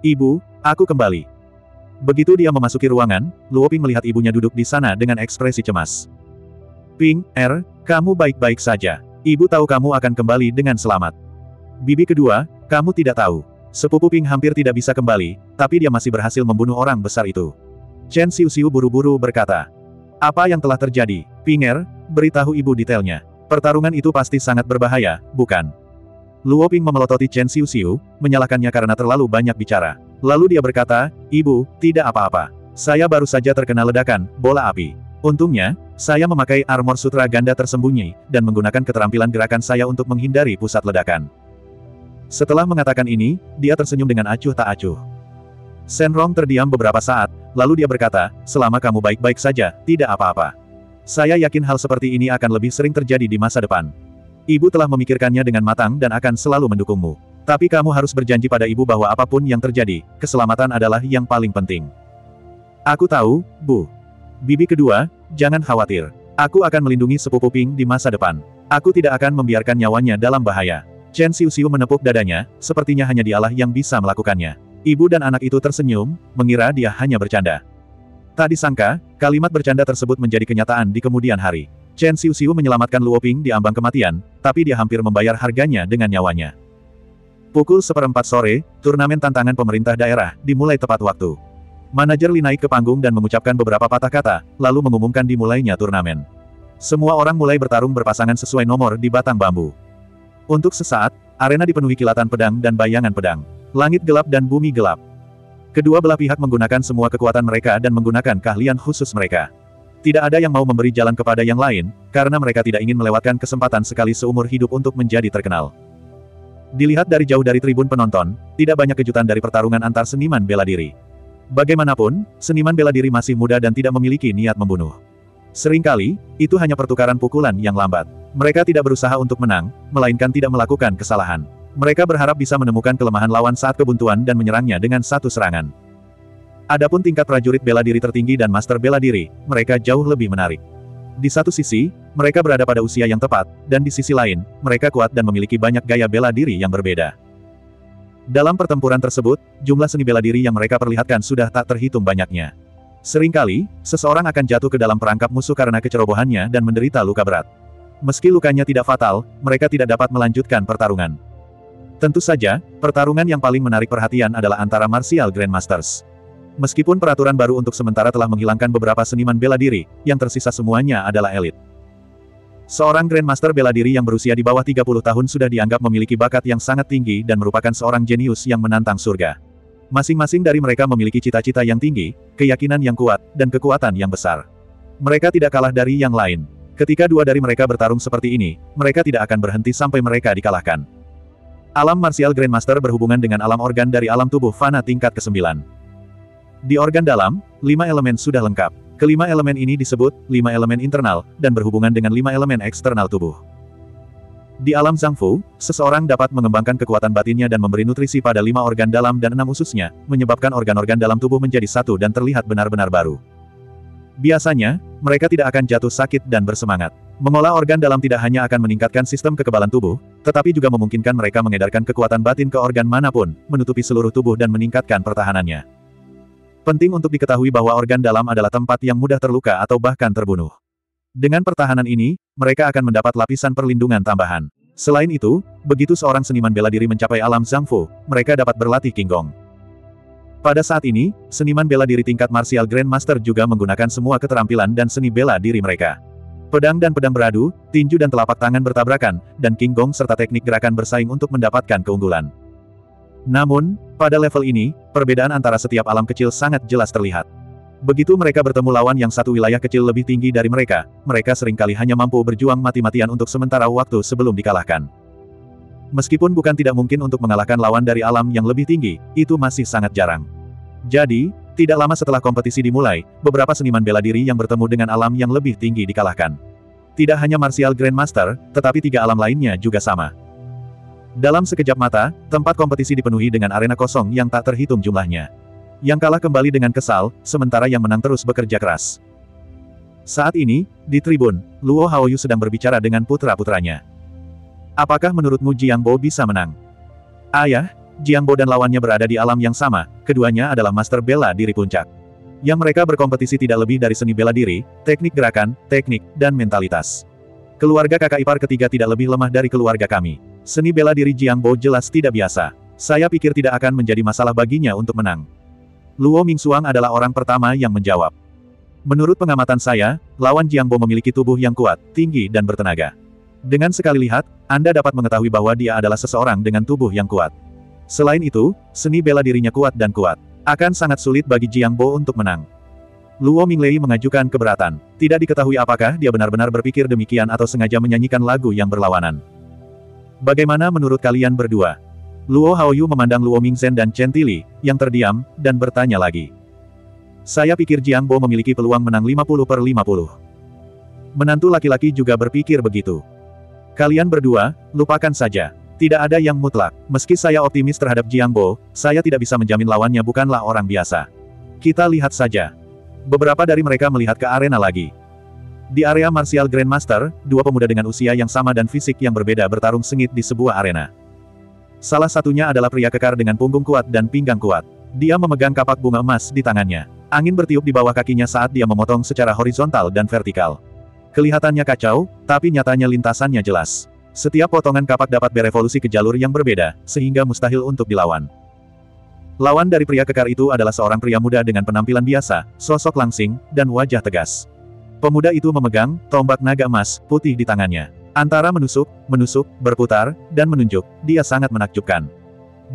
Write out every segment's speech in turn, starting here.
Ibu, aku kembali. Begitu dia memasuki ruangan, Luo Ping melihat ibunya duduk di sana dengan ekspresi cemas. Ping, Er, kamu baik-baik saja. Ibu tahu kamu akan kembali dengan selamat. Bibi kedua, kamu tidak tahu. Sepupu Ping hampir tidak bisa kembali, tapi dia masih berhasil membunuh orang besar itu. Chen Xiu Xiu buru-buru berkata. Apa yang telah terjadi? Pinger, beritahu ibu detailnya. Pertarungan itu pasti sangat berbahaya, bukan? Luo Ping memelototi Chen Xiu Xiu, menyalahkannya karena terlalu banyak bicara. Lalu dia berkata, Ibu, tidak apa-apa. Saya baru saja terkena ledakan, bola api. Untungnya, saya memakai armor sutra ganda tersembunyi, dan menggunakan keterampilan gerakan saya untuk menghindari pusat ledakan. Setelah mengatakan ini, dia tersenyum dengan acuh tak acuh. Shenrong terdiam beberapa saat, lalu dia berkata, selama kamu baik-baik saja, tidak apa-apa. Saya yakin hal seperti ini akan lebih sering terjadi di masa depan. Ibu telah memikirkannya dengan matang dan akan selalu mendukungmu. Tapi kamu harus berjanji pada ibu bahwa apa pun yang terjadi, keselamatan adalah yang paling penting. Aku tahu, Bu. Bibi kedua, jangan khawatir. Aku akan melindungi sepupu Ping di masa depan. Aku tidak akan membiarkan nyawanya dalam bahaya. Chen Xiu Xiu menepuk dadanya, sepertinya hanya dialah yang bisa melakukannya. Ibu dan anak itu tersenyum, mengira dia hanya bercanda. Tak disangka, kalimat bercanda tersebut menjadi kenyataan di kemudian hari. Chen Xiu Xiu menyelamatkan Luo Ping di ambang kematian, tapi dia hampir membayar harganya dengan nyawanya. Pukul seperempat sore, turnamen tantangan pemerintah daerah, dimulai tepat waktu. Manajer Li naik ke panggung dan mengucapkan beberapa patah kata, lalu mengumumkan dimulainya turnamen. Semua orang mulai bertarung berpasangan sesuai nomor di batang bambu. Untuk sesaat, arena dipenuhi kilatan pedang dan bayangan pedang. Langit gelap dan bumi gelap. Kedua belah pihak menggunakan semua kekuatan mereka dan menggunakan keahlian khusus mereka. Tidak ada yang mau memberi jalan kepada yang lain, karena mereka tidak ingin melewatkan kesempatan sekali seumur hidup untuk menjadi terkenal. Dilihat dari jauh dari tribun penonton, tidak banyak kejutan dari pertarungan antar seniman bela diri. Bagaimanapun, seniman bela diri masih muda dan tidak memiliki niat membunuh. Seringkali, itu hanya pertukaran pukulan yang lambat. Mereka tidak berusaha untuk menang, melainkan tidak melakukan kesalahan. Mereka berharap bisa menemukan kelemahan lawan saat kebuntuan dan menyerangnya dengan satu serangan. Adapun tingkat prajurit bela diri tertinggi dan master bela diri, mereka jauh lebih menarik. Di satu sisi, mereka berada pada usia yang tepat, dan di sisi lain, mereka kuat dan memiliki banyak gaya bela diri yang berbeda. Dalam pertempuran tersebut, jumlah seni bela diri yang mereka perlihatkan sudah tak terhitung banyaknya. Seringkali, seseorang akan jatuh ke dalam perangkap musuh karena kecerobohannya dan menderita luka berat. Meski lukanya tidak fatal, mereka tidak dapat melanjutkan pertarungan. Tentu saja, pertarungan yang paling menarik perhatian adalah antara Martial Grandmasters. Meskipun peraturan baru untuk sementara telah menghilangkan beberapa seniman bela diri, yang tersisa semuanya adalah elit. Seorang Grandmaster bela diri yang berusia di bawah 30 tahun sudah dianggap memiliki bakat yang sangat tinggi dan merupakan seorang jenius yang menantang surga. Masing-masing dari mereka memiliki cita-cita yang tinggi, keyakinan yang kuat, dan kekuatan yang besar. Mereka tidak kalah dari yang lain. Ketika dua dari mereka bertarung seperti ini, mereka tidak akan berhenti sampai mereka dikalahkan. Alam martial Grandmaster berhubungan dengan alam organ dari alam tubuh fana tingkat ke-9. Di organ dalam, lima elemen sudah lengkap. Kelima elemen ini disebut, lima elemen internal, dan berhubungan dengan lima elemen eksternal tubuh. Di alam Zhangfu, seseorang dapat mengembangkan kekuatan batinnya dan memberi nutrisi pada lima organ dalam dan enam ususnya, menyebabkan organ-organ dalam tubuh menjadi satu dan terlihat benar-benar baru. Biasanya, mereka tidak akan jatuh sakit dan bersemangat. Mengolah organ dalam tidak hanya akan meningkatkan sistem kekebalan tubuh, tetapi juga memungkinkan mereka mengedarkan kekuatan batin ke organ mana pun, menutupi seluruh tubuh dan meningkatkan pertahanannya. Penting untuk diketahui bahwa organ dalam adalah tempat yang mudah terluka atau bahkan terbunuh. Dengan pertahanan ini, mereka akan mendapat lapisan perlindungan tambahan. Selain itu, begitu seorang seniman bela diri mencapai alam Zhangfu, mereka dapat berlatih Qinggong. Pada saat ini, seniman bela diri tingkat martial Grandmaster juga menggunakan semua keterampilan dan seni bela diri mereka. Pedang dan pedang beradu, tinju dan telapak tangan bertabrakan, dan Qinggong serta teknik gerakan bersaing untuk mendapatkan keunggulan. Namun, pada level ini, perbedaan antara setiap alam kecil sangat jelas terlihat. Begitu mereka bertemu lawan yang satu wilayah kecil lebih tinggi dari mereka, mereka sering kali hanya mampu berjuang mati-matian untuk sementara waktu sebelum dikalahkan. Meskipun bukan tidak mungkin untuk mengalahkan lawan dari alam yang lebih tinggi, itu masih sangat jarang. Jadi, tidak lama setelah kompetisi dimulai, beberapa seniman bela diri yang bertemu dengan alam yang lebih tinggi dikalahkan. Tidak hanya Martial Grandmaster, tetapi tiga alam lainnya juga sama. Dalam sekejap mata, tempat kompetisi dipenuhi dengan arena kosong yang tak terhitung jumlahnya. Yang kalah kembali dengan kesal, sementara yang menang terus bekerja keras. Saat ini, di tribun, Luo Haoyu sedang berbicara dengan putra-putranya. Apakah menurutmu Jiang Bo bisa menang? Ayah, Jiang Bo dan lawannya berada di alam yang sama, keduanya adalah master bela diri puncak. Yang mereka berkompetisi tidak lebih dari seni bela diri, teknik gerakan, teknik, dan mentalitas. Keluarga kakak ipar ketiga tidak lebih lemah dari keluarga kami. Seni bela diri Jiang Bo jelas tidak biasa. Saya pikir tidak akan menjadi masalah baginya untuk menang. Luo Mingsuang adalah orang pertama yang menjawab. Menurut pengamatan saya, lawan Jiang Bo memiliki tubuh yang kuat, tinggi dan bertenaga. Dengan sekali lihat, Anda dapat mengetahui bahwa dia adalah seseorang dengan tubuh yang kuat. Selain itu, seni bela dirinya kuat dan kuat. Akan sangat sulit bagi Jiang Bo untuk menang. Luo Minglei mengajukan keberatan. Tidak diketahui apakah dia benar-benar berpikir demikian atau sengaja menyanyikan lagu yang berlawanan. Bagaimana menurut kalian berdua? Luo Haoyu memandang Luo Mingzhen dan Chen Tili, yang terdiam, dan bertanya lagi. Saya pikir Jiang Bo memiliki peluang menang 50 per 50. Menantu laki-laki juga berpikir begitu. Kalian berdua, lupakan saja. Tidak ada yang mutlak. Meski saya optimis terhadap Jiang Bo, saya tidak bisa menjamin lawannya bukanlah orang biasa. Kita lihat saja. Beberapa dari mereka melihat ke arena lagi. Di area Martial Grandmaster, dua pemuda dengan usia yang sama dan fisik yang berbeda bertarung sengit di sebuah arena. Salah satunya adalah pria kekar dengan punggung kuat dan pinggang kuat. Dia memegang kapak bunga emas di tangannya. Angin bertiup di bawah kakinya saat dia memotong secara horizontal dan vertikal. Kelihatannya kacau, tapi nyatanya lintasannya jelas. Setiap potongan kapak dapat berevolusi ke jalur yang berbeda, sehingga mustahil untuk dilawan. Lawan dari pria kekar itu adalah seorang pria muda dengan penampilan biasa, sosok langsing, dan wajah tegas. Pemuda itu memegang tombak naga emas putih di tangannya. Antara menusuk, menusuk, berputar, dan menunjuk, dia sangat menakjubkan.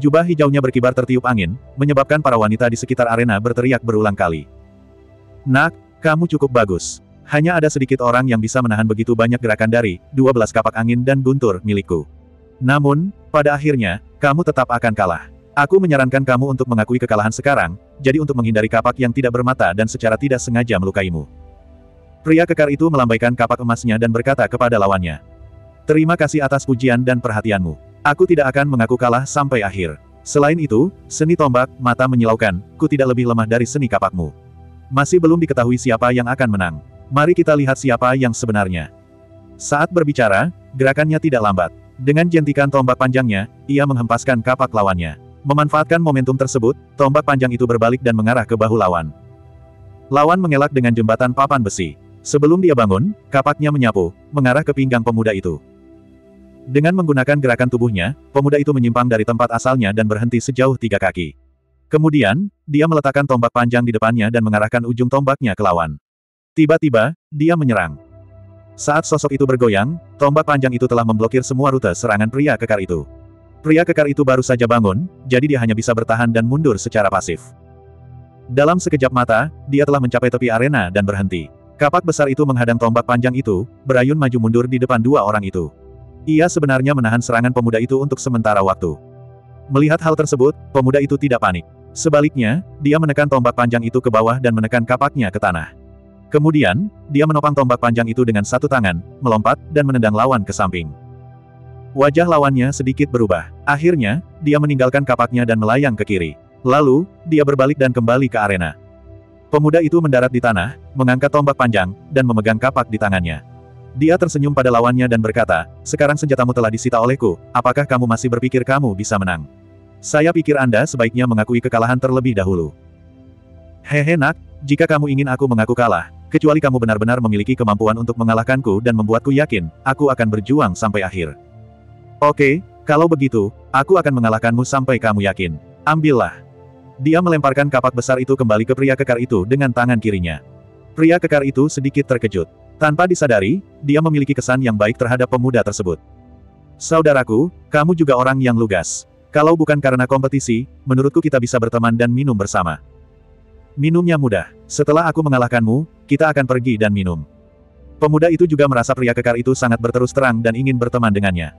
Jubah hijaunya berkibar tertiup angin, menyebabkan para wanita di sekitar arena berteriak berulang kali. Nak, kamu cukup bagus. Hanya ada sedikit orang yang bisa menahan begitu banyak gerakan dari 12 kapak angin dan guntur milikku. Namun, pada akhirnya, kamu tetap akan kalah. Aku menyarankan kamu untuk mengakui kekalahan sekarang, jadi untuk menghindari kapak yang tidak bermata dan secara tidak sengaja melukaimu. Pria kekar itu melambaikan kapak emasnya dan berkata kepada lawannya. Terima kasih atas pujian dan perhatianmu. Aku tidak akan mengaku kalah sampai akhir. Selain itu, seni tombak, mata menyilaukan, ku tidak lebih lemah dari seni kapakmu. Masih belum diketahui siapa yang akan menang. Mari kita lihat siapa yang sebenarnya. Saat berbicara, gerakannya tidak lambat. Dengan jentikan tombak panjangnya, ia menghempaskan kapak lawannya. Memanfaatkan momentum tersebut, tombak panjang itu berbalik dan mengarah ke bahu lawan. Lawan mengelak dengan jembatan papan besi. Sebelum dia bangun, kapaknya menyapu, mengarah ke pinggang pemuda itu. Dengan menggunakan gerakan tubuhnya, pemuda itu menyimpang dari tempat asalnya dan berhenti sejauh tiga kaki. Kemudian, dia meletakkan tombak panjang di depannya dan mengarahkan ujung tombaknya ke lawan. Tiba-tiba, dia menyerang. Saat sosok itu bergoyang, tombak panjang itu telah memblokir semua rute serangan pria kekar itu. Pria kekar itu baru saja bangun, jadi dia hanya bisa bertahan dan mundur secara pasif. Dalam sekejap mata, dia telah mencapai tepi arena dan berhenti. Kapak besar itu menghadang tombak panjang itu, berayun maju mundur di depan dua orang itu. Ia sebenarnya menahan serangan pemuda itu untuk sementara waktu. Melihat hal tersebut, pemuda itu tidak panik. Sebaliknya, dia menekan tombak panjang itu ke bawah dan menekan kapaknya ke tanah. Kemudian, dia menopang tombak panjang itu dengan satu tangan, melompat, dan menendang lawan ke samping. Wajah lawannya sedikit berubah. Akhirnya, dia meninggalkan kapaknya dan melayang ke kiri. Lalu, dia berbalik dan kembali ke arena. Pemuda itu mendarat di tanah, mengangkat tombak panjang, dan memegang kapak di tangannya. Dia tersenyum pada lawannya dan berkata, sekarang senjatamu telah disita olehku, apakah kamu masih berpikir kamu bisa menang? Saya pikir Anda sebaiknya mengakui kekalahan terlebih dahulu. Hehe nak, jika kamu ingin aku mengaku kalah, kecuali kamu benar-benar memiliki kemampuan untuk mengalahkanku dan membuatku yakin, aku akan berjuang sampai akhir. Oke, kalau begitu, aku akan mengalahkanmu sampai kamu yakin. Ambillah. Dia melemparkan kapak besar itu kembali ke pria kekar itu dengan tangan kirinya. Pria kekar itu sedikit terkejut. Tanpa disadari, dia memiliki kesan yang baik terhadap pemuda tersebut. Saudaraku, kamu juga orang yang lugas. Kalau bukan karena kompetisi, menurutku kita bisa berteman dan minum bersama. Minumnya mudah. Setelah aku mengalahkanmu, kita akan pergi dan minum. Pemuda itu juga merasa pria kekar itu sangat berterus terang dan ingin berteman dengannya.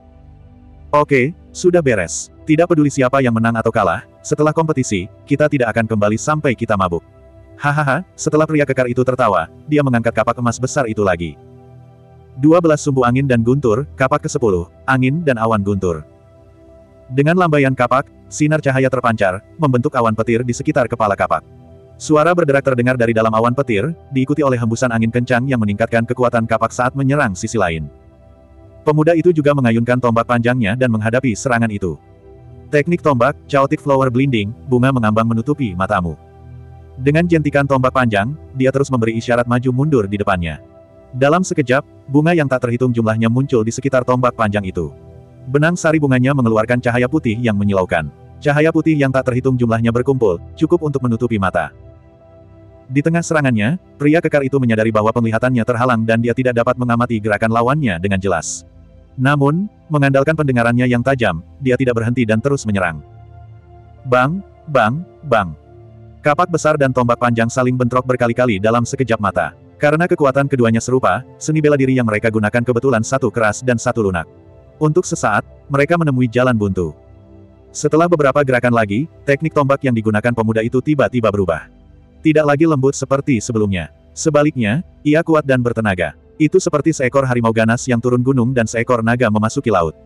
Oke, sudah beres. Tidak peduli siapa yang menang atau kalah, setelah kompetisi, kita tidak akan kembali sampai kita mabuk. Hahaha, setelah pria kekar itu tertawa, dia mengangkat kapak emas besar itu lagi. Dua belas sumbu angin dan guntur, kapak ke-10, angin dan awan guntur. Dengan lambaian kapak, sinar cahaya terpancar, membentuk awan petir di sekitar kepala kapak. Suara berderak terdengar dari dalam awan petir, diikuti oleh hembusan angin kencang yang meningkatkan kekuatan kapak saat menyerang sisi lain. Pemuda itu juga mengayunkan tombak panjangnya dan menghadapi serangan itu. Teknik tombak, Chaotic Flower Blinding, bunga mengambang menutupi matamu. Dengan jentikan tombak panjang, dia terus memberi isyarat maju mundur di depannya. Dalam sekejap, bunga yang tak terhitung jumlahnya muncul di sekitar tombak panjang itu. Benang sari bunganya mengeluarkan cahaya putih yang menyilaukan. Cahaya putih yang tak terhitung jumlahnya berkumpul, cukup untuk menutupi mata. Di tengah serangannya, pria kekar itu menyadari bahwa penglihatannya terhalang dan dia tidak dapat mengamati gerakan lawannya dengan jelas. Namun, mengandalkan pendengarannya yang tajam, dia tidak berhenti dan terus menyerang. Bang, bang, bang. Kapak besar dan tombak panjang saling bentrok berkali-kali dalam sekejap mata. Karena kekuatan keduanya serupa, seni bela diri yang mereka gunakan kebetulan satu keras dan satu lunak. Untuk sesaat, mereka menemui jalan buntu. Setelah beberapa gerakan lagi, teknik tombak yang digunakan pemuda itu tiba-tiba berubah. Tidak lagi lembut seperti sebelumnya. Sebaliknya, ia kuat dan bertenaga. Itu seperti seekor harimau ganas yang turun gunung dan seekor naga memasuki laut.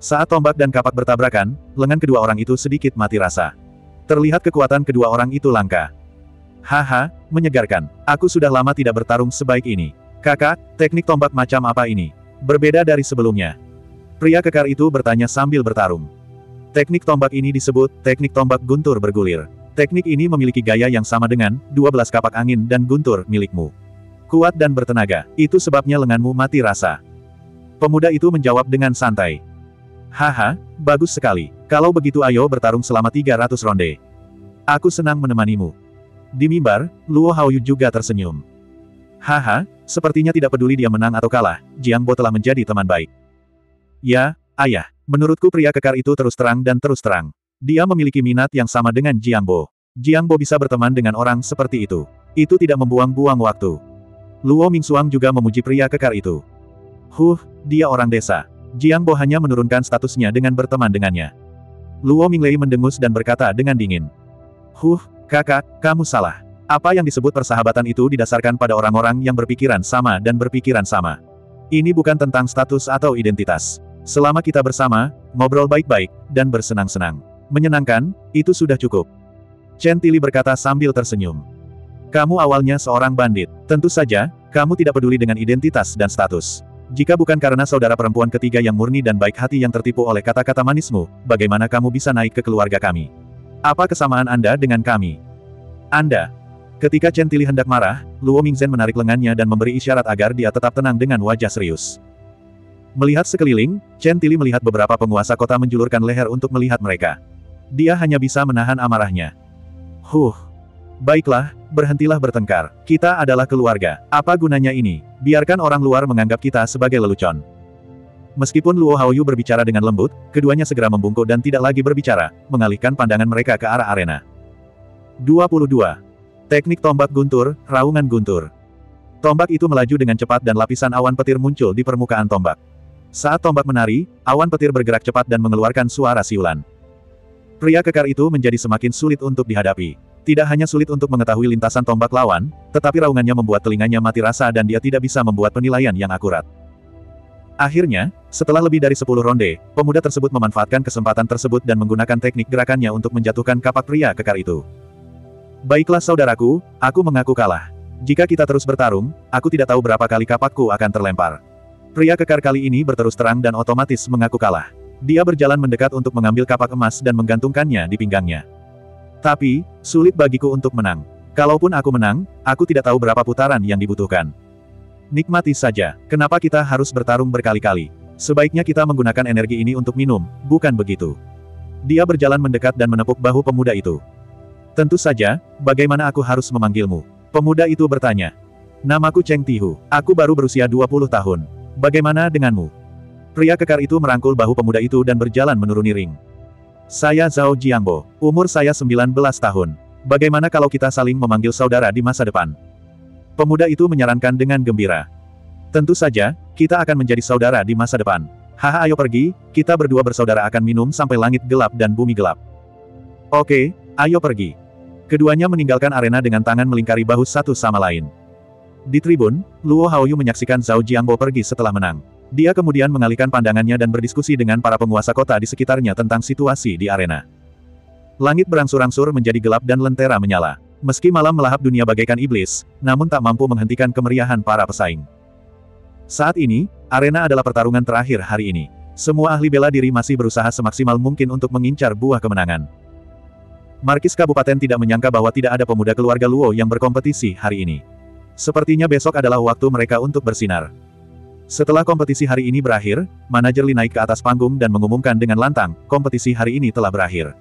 Saat tombak dan kapak bertabrakan, lengan kedua orang itu sedikit mati rasa. Terlihat kekuatan kedua orang itu langka. Haha, menyegarkan. Aku sudah lama tidak bertarung sebaik ini. Kakak, teknik tombak macam apa ini? Berbeda dari sebelumnya. Pria kekar itu bertanya sambil bertarung. Teknik tombak ini disebut, teknik tombak guntur bergulir. Teknik ini memiliki gaya yang sama dengan, 12 kapak angin dan guntur milikmu. Kuat dan bertenaga, itu sebabnya lenganmu mati rasa. Pemuda itu menjawab dengan santai. Haha, bagus sekali. Kalau begitu ayo bertarung selama 300 ronde. Aku senang menemanimu. Di mimbar, Luo Haoyu juga tersenyum. Haha, sepertinya tidak peduli dia menang atau kalah, Jiang Bo telah menjadi teman baik. Ya, ayah. Menurutku pria kekar itu terus terang dan terus terang. Dia memiliki minat yang sama dengan Jiang Bo. Jiang Bo bisa berteman dengan orang seperti itu. Itu tidak membuang-buang waktu. Luo Mingsuang juga memuji pria kekar itu. Huh, dia orang desa. Jiang Bo hanya menurunkan statusnya dengan berteman dengannya. Luo Minglei mendengus dan berkata dengan dingin. Huh, kakak, kamu salah. Apa yang disebut persahabatan itu didasarkan pada orang-orang yang berpikiran sama dan berpikiran sama. Ini bukan tentang status atau identitas. Selama kita bersama, ngobrol baik-baik, dan bersenang-senang. Menyenangkan, itu sudah cukup. Chen Tili berkata sambil tersenyum. Kamu awalnya seorang bandit. Tentu saja, kamu tidak peduli dengan identitas dan status. Jika bukan karena saudara perempuan ketiga yang murni dan baik hati yang tertipu oleh kata-kata manismu, bagaimana kamu bisa naik ke keluarga kami? Apa kesamaan Anda dengan kami? Anda, Ketika Chen Tili hendak marah, Luo Mingzhen menarik lengannya dan memberi isyarat agar dia tetap tenang dengan wajah serius. Melihat sekeliling, Chen Tili melihat beberapa penguasa kota menjulurkan leher untuk melihat mereka. Dia hanya bisa menahan amarahnya. Huh. Baiklah, berhentilah bertengkar. Kita adalah keluarga. Apa gunanya ini? Biarkan orang luar menganggap kita sebagai lelucon. Meskipun Luo Haoyu berbicara dengan lembut, keduanya segera membungkuk dan tidak lagi berbicara, mengalihkan pandangan mereka ke arah arena. 22. Teknik tombak guntur, raungan guntur. Tombak itu melaju dengan cepat dan lapisan awan petir muncul di permukaan tombak. Saat tombak menari, awan petir bergerak cepat dan mengeluarkan suara siulan. Pria kekar itu menjadi semakin sulit untuk dihadapi. Tidak hanya sulit untuk mengetahui lintasan tombak lawan, tetapi raungannya membuat telinganya mati rasa dan dia tidak bisa membuat penilaian yang akurat. Akhirnya, setelah lebih dari 10 ronde, pemuda tersebut memanfaatkan kesempatan tersebut dan menggunakan teknik gerakannya untuk menjatuhkan kapak pria kekar itu. Baiklah saudaraku, aku mengaku kalah. Jika kita terus bertarung, aku tidak tahu berapa kali kapakku akan terlempar. Pria kekar kali ini berterus terang dan otomatis mengaku kalah. Dia berjalan mendekat untuk mengambil kapak emas dan menggantungkannya di pinggangnya. Tapi, sulit bagiku untuk menang. Kalaupun aku menang, aku tidak tahu berapa putaran yang dibutuhkan. Nikmati saja, kenapa kita harus bertarung berkali-kali? Sebaiknya kita menggunakan energi ini untuk minum, bukan begitu. Dia berjalan mendekat dan menepuk bahu pemuda itu. Tentu saja, bagaimana aku harus memanggilmu? Pemuda itu bertanya. Namaku Cheng Tihu. Aku baru berusia 20 tahun. Bagaimana denganmu? Pria kekar itu merangkul bahu pemuda itu dan berjalan menuruni ring. Saya Zhao Jiangbo. Umur saya 19 tahun. Bagaimana kalau kita saling memanggil saudara di masa depan? Pemuda itu menyarankan dengan gembira. Tentu saja, kita akan menjadi saudara di masa depan. Haha ayo pergi, kita berdua bersaudara akan minum sampai langit gelap dan bumi gelap. Oke, ayo pergi. Keduanya meninggalkan arena dengan tangan melingkari bahu satu sama lain. Di tribun, Luo Haoyu menyaksikan Zhao Jiangbo pergi setelah menang. Dia kemudian mengalihkan pandangannya dan berdiskusi dengan para penguasa kota di sekitarnya tentang situasi di arena. Langit berangsur-angsur menjadi gelap dan lentera menyala. Meski malam melahap dunia bagaikan iblis, namun tak mampu menghentikan kemeriahan para pesaing. Saat ini, arena adalah pertarungan terakhir hari ini. Semua ahli bela diri masih berusaha semaksimal mungkin untuk mengincar buah kemenangan. Markis Kabupaten tidak menyangka bahwa tidak ada pemuda keluarga Luo yang berkompetisi hari ini. Sepertinya besok adalah waktu mereka untuk bersinar. Setelah kompetisi hari ini berakhir, manajer Li naik ke atas panggung dan mengumumkan dengan lantang, kompetisi hari ini telah berakhir.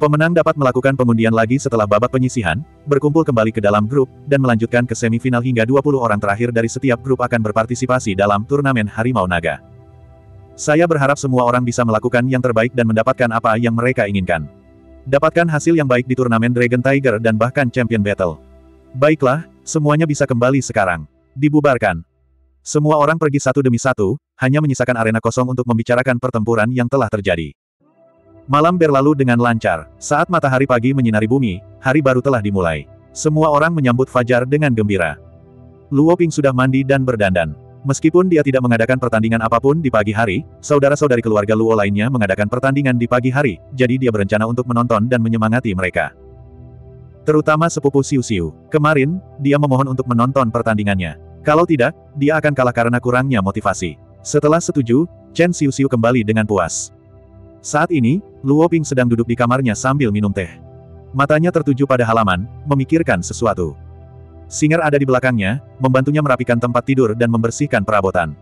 Pemenang dapat melakukan pengundian lagi setelah babak penyisihan, berkumpul kembali ke dalam grup, dan melanjutkan ke semifinal hingga 20 orang terakhir dari setiap grup akan berpartisipasi dalam turnamen Harimau Naga. Saya berharap semua orang bisa melakukan yang terbaik dan mendapatkan apa yang mereka inginkan. Dapatkan hasil yang baik di turnamen Dragon Tiger dan bahkan Champion Battle. Baiklah, semuanya bisa kembali sekarang. Dibubarkan. Semua orang pergi satu demi satu, hanya menyisakan arena kosong untuk membicarakan pertempuran yang telah terjadi. Malam berlalu dengan lancar. Saat matahari pagi menyinari bumi, hari baru telah dimulai. Semua orang menyambut Fajar dengan gembira. Luo Ping sudah mandi dan berdandan. Meskipun dia tidak mengadakan pertandingan apa pun di pagi hari, saudara-saudari keluarga Luo lainnya mengadakan pertandingan di pagi hari, jadi dia berencana untuk menonton dan menyemangati mereka. Terutama sepupu Siu Siu. Kemarin, dia memohon untuk menonton pertandingannya. Kalau tidak, dia akan kalah karena kurangnya motivasi. Setelah setuju, Chen Siu kembali dengan puas. Saat ini, Luo Ping sedang duduk di kamarnya sambil minum teh. Matanya tertuju pada halaman, memikirkan sesuatu. Singer ada di belakangnya, membantunya merapikan tempat tidur dan membersihkan perabotan.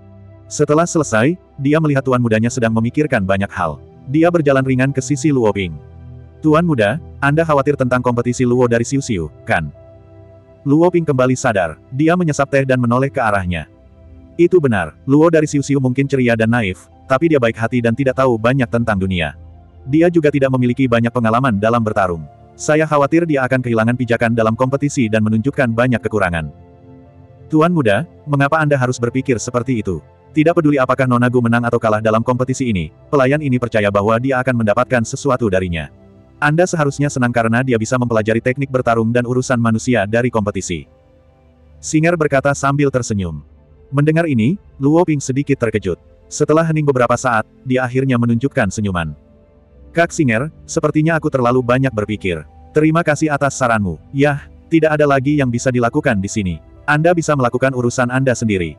Setelah selesai, dia melihat tuan mudanya sedang memikirkan banyak hal. Dia berjalan ringan ke sisi Luo Ping. Tuan muda, Anda khawatir tentang kompetisi Luo dari Siu Siu, kan? Luo Ping kembali sadar, dia menyesap teh dan menoleh ke arahnya. Itu benar, Luo dari Siu Siu mungkin ceria dan naif, tapi dia baik hati dan tidak tahu banyak tentang dunia. Dia juga tidak memiliki banyak pengalaman dalam bertarung. Saya khawatir dia akan kehilangan pijakan dalam kompetisi dan menunjukkan banyak kekurangan. Tuan muda, mengapa Anda harus berpikir seperti itu? Tidak peduli apakah Nonagu menang atau kalah dalam kompetisi ini, pelayan ini percaya bahwa dia akan mendapatkan sesuatu darinya. Anda seharusnya senang karena dia bisa mempelajari teknik bertarung dan urusan manusia dari kompetisi. Singer berkata sambil tersenyum. Mendengar ini, Luo Ping sedikit terkejut. Setelah hening beberapa saat, dia akhirnya menunjukkan senyuman. Kak Singer, sepertinya aku terlalu banyak berpikir. Terima kasih atas saranmu. Yah, tidak ada lagi yang bisa dilakukan di sini. Anda bisa melakukan urusan Anda sendiri.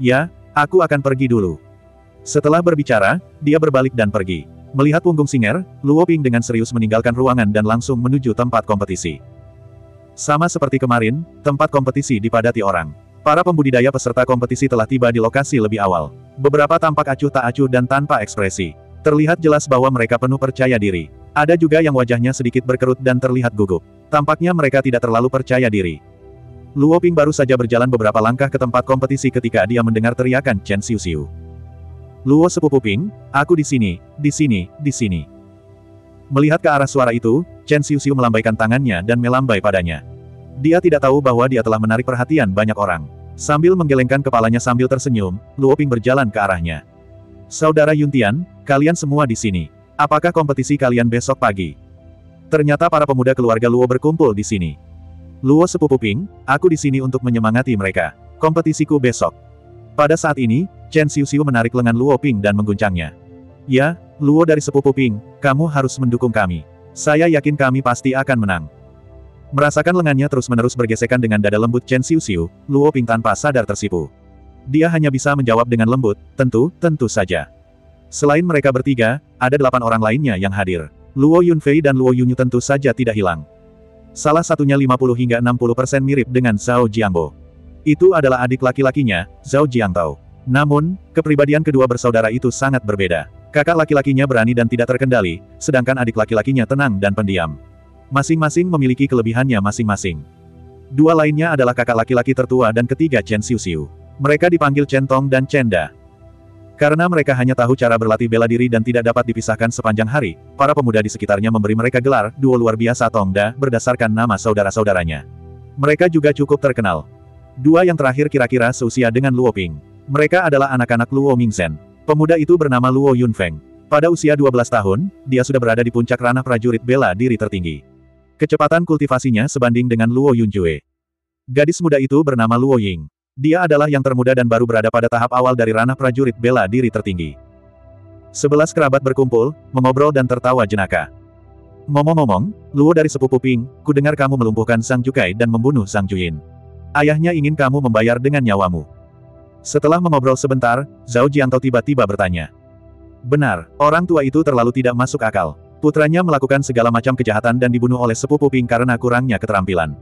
Ya, aku akan pergi dulu. Setelah berbicara, dia berbalik dan pergi. Melihat punggung Singer, Luo Ping dengan serius meninggalkan ruangan dan langsung menuju tempat kompetisi. Sama seperti kemarin, tempat kompetisi dipadati orang. Para pembudidaya peserta kompetisi telah tiba di lokasi lebih awal. Beberapa tampak acuh tak acuh dan tanpa ekspresi. Terlihat jelas bahwa mereka penuh percaya diri. Ada juga yang wajahnya sedikit berkerut dan terlihat gugup. Tampaknya mereka tidak terlalu percaya diri. Luo Ping baru saja berjalan beberapa langkah ke tempat kompetisi ketika dia mendengar teriakan Chen Xiu Xiu. Luo sepupu Ping, aku di sini, di sini, di sini. Melihat ke arah suara itu, Chen Xiu Xiu melambaikan tangannya dan melambai padanya. Dia tidak tahu bahwa dia telah menarik perhatian banyak orang. Sambil menggelengkan kepalanya sambil tersenyum, Luo Ping berjalan ke arahnya. Saudara Yuntian, kalian semua di sini. Apakah kompetisi kalian besok pagi? Ternyata para pemuda keluarga Luo berkumpul di sini. Luo sepupu Ping, aku di sini untuk menyemangati mereka. Kompetisiku besok. Pada saat ini, Chen Xiu Xiu menarik lengan Luo Ping dan mengguncangnya. Ya, Luo dari sepupu Ping, kamu harus mendukung kami. Saya yakin kami pasti akan menang. Merasakan lengannya terus-menerus bergesekan dengan dada lembut Chen Xiu Xiu, Luo Ping tanpa sadar tersipu. Dia hanya bisa menjawab dengan lembut, tentu, tentu saja. Selain mereka bertiga, ada delapan orang lainnya yang hadir. Luo Yunfei dan Luo Yunyu tentu saja tidak hilang. Salah satunya 50 hingga 60 persen mirip dengan Zhao Jiangbo. Itu adalah adik laki-lakinya, Zhao Jiangtao. Namun, kepribadian kedua bersaudara itu sangat berbeda. Kakak laki-lakinya berani dan tidak terkendali, sedangkan adik laki-lakinya tenang dan pendiam. Masing-masing memiliki kelebihannya masing-masing. Dua lainnya adalah kakak laki-laki tertua dan ketiga Chen Xiu Xiu. Mereka dipanggil Chen Tong dan Chen Da. Karena mereka hanya tahu cara berlatih bela diri dan tidak dapat dipisahkan sepanjang hari, para pemuda di sekitarnya memberi mereka gelar, duo luar biasa Tong Da, berdasarkan nama saudara-saudaranya. Mereka juga cukup terkenal. Dua yang terakhir kira-kira seusia dengan Luo Ping. Mereka adalah anak-anak Luo Mingzhen. Pemuda itu bernama Luo Yunfeng. Pada usia 12 tahun, dia sudah berada di puncak ranah prajurit bela diri tertinggi. Kecepatan kultivasinya sebanding dengan Luo Yunjue. Gadis muda itu bernama Luo Ying. Dia adalah yang termuda dan baru berada pada tahap awal dari ranah prajurit bela diri tertinggi. Sebelas kerabat berkumpul, mengobrol dan tertawa jenaka. Ngomong-ngomong, Luo dari sepupu Ping, ku dengar kamu melumpuhkan Sang Jukai dan membunuh Sang Juyin. Ayahnya ingin kamu membayar dengan nyawamu. Setelah mengobrol sebentar, Zhao Jiangtao tiba-tiba bertanya. Benar, orang tua itu terlalu tidak masuk akal. Putranya melakukan segala macam kejahatan dan dibunuh oleh sepupu Ping karena kurangnya keterampilan.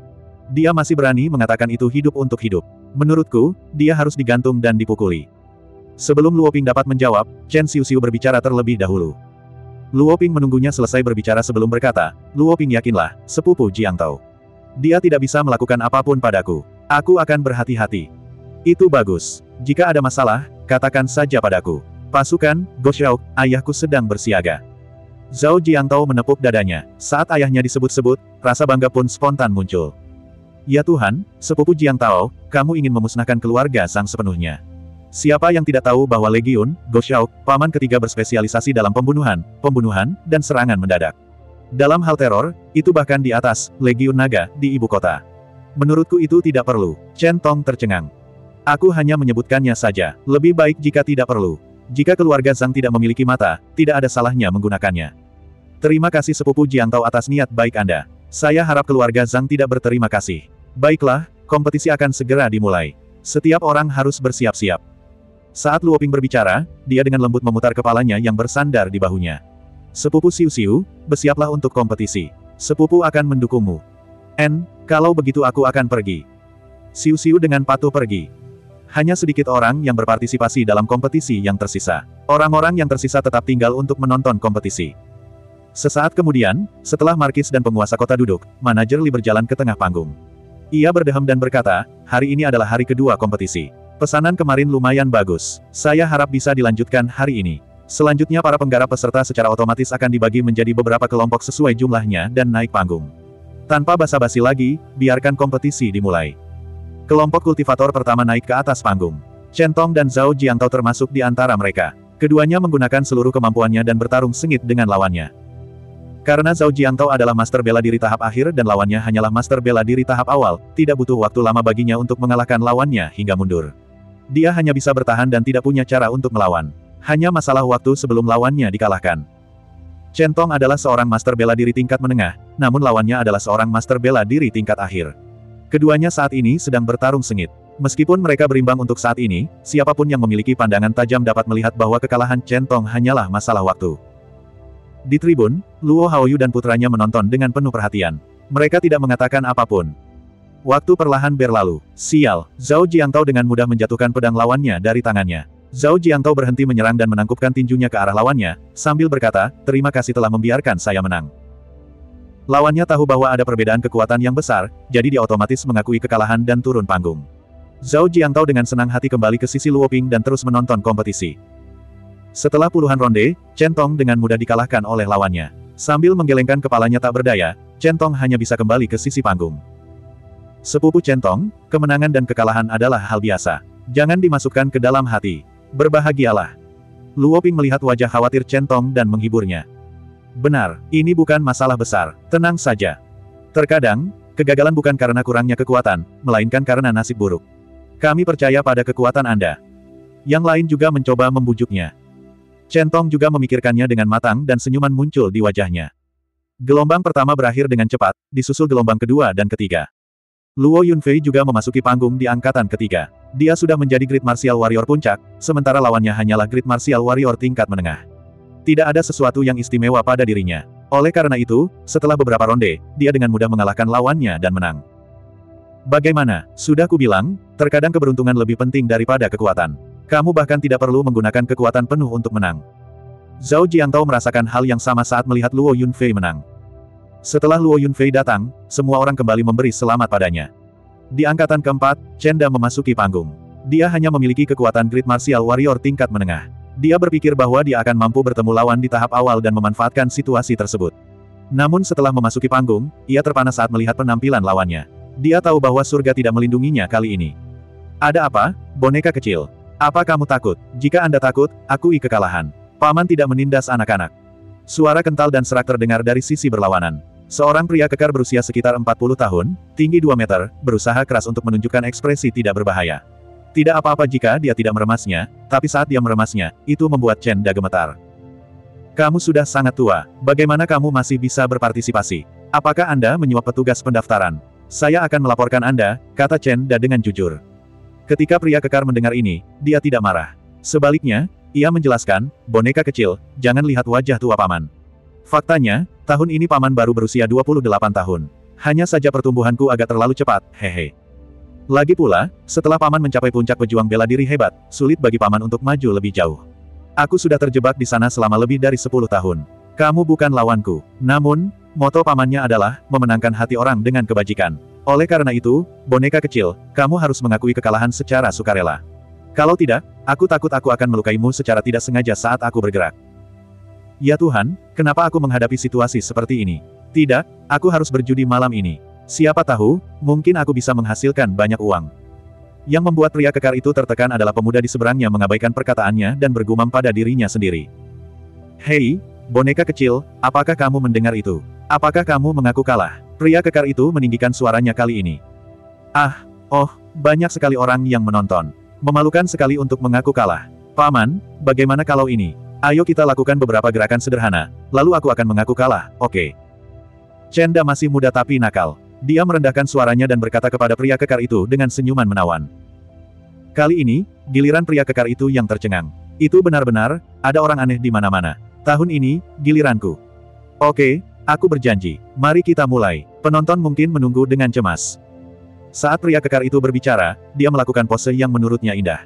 Dia masih berani mengatakan itu hidup untuk hidup. Menurutku, dia harus digantung dan dipukuli. Sebelum Luo Ping dapat menjawab, Chen Xiu berbicara terlebih dahulu. Luo Ping menunggunya selesai berbicara sebelum berkata, Luo Ping yakinlah, sepupu Jiang Tao. Dia tidak bisa melakukan apa pun padaku. Aku akan berhati-hati. Itu bagus. Jika ada masalah, katakan saja padaku. Pasukan, Go Xiao, ayahku sedang bersiaga. Zhao Jiangtao menepuk dadanya. Saat ayahnya disebut-sebut, rasa bangga pun spontan muncul. Ya Tuhan, sepupu Jiangtao, kamu ingin memusnahkan keluarga sang sepenuhnya. Siapa yang tidak tahu bahwa Legiun, Xiao, paman ketiga berspesialisasi dalam pembunuhan, pembunuhan, dan serangan mendadak. Dalam hal teror, itu bahkan di atas, Legiun Naga, di ibu kota. Menurutku itu tidak perlu. Chen Tong tercengang. Aku hanya menyebutkannya saja, lebih baik jika tidak perlu. Jika keluarga Zhang tidak memiliki mata, tidak ada salahnya menggunakannya. Terima kasih sepupu Jiang Tao atas niat baik Anda. Saya harap keluarga Zhang tidak berterima kasih. Baiklah, kompetisi akan segera dimulai. Setiap orang harus bersiap-siap. Saat Luoping berbicara, dia dengan lembut memutar kepalanya yang bersandar di bahunya. Sepupu Siu Siu, bersiaplah untuk kompetisi. Sepupu akan mendukungmu. N, kalau begitu aku akan pergi. Siu Siu dengan patuh pergi. Hanya sedikit orang yang berpartisipasi dalam kompetisi yang tersisa. Orang-orang yang tersisa tetap tinggal untuk menonton kompetisi. Sesaat kemudian, setelah Markis dan penguasa kota duduk, manajer Li berjalan ke tengah panggung. Ia berdeham dan berkata, hari ini adalah hari kedua kompetisi. Pesanan kemarin lumayan bagus. Saya harap bisa dilanjutkan hari ini. Selanjutnya para penggarap peserta secara otomatis akan dibagi menjadi beberapa kelompok sesuai jumlahnya dan naik panggung. Tanpa basa-basi lagi, biarkan kompetisi dimulai. Kelompok kultivator pertama naik ke atas panggung. Chen Tong dan Zhao Jiangtao termasuk di antara mereka. Keduanya menggunakan seluruh kemampuannya dan bertarung sengit dengan lawannya. Karena Zhao Jiangtao adalah master bela diri tahap akhir dan lawannya hanyalah master bela diri tahap awal, tidak butuh waktu lama baginya untuk mengalahkan lawannya hingga mundur. Dia hanya bisa bertahan dan tidak punya cara untuk melawan. Hanya masalah waktu sebelum lawannya dikalahkan. Chen Tong adalah seorang master bela diri tingkat menengah, namun lawannya adalah seorang master bela diri tingkat akhir. Keduanya saat ini sedang bertarung sengit. Meskipun mereka berimbang untuk saat ini, siapa pun yang memiliki pandangan tajam dapat melihat bahwa kekalahan Chen Tong hanyalah masalah waktu. Di tribun, Luo Haoyu dan putranya menonton dengan penuh perhatian. Mereka tidak mengatakan apa pun. Waktu perlahan berlalu. Sial, Zhao Jiangtao dengan mudah menjatuhkan pedang lawannya dari tangannya. Zhao Jiangtao berhenti menyerang dan menangkupkan tinjunya ke arah lawannya, sambil berkata, terima kasih telah membiarkan saya menang. Lawannya tahu bahwa ada perbedaan kekuatan yang besar, jadi dia otomatis mengakui kekalahan dan turun panggung. Zhao Jiangtao dengan senang hati kembali ke sisi Luoping dan terus menonton kompetisi. Setelah puluhan ronde, Chen Tong dengan mudah dikalahkan oleh lawannya. Sambil menggelengkan kepalanya tak berdaya, Chen Tong hanya bisa kembali ke sisi panggung. Sepupu centong, kemenangan dan kekalahan adalah hal biasa. Jangan dimasukkan ke dalam hati. Berbahagialah. Luoping melihat wajah khawatir centong dan menghiburnya. Benar, ini bukan masalah besar. Tenang saja. Terkadang, kegagalan bukan karena kurangnya kekuatan, melainkan karena nasib buruk. Kami percaya pada kekuatan Anda. Yang lain juga mencoba membujuknya. Centong juga memikirkannya dengan matang dan senyuman muncul di wajahnya. Gelombang pertama berakhir dengan cepat, disusul gelombang kedua dan ketiga. Luo Yunfei juga memasuki panggung di angkatan ketiga. Dia sudah menjadi Great Martial Warrior puncak, sementara lawannya hanyalah Great Martial Warrior tingkat menengah. Tidak ada sesuatu yang istimewa pada dirinya. Oleh karena itu, setelah beberapa ronde, dia dengan mudah mengalahkan lawannya dan menang. Bagaimana? Sudah kubilang, terkadang keberuntungan lebih penting daripada kekuatan. Kamu bahkan tidak perlu menggunakan kekuatan penuh untuk menang. Zhao Jiangtao merasakan hal yang sama saat melihat Luo Yunfei menang. Setelah Luo Yunfei datang, semua orang kembali memberi selamat padanya. Di angkatan keempat, Chenda memasuki panggung. Dia hanya memiliki kekuatan Great Martial Warrior tingkat menengah. Dia berpikir bahwa dia akan mampu bertemu lawan di tahap awal dan memanfaatkan situasi tersebut. Namun setelah memasuki panggung, ia terpana saat melihat penampilan lawannya. Dia tahu bahwa surga tidak melindunginya kali ini. Ada apa, boneka kecil? Apa kamu takut? Jika Anda takut, akui kekalahan. Paman tidak menindas anak-anak. Suara kental dan serak terdengar dari sisi berlawanan. Seorang pria kekar berusia sekitar 40 tahun, tinggi 2 meter, berusaha keras untuk menunjukkan ekspresi tidak berbahaya. Tidak apa-apa jika dia tidak meremasnya, tapi saat dia meremasnya, itu membuat Chen Da gemetar. Kamu sudah sangat tua, bagaimana kamu masih bisa berpartisipasi? Apakah Anda menyuap petugas pendaftaran? Saya akan melaporkan Anda, kata Chen Da dengan jujur. Ketika pria kekar mendengar ini, dia tidak marah. Sebaliknya, Ia menjelaskan, boneka kecil, jangan lihat wajah tua paman. Faktanya, tahun ini paman baru berusia 28 tahun. Hanya saja pertumbuhanku agak terlalu cepat, hehe. Lagi pula, setelah paman mencapai puncak pejuang bela diri hebat, sulit bagi paman untuk maju lebih jauh. Aku sudah terjebak di sana selama lebih dari 10 tahun. Kamu bukan lawanku. Namun, moto pamannya adalah, memenangkan hati orang dengan kebajikan. Oleh karena itu, boneka kecil, kamu harus mengakui kekalahan secara sukarela. Kalau tidak, aku takut aku akan melukaimu secara tidak sengaja saat aku bergerak. Ya Tuhan, kenapa aku menghadapi situasi seperti ini? Tidak, aku harus berjudi malam ini. Siapa tahu, mungkin aku bisa menghasilkan banyak uang. Yang membuat pria kekar itu tertekan adalah pemuda di seberangnya mengabaikan perkataannya dan bergumam pada dirinya sendiri. Hei, boneka kecil, apakah kamu mendengar itu? Apakah kamu mengaku kalah? Pria kekar itu meninggikan suaranya kali ini. Ah, oh, banyak sekali orang yang menonton. Memalukan sekali untuk mengaku kalah. Paman, bagaimana kalau ini? Ayo kita lakukan beberapa gerakan sederhana, lalu aku akan mengaku kalah, oke. Okay. Chenda masih muda tapi nakal. Dia merendahkan suaranya dan berkata kepada pria kekar itu dengan senyuman menawan. Kali ini, giliran pria kekar itu yang tercengang. Itu benar-benar, ada orang aneh di mana-mana. Tahun ini, giliranku. Oke, aku berjanji. Mari kita mulai. Penonton mungkin menunggu dengan cemas. Saat pria kekar itu berbicara, dia melakukan pose yang menurutnya indah.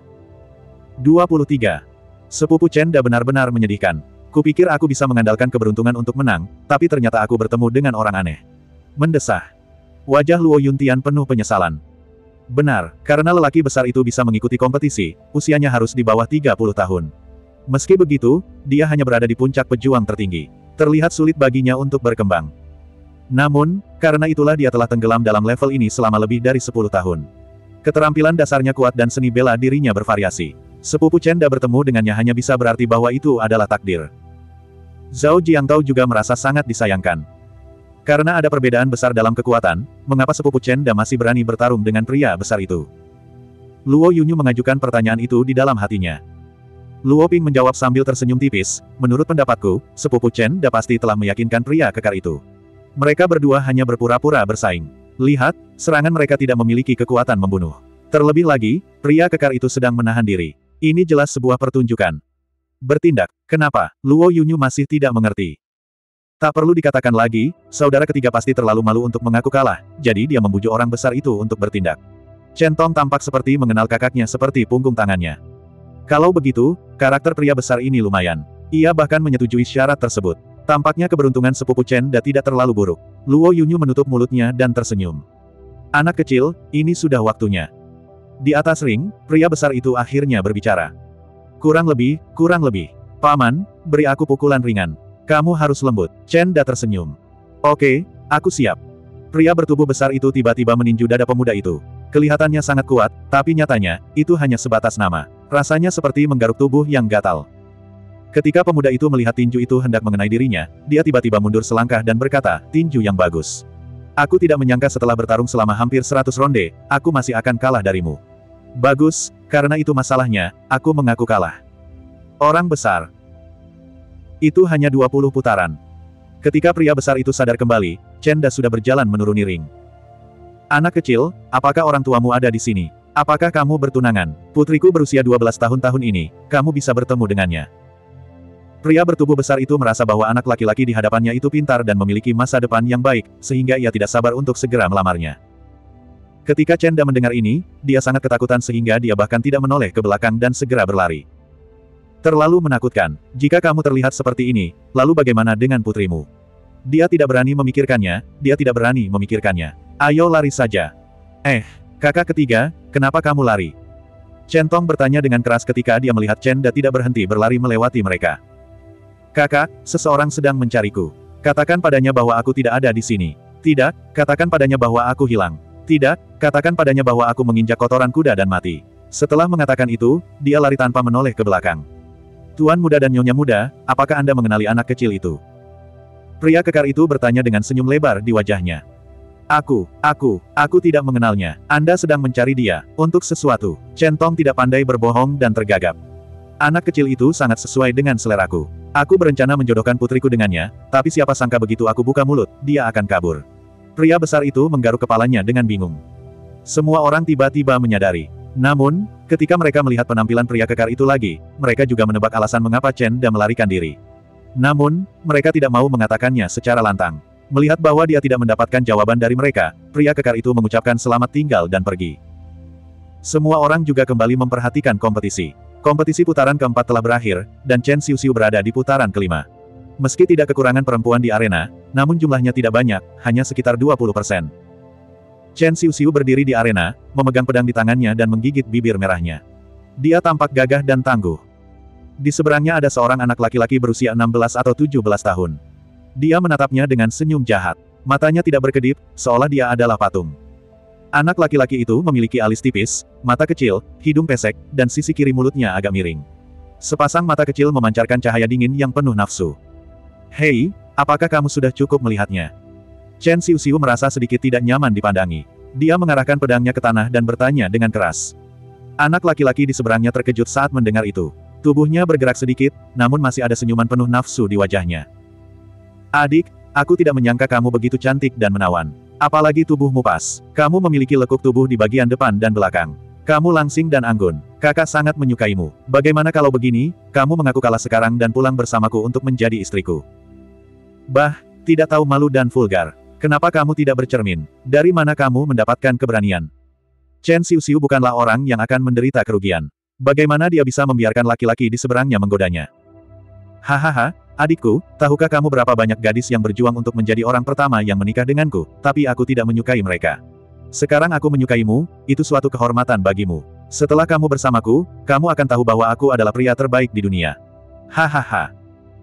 23. Sepupu Chenda benar-benar menyedihkan. Kupikir aku bisa mengandalkan keberuntungan untuk menang, tapi ternyata aku bertemu dengan orang aneh. Mendesah. Wajah Luo Yuntian penuh penyesalan. Benar, karena lelaki besar itu bisa mengikuti kompetisi, usianya harus di bawah 30 tahun. Meski begitu, dia hanya berada di puncak pejuang tertinggi. Terlihat sulit baginya untuk berkembang. Namun, karena itulah dia telah tenggelam dalam level ini selama lebih dari 10 tahun. Keterampilan dasarnya kuat dan seni bela dirinya bervariasi. Sepupu Chenda bertemu dengannya hanya bisa berarti bahwa itu adalah takdir. Zhao Jiangtao juga merasa sangat disayangkan. Karena ada perbedaan besar dalam kekuatan, mengapa sepupu Chen Da masih berani bertarung dengan pria besar itu? Luo Yunyu mengajukan pertanyaan itu di dalam hatinya. Luo Ping menjawab sambil tersenyum tipis, menurut pendapatku, sepupu Chen Da pasti telah meyakinkan pria kekar itu. Mereka berdua hanya berpura-pura bersaing. Lihat, serangan mereka tidak memiliki kekuatan membunuh. Terlebih lagi, pria kekar itu sedang menahan diri. Ini jelas sebuah pertunjukan. Bertindak. Kenapa? Luo Yunyu masih tidak mengerti. Tak perlu dikatakan lagi, saudara ketiga pasti terlalu malu untuk mengaku kalah, jadi dia membujuk orang besar itu untuk bertindak. Chen Tong tampak seperti mengenal kakaknya seperti punggung tangannya. Kalau begitu, karakter pria besar ini lumayan. Ia bahkan menyetujui syarat tersebut. Tampaknya keberuntungan sepupu Chen Da tidak terlalu buruk. Luo Yunyu menutup mulutnya dan tersenyum. Anak kecil, ini sudah waktunya. Di atas ring, pria besar itu akhirnya berbicara. Kurang lebih, kurang lebih. Paman, beri aku pukulan ringan. Kamu harus lembut. Chen Da tersenyum. Oke, aku siap. Pria bertubuh besar itu tiba-tiba meninju dada pemuda itu. Kelihatannya sangat kuat, tapi nyatanya, itu hanya sebatas nama. Rasanya seperti menggaruk tubuh yang gatal. Ketika pemuda itu melihat tinju itu hendak mengenai dirinya, dia tiba-tiba mundur selangkah dan berkata, tinju yang bagus. Aku tidak menyangka setelah bertarung selama hampir 100 ronde, aku masih akan kalah darimu. Bagus, karena itu masalahnya, aku mengaku kalah. Orang besar. Itu hanya 20 putaran. Ketika pria besar itu sadar kembali, Chenda sudah berjalan menuruni ring. Anak kecil, apakah orang tuamu ada di sini? Apakah kamu bertunangan? Putriku berusia 12 tahun-tahun ini, kamu bisa bertemu dengannya. Pria bertubuh besar itu merasa bahwa anak laki-laki di hadapannya itu pintar dan memiliki masa depan yang baik, sehingga ia tidak sabar untuk segera melamarnya. Ketika Chenda mendengar ini, dia sangat ketakutan sehingga dia bahkan tidak menoleh ke belakang dan segera berlari. Terlalu menakutkan. Jika kamu terlihat seperti ini, lalu bagaimana dengan putrimu? Dia tidak berani memikirkannya, dia tidak berani memikirkannya. Ayo lari saja. Eh, kakak ketiga, kenapa kamu lari? Chen Tong bertanya dengan keras ketika dia melihat Chenda tidak berhenti berlari melewati mereka. Kakak, seseorang sedang mencariku. Katakan padanya bahwa aku tidak ada di sini. Tidak, katakan padanya bahwa aku hilang. Tidak, katakan padanya bahwa aku menginjak kotoran kuda dan mati. Setelah mengatakan itu, dia lari tanpa menoleh ke belakang. Tuan muda dan nyonya muda, apakah Anda mengenali anak kecil itu? Pria kekar itu bertanya dengan senyum lebar di wajahnya. Aku, aku, aku tidak mengenalnya. Anda sedang mencari dia, untuk sesuatu. Chen Tong tidak pandai berbohong dan tergagap. Anak kecil itu sangat sesuai dengan seleraku. Aku berencana menjodohkan putriku dengannya, tapi siapa sangka begitu aku buka mulut, dia akan kabur. Pria besar itu menggaruk kepalanya dengan bingung. Semua orang tiba-tiba menyadari. Namun, ketika mereka melihat penampilan pria kekar itu lagi, mereka juga menebak alasan mengapa Chen dan melarikan diri. Namun, mereka tidak mau mengatakannya secara lantang. Melihat bahwa dia tidak mendapatkan jawaban dari mereka, pria kekar itu mengucapkan selamat tinggal dan pergi. Semua orang juga kembali memperhatikan kompetisi. Kompetisi putaran keempat telah berakhir, dan Chen Xiu berdiri berada di putaran kelima. Meski tidak kekurangan perempuan di arena, namun jumlahnya tidak banyak, hanya sekitar 20%. Chen Xiu berdiri di arena, memegang pedang di tangannya dan menggigit bibir merahnya. Dia tampak gagah dan tangguh. Di seberangnya ada seorang anak laki-laki berusia 16 atau 17 tahun. Dia menatapnya dengan senyum jahat. Matanya tidak berkedip, seolah dia adalah patung. Anak laki-laki itu memiliki alis tipis, mata kecil, hidung pesek, dan sisi kiri mulutnya agak miring. Sepasang mata kecil memancarkan cahaya dingin yang penuh nafsu. Hei, apakah kamu sudah cukup melihatnya? Chen Xiu merasa sedikit tidak nyaman dipandangi. Dia mengarahkan pedangnya ke tanah dan bertanya dengan keras. Anak laki-laki di seberangnya terkejut saat mendengar itu. Tubuhnya bergerak sedikit, namun masih ada senyuman penuh nafsu di wajahnya. Adik, aku tidak menyangka kamu begitu cantik dan menawan. Apalagi tubuhmu pas. Kamu memiliki lekuk tubuh di bagian depan dan belakang. Kamu langsing dan anggun. Kakak sangat menyukaimu. Bagaimana kalau begini, kamu mengaku kalah sekarang dan pulang bersamaku untuk menjadi istriku. Bah, tidak tahu malu dan vulgar. Kenapa kamu tidak bercermin? Dari mana kamu mendapatkan keberanian? Chen Xiu bukanlah orang yang akan menderita kerugian. Bagaimana dia bisa membiarkan laki-laki di seberangnya menggodanya? Hahaha, adikku, tahukah kamu berapa banyak gadis yang berjuang untuk menjadi orang pertama yang menikah denganku, tapi aku tidak menyukai mereka. Sekarang aku menyukaimu, itu suatu kehormatan bagimu. Setelah kamu bersamaku, kamu akan tahu bahwa aku adalah pria terbaik di dunia. Hahaha.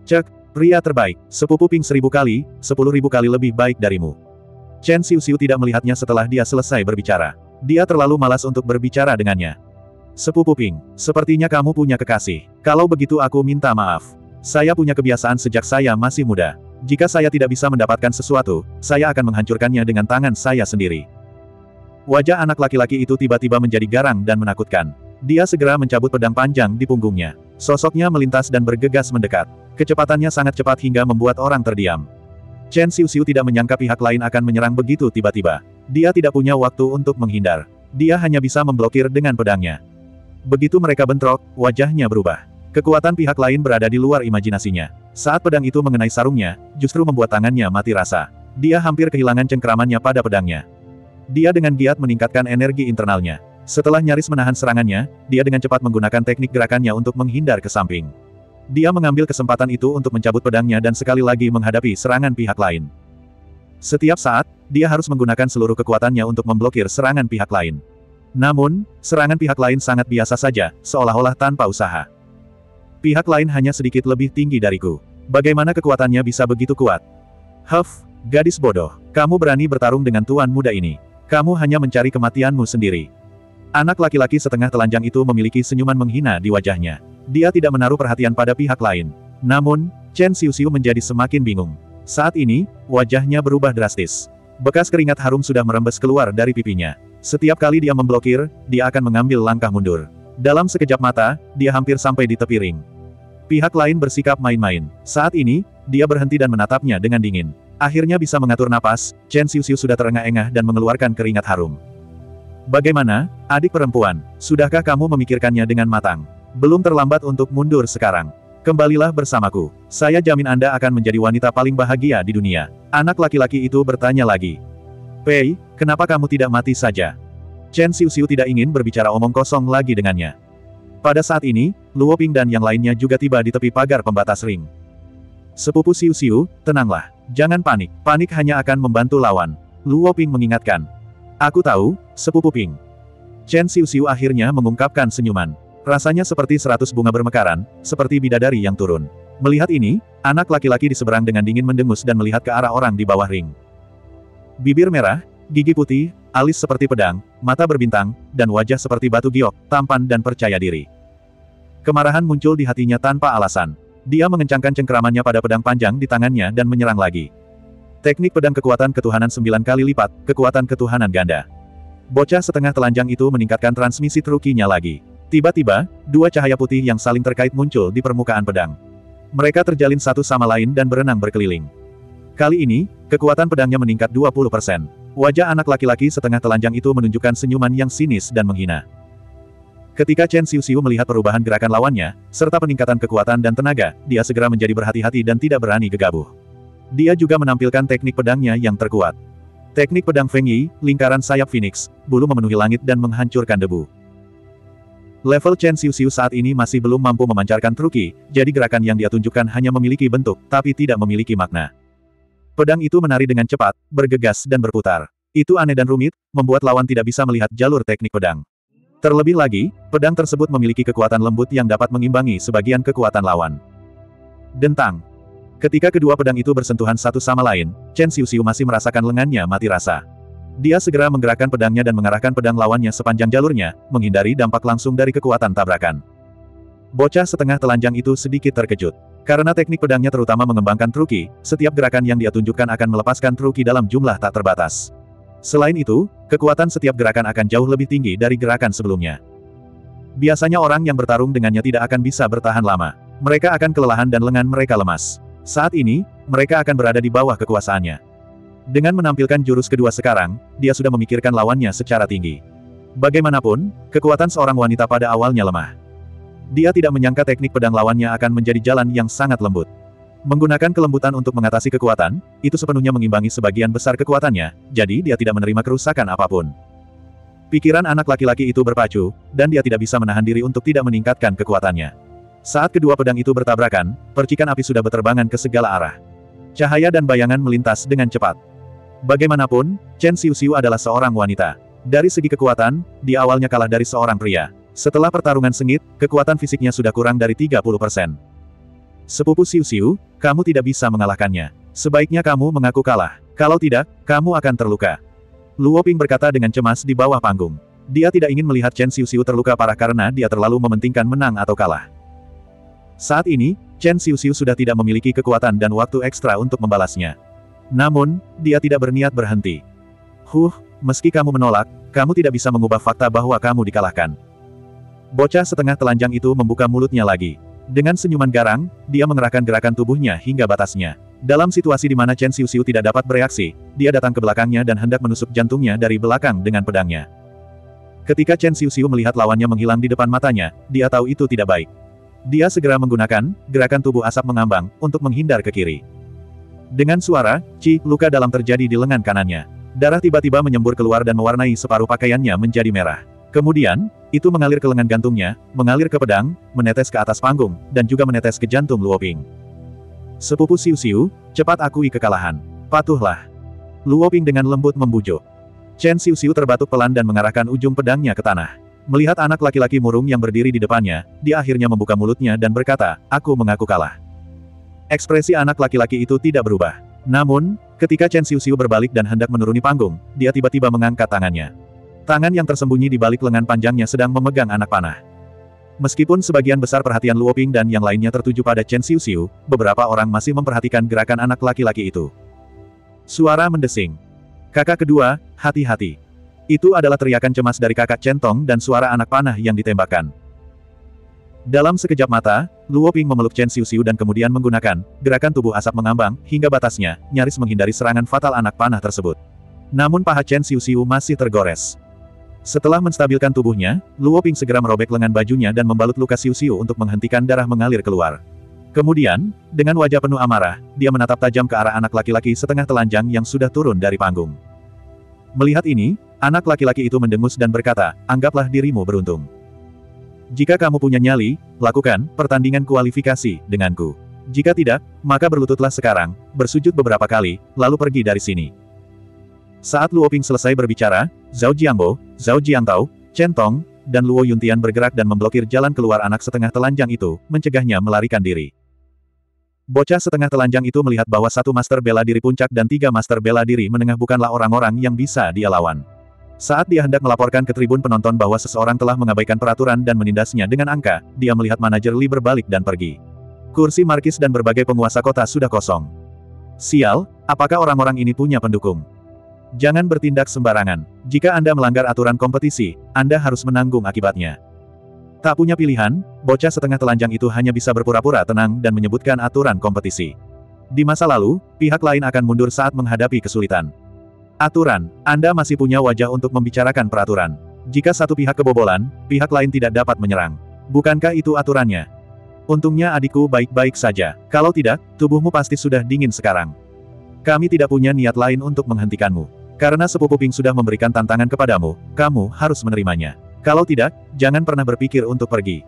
Cek, Pria terbaik, sepupu Ping seribu kali, sepuluh ribu kali lebih baik darimu. Chen Xiu tidak melihatnya setelah dia selesai berbicara. Dia terlalu malas untuk berbicara dengannya. Sepupu Ping, sepertinya kamu punya kekasih. Kalau begitu aku minta maaf. Saya punya kebiasaan sejak saya masih muda. Jika saya tidak bisa mendapatkan sesuatu, saya akan menghancurkannya dengan tangan saya sendiri. Wajah anak laki-laki itu tiba-tiba menjadi garang dan menakutkan. Dia segera mencabut pedang panjang di punggungnya. Sosoknya melintas dan bergegas mendekat. Kecepatannya sangat cepat hingga membuat orang terdiam. Chen Xiu tidak menyangka pihak lain akan menyerang begitu tiba-tiba. Dia tidak punya waktu untuk menghindar. Dia hanya bisa memblokir dengan pedangnya. Begitu mereka bentrok, wajahnya berubah. Kekuatan pihak lain berada di luar imajinasinya. Saat pedang itu mengenai sarungnya, justru membuat tangannya mati rasa. Dia hampir kehilangan cengkeramannya pada pedangnya. Dia dengan giat meningkatkan energi internalnya. Setelah nyaris menahan serangannya, dia dengan cepat menggunakan teknik gerakannya untuk menghindar ke samping. Dia mengambil kesempatan itu untuk mencabut pedangnya dan sekali lagi menghadapi serangan pihak lain. Setiap saat, dia harus menggunakan seluruh kekuatannya untuk memblokir serangan pihak lain. Namun, serangan pihak lain sangat biasa saja, seolah-olah tanpa usaha. Pihak lain hanya sedikit lebih tinggi dariku. Bagaimana kekuatannya bisa begitu kuat? Huff, gadis bodoh. Kamu berani bertarung dengan tuan muda ini. Kamu hanya mencari kematianmu sendiri. Anak laki-laki setengah telanjang itu memiliki senyuman menghina di wajahnya. Dia tidak menaruh perhatian pada pihak lain. Namun, Chen Xiuxiu menjadi semakin bingung. Saat ini, wajahnya berubah drastis. Bekas keringat harum sudah merembes keluar dari pipinya. Setiap kali dia memblokir, dia akan mengambil langkah mundur. Dalam sekejap mata, dia hampir sampai di tepi ring. Pihak lain bersikap main-main. Saat ini, dia berhenti dan menatapnya dengan dingin. Akhirnya bisa mengatur napas, Chen Xiuxiu sudah terengah-engah dan mengeluarkan keringat harum. Bagaimana, adik perempuan, sudahkah kamu memikirkannya dengan matang? Belum terlambat untuk mundur sekarang. Kembalilah bersamaku. Saya jamin Anda akan menjadi wanita paling bahagia di dunia. Anak laki-laki itu bertanya lagi. Pei, kenapa kamu tidak mati saja? Chen Xiu tidak ingin berbicara omong kosong lagi dengannya. Pada saat ini, Luo Ping dan yang lainnya juga tiba di tepi pagar pembatas ring. Sepupu Xiu Xiu, tenanglah. Jangan panik. Panik hanya akan membantu lawan. Luo Ping mengingatkan. Aku tahu, Sepupu Ping. Chen Xiu Xiu akhirnya mengungkapkan senyuman. Rasanya seperti seratus bunga bermekaran, seperti bidadari yang turun. Melihat ini, anak laki-laki di seberang dengan dingin mendengus dan melihat ke arah orang di bawah ring. Bibir merah, gigi putih, alis seperti pedang, mata berbintang, dan wajah seperti batu giok, tampan dan percaya diri. Kemarahan muncul di hatinya tanpa alasan. Dia mengencangkan cengkeramannya pada pedang panjang di tangannya dan menyerang lagi. Teknik pedang kekuatan ketuhanan sembilan kali lipat, kekuatan ketuhanan ganda. Bocah setengah telanjang itu meningkatkan transmisi trukinya lagi. Tiba-tiba, dua cahaya putih yang saling terkait muncul di permukaan pedang. Mereka terjalin satu sama lain dan berenang berkeliling. Kali ini, kekuatan pedangnya meningkat 20%. Wajah anak laki-laki setengah telanjang itu menunjukkan senyuman yang sinis dan menghina. Ketika Chen Xiu melihat perubahan gerakan lawannya, serta peningkatan kekuatan dan tenaga, dia segera menjadi berhati-hati dan tidak berani gegabah. Dia juga menampilkan teknik pedangnya yang terkuat. Teknik pedang Feng Yi, lingkaran sayap Phoenix, bulu memenuhi langit dan menghancurkan debu. Level Chen Xiu saat ini masih belum mampu memancarkan truki, jadi gerakan yang dia tunjukkan hanya memiliki bentuk, tapi tidak memiliki makna. Pedang itu menari dengan cepat, bergegas dan berputar. Itu aneh dan rumit, membuat lawan tidak bisa melihat jalur teknik pedang. Terlebih lagi, pedang tersebut memiliki kekuatan lembut yang dapat mengimbangi sebagian kekuatan lawan. Dentang. Ketika kedua pedang itu bersentuhan satu sama lain, Chen Xiuxiu masih merasakan lengannya mati rasa. Dia segera menggerakkan pedangnya dan mengarahkan pedang lawannya sepanjang jalurnya, menghindari dampak langsung dari kekuatan tabrakan. Bocah setengah telanjang itu sedikit terkejut. Karena teknik pedangnya terutama mengembangkan truki, setiap gerakan yang dia tunjukkan akan melepaskan truki dalam jumlah tak terbatas. Selain itu, kekuatan setiap gerakan akan jauh lebih tinggi dari gerakan sebelumnya. Biasanya orang yang bertarung dengannya tidak akan bisa bertahan lama. Mereka akan kelelahan dan lengan mereka lemas. Saat ini, mereka akan berada di bawah kekuasaannya. Dengan menampilkan jurus kedua sekarang, dia sudah memikirkan lawannya secara tinggi. Bagaimanapun, kekuatan seorang wanita pada awalnya lemah. Dia tidak menyangka teknik pedang lawannya akan menjadi jalan yang sangat lembut. Menggunakan kelembutan untuk mengatasi kekuatan, itu sepenuhnya mengimbangi sebagian besar kekuatannya, jadi dia tidak menerima kerusakan apa pun. Pikiran anak laki-laki itu berpacu, dan dia tidak bisa menahan diri untuk tidak meningkatkan kekuatannya. Saat kedua pedang itu bertabrakan, percikan api sudah berterbangan ke segala arah. Cahaya dan bayangan melintas dengan cepat. Bagaimanapun, Chen Xiu adalah seorang wanita. Dari segi kekuatan, dia awalnya kalah dari seorang pria. Setelah pertarungan sengit, kekuatan fisiknya sudah kurang dari 30%. Sepupu Xiu kamu tidak bisa mengalahkannya. Sebaiknya kamu mengaku kalah. Kalau tidak, kamu akan terluka. Luo Ping berkata dengan cemas di bawah panggung. Dia tidak ingin melihat Chen Xiu terluka parah karena dia terlalu mementingkan menang atau kalah. Saat ini, Chen Xiuxiu sudah tidak memiliki kekuatan dan waktu ekstra untuk membalasnya. Namun, dia tidak berniat berhenti. Huh, meski kamu menolak, kamu tidak bisa mengubah fakta bahwa kamu dikalahkan. Bocah setengah telanjang itu membuka mulutnya lagi. Dengan senyuman garang, dia mengerahkan gerakan tubuhnya hingga batasnya. Dalam situasi di mana Chen Xiuxiu tidak dapat bereaksi, dia datang ke belakangnya dan hendak menusuk jantungnya dari belakang dengan pedangnya. Ketika Chen Xiuxiu melihat lawannya menghilang di depan matanya, dia tahu itu tidak baik. Dia segera menggunakan gerakan tubuh asap mengambang untuk menghindar ke kiri. Dengan suara, Ci, luka dalam terjadi di lengan kanannya. Darah tiba-tiba menyembur keluar dan mewarnai separuh pakaiannya menjadi merah. Kemudian, itu mengalir ke lengan gantungnya, mengalir ke pedang, menetes ke atas panggung, dan juga menetes ke jantung Luoping. Sepupu Siu Siu, cepat akui kekalahan. Patuhlah. Luoping dengan lembut membujuk. Chen Siu Siu terbatuk pelan dan mengarahkan ujung pedangnya ke tanah. Melihat anak laki-laki murung yang berdiri di depannya, dia akhirnya membuka mulutnya dan berkata, aku mengaku kalah. Ekspresi anak laki-laki itu tidak berubah. Namun, ketika Chen Xiu berbalik dan hendak menuruni panggung, dia tiba-tiba mengangkat tangannya. Tangan yang tersembunyi di balik lengan panjangnya sedang memegang anak panah. Meskipun sebagian besar perhatian Luo Ping dan yang lainnya tertuju pada Chen Xiu beberapa orang masih memperhatikan gerakan anak laki-laki itu. Suara mendesing. Kakak kedua, hati-hati. Itu adalah teriakan cemas dari kakak Centong dan suara anak panah yang ditembakkan. Dalam sekejap mata, Luo Ping memeluk Chen Xiu dan kemudian menggunakan gerakan tubuh asap mengambang hingga batasnya, nyaris menghindari serangan fatal anak panah tersebut. Namun paha Chen Xiu masih tergores. Setelah menstabilkan tubuhnya, Luo Ping segera merobek lengan bajunya dan membalut luka Xiu untuk menghentikan darah mengalir keluar. Kemudian, dengan wajah penuh amarah, dia menatap tajam ke arah anak laki-laki setengah telanjang yang sudah turun dari panggung. Melihat ini, anak laki-laki itu mendengus dan berkata, anggaplah dirimu beruntung. Jika kamu punya nyali, lakukan pertandingan kualifikasi denganku. Jika tidak, maka berlututlah sekarang, bersujud beberapa kali, lalu pergi dari sini. Saat Luo Ping selesai berbicara, Zhao Jiangbo, Zhao Jiangtao, Chen Tong, dan Luo Yuntian bergerak dan memblokir jalan keluar anak setengah telanjang itu, mencegahnya melarikan diri. Bocah setengah telanjang itu melihat bahwa satu master bela diri puncak dan tiga master bela diri menengah bukanlah orang-orang yang bisa dia lawan. Saat dia hendak melaporkan ke tribun penonton bahwa seseorang telah mengabaikan peraturan dan menindasnya dengan angka, dia melihat manajer Li berbalik dan pergi. Kursi markis dan berbagai penguasa kota sudah kosong. Sial, apakah orang-orang ini punya pendukung? Jangan bertindak sembarangan. Jika Anda melanggar aturan kompetisi, Anda harus menanggung akibatnya. Tak punya pilihan, bocah setengah telanjang itu hanya bisa berpura-pura tenang dan menyebutkan aturan kompetisi. Di masa lalu, pihak lain akan mundur saat menghadapi kesulitan. Aturan, Anda masih punya wajah untuk membicarakan peraturan. Jika satu pihak kebobolan, pihak lain tidak dapat menyerang. Bukankah itu aturannya? Untungnya adikku baik-baik saja. Kalau tidak, tubuhmu pasti sudah dingin sekarang. Kami tidak punya niat lain untuk menghentikanmu. Karena sepupu Ping sudah memberikan tantangan kepadamu, kamu harus menerimanya. Kalau tidak, jangan pernah berpikir untuk pergi.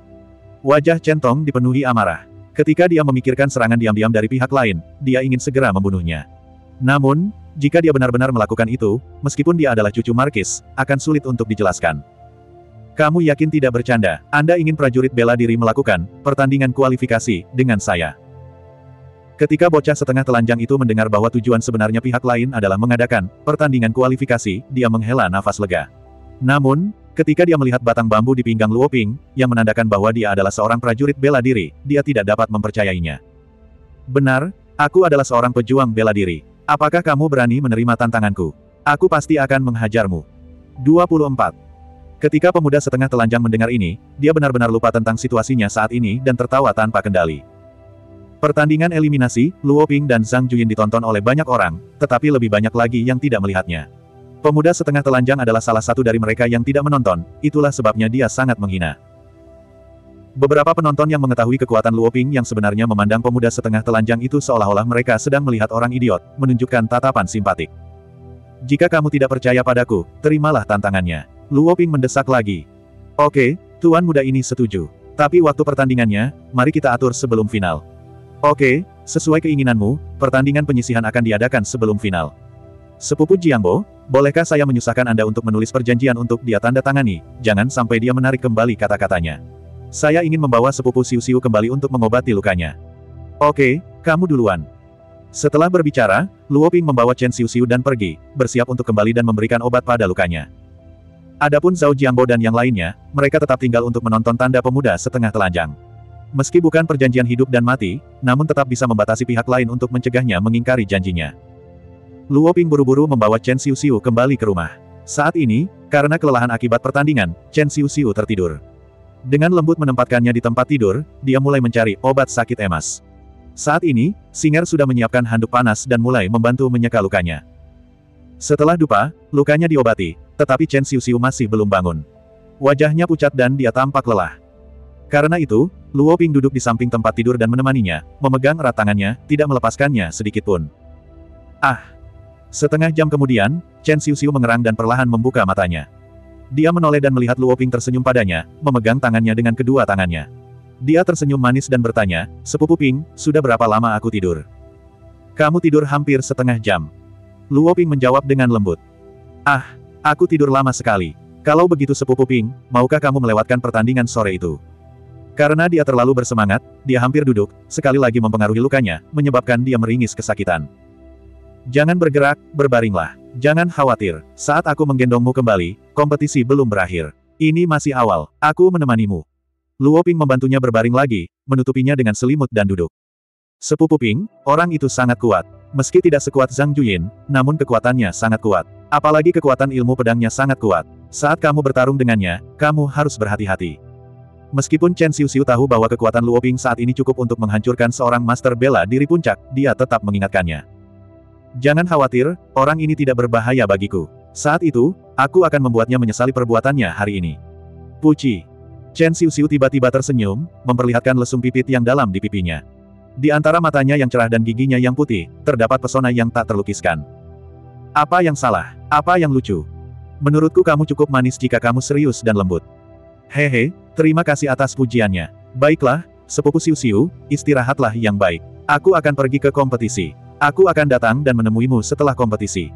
Wajah Centong dipenuhi amarah. Ketika dia memikirkan serangan diam-diam dari pihak lain, dia ingin segera membunuhnya. Namun, jika dia benar-benar melakukan itu, meskipun dia adalah cucu Markis, akan sulit untuk dijelaskan. Kamu yakin tidak bercanda, Anda ingin prajurit bela diri melakukan pertandingan kualifikasi dengan saya. Ketika bocah setengah telanjang itu mendengar bahwa tujuan sebenarnya pihak lain adalah mengadakan pertandingan kualifikasi, dia menghela nafas lega. Namun, ketika dia melihat batang bambu di pinggang Luo Ping, yang menandakan bahwa dia adalah seorang prajurit bela diri, dia tidak dapat mempercayainya. Benar, aku adalah seorang pejuang bela diri. Apakah kamu berani menerima tantanganku? Aku pasti akan menghajarmu. 24. Ketika pemuda setengah telanjang mendengar ini, dia benar-benar lupa tentang situasinya saat ini dan tertawa tanpa kendali. Pertandingan eliminasi, Luo Ping dan Zhang Juyin ditonton oleh banyak orang, tetapi lebih banyak lagi yang tidak melihatnya. Pemuda setengah telanjang adalah salah satu dari mereka yang tidak menonton, itulah sebabnya dia sangat menghina. Beberapa penonton yang mengetahui kekuatan Luo Ping yang sebenarnya memandang pemuda setengah telanjang itu seolah-olah mereka sedang melihat orang idiot, menunjukkan tatapan simpatik. Jika kamu tidak percaya padaku, terimalah tantangannya. Luo Ping mendesak lagi. Oke, tuan muda ini setuju. Tapi waktu pertandingannya, mari kita atur sebelum final. Oke, sesuai keinginanmu, pertandingan penyisihan akan diadakan sebelum final. Sepupu Jiangbo, bolehkah saya menyusahkan Anda untuk menulis perjanjian untuk dia tanda tangani, jangan sampai dia menarik kembali kata-katanya. Saya ingin membawa sepupu Siu-Siu kembali untuk mengobati lukanya. Oke, kamu duluan. Setelah berbicara, Luo Ping membawa Chen Siu-Siu dan pergi, bersiap untuk kembali dan memberikan obat pada lukanya. Adapun Zhao Jiangbo dan yang lainnya, mereka tetap tinggal untuk menonton tanda pemuda setengah telanjang. Meski bukan perjanjian hidup dan mati, namun tetap bisa membatasi pihak lain untuk mencegahnya mengingkari janjinya. Luo Ping buru-buru membawa Chen Xiu-Xiu kembali ke rumah. Saat ini, karena kelelahan akibat pertandingan, Chen Xiu-Xiu tertidur. Dengan lembut menempatkannya di tempat tidur, dia mulai mencari obat sakit emas. Saat ini, Singer sudah menyiapkan handuk panas dan mulai membantu menyeka lukanya. Setelah dupa, lukanya diobati, tetapi Chen Xiu-Xiu masih belum bangun. Wajahnya pucat dan dia tampak lelah. Karena itu, Luo Ping duduk di samping tempat tidur dan menemaninya, memegang erat tangannya, tidak melepaskannya sedikitpun. Ah! Setengah jam kemudian, Chen Xiu-Xiu mengerang dan perlahan membuka matanya. Dia menoleh dan melihat Luo Ping tersenyum padanya, memegang tangannya dengan kedua tangannya. Dia tersenyum manis dan bertanya, Sepupu Ping, sudah berapa lama aku tidur? Kamu tidur hampir setengah jam. Luo Ping menjawab dengan lembut. Ah, aku tidur lama sekali. Kalau begitu Sepupu Ping, maukah kamu melewatkan pertandingan sore itu? Karena dia terlalu bersemangat, dia hampir duduk, sekali lagi mempengaruhi lukanya, menyebabkan dia meringis kesakitan. Jangan bergerak, berbaringlah. Jangan khawatir, saat aku menggendongmu kembali, kompetisi belum berakhir. Ini masih awal, aku menemanimu. Luo Ping membantunya berbaring lagi, menutupinya dengan selimut dan duduk. Sepupu Ping, orang itu sangat kuat. Meski tidak sekuat Zhang Juyin, namun kekuatannya sangat kuat. Apalagi kekuatan ilmu pedangnya sangat kuat. Saat kamu bertarung dengannya, kamu harus berhati-hati. Meskipun Chen Xiu Xiu tahu bahwa kekuatan Luo Ping saat ini cukup untuk menghancurkan seorang master bela diri puncak, dia tetap mengingatkannya. Jangan khawatir, orang ini tidak berbahaya bagiku. Saat itu, aku akan membuatnya menyesali perbuatannya hari ini. Puci. Chen Xiu Xiu tiba-tiba tersenyum, memperlihatkan lesung pipit yang dalam di pipinya. Di antara matanya yang cerah dan giginya yang putih, terdapat pesona yang tak terlukiskan. Apa yang salah? Apa yang lucu? Menurutku kamu cukup manis jika kamu serius dan lembut. Hehe, terima kasih atas pujiannya. Baiklah, sepupu Siu Siu, istirahatlah yang baik. Aku akan pergi ke kompetisi. Aku akan datang dan menemuimu setelah kompetisi.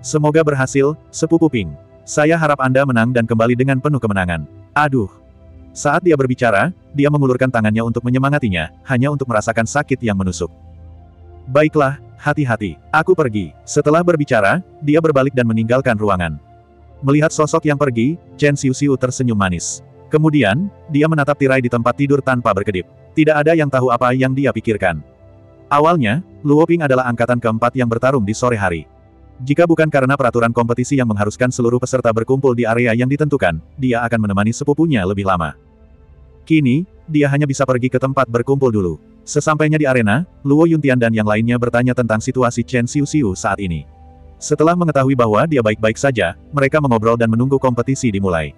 Semoga berhasil, sepupu Ping. Saya harap Anda menang dan kembali dengan penuh kemenangan. Aduh. Saat dia berbicara, dia mengulurkan tangannya untuk menyemangatinya, hanya untuk merasakan sakit yang menusuk. Baiklah, hati-hati. Aku pergi. Setelah berbicara, dia berbalik dan meninggalkan ruangan. Melihat sosok yang pergi, Chen Xiu Xiu tersenyum manis. Kemudian, dia menatap tirai di tempat tidur tanpa berkedip. Tidak ada yang tahu apa yang dia pikirkan. Awalnya, Luo Ping adalah angkatan keempat yang bertarung di sore hari. Jika bukan karena peraturan kompetisi yang mengharuskan seluruh peserta berkumpul di area yang ditentukan, dia akan menemani sepupunya lebih lama. Kini, dia hanya bisa pergi ke tempat berkumpul dulu. Sesampainya di arena, Luo Yuntian dan yang lainnya bertanya tentang situasi Chen Xiu Xiu saat ini. Setelah mengetahui bahwa dia baik-baik saja, mereka mengobrol dan menunggu kompetisi dimulai.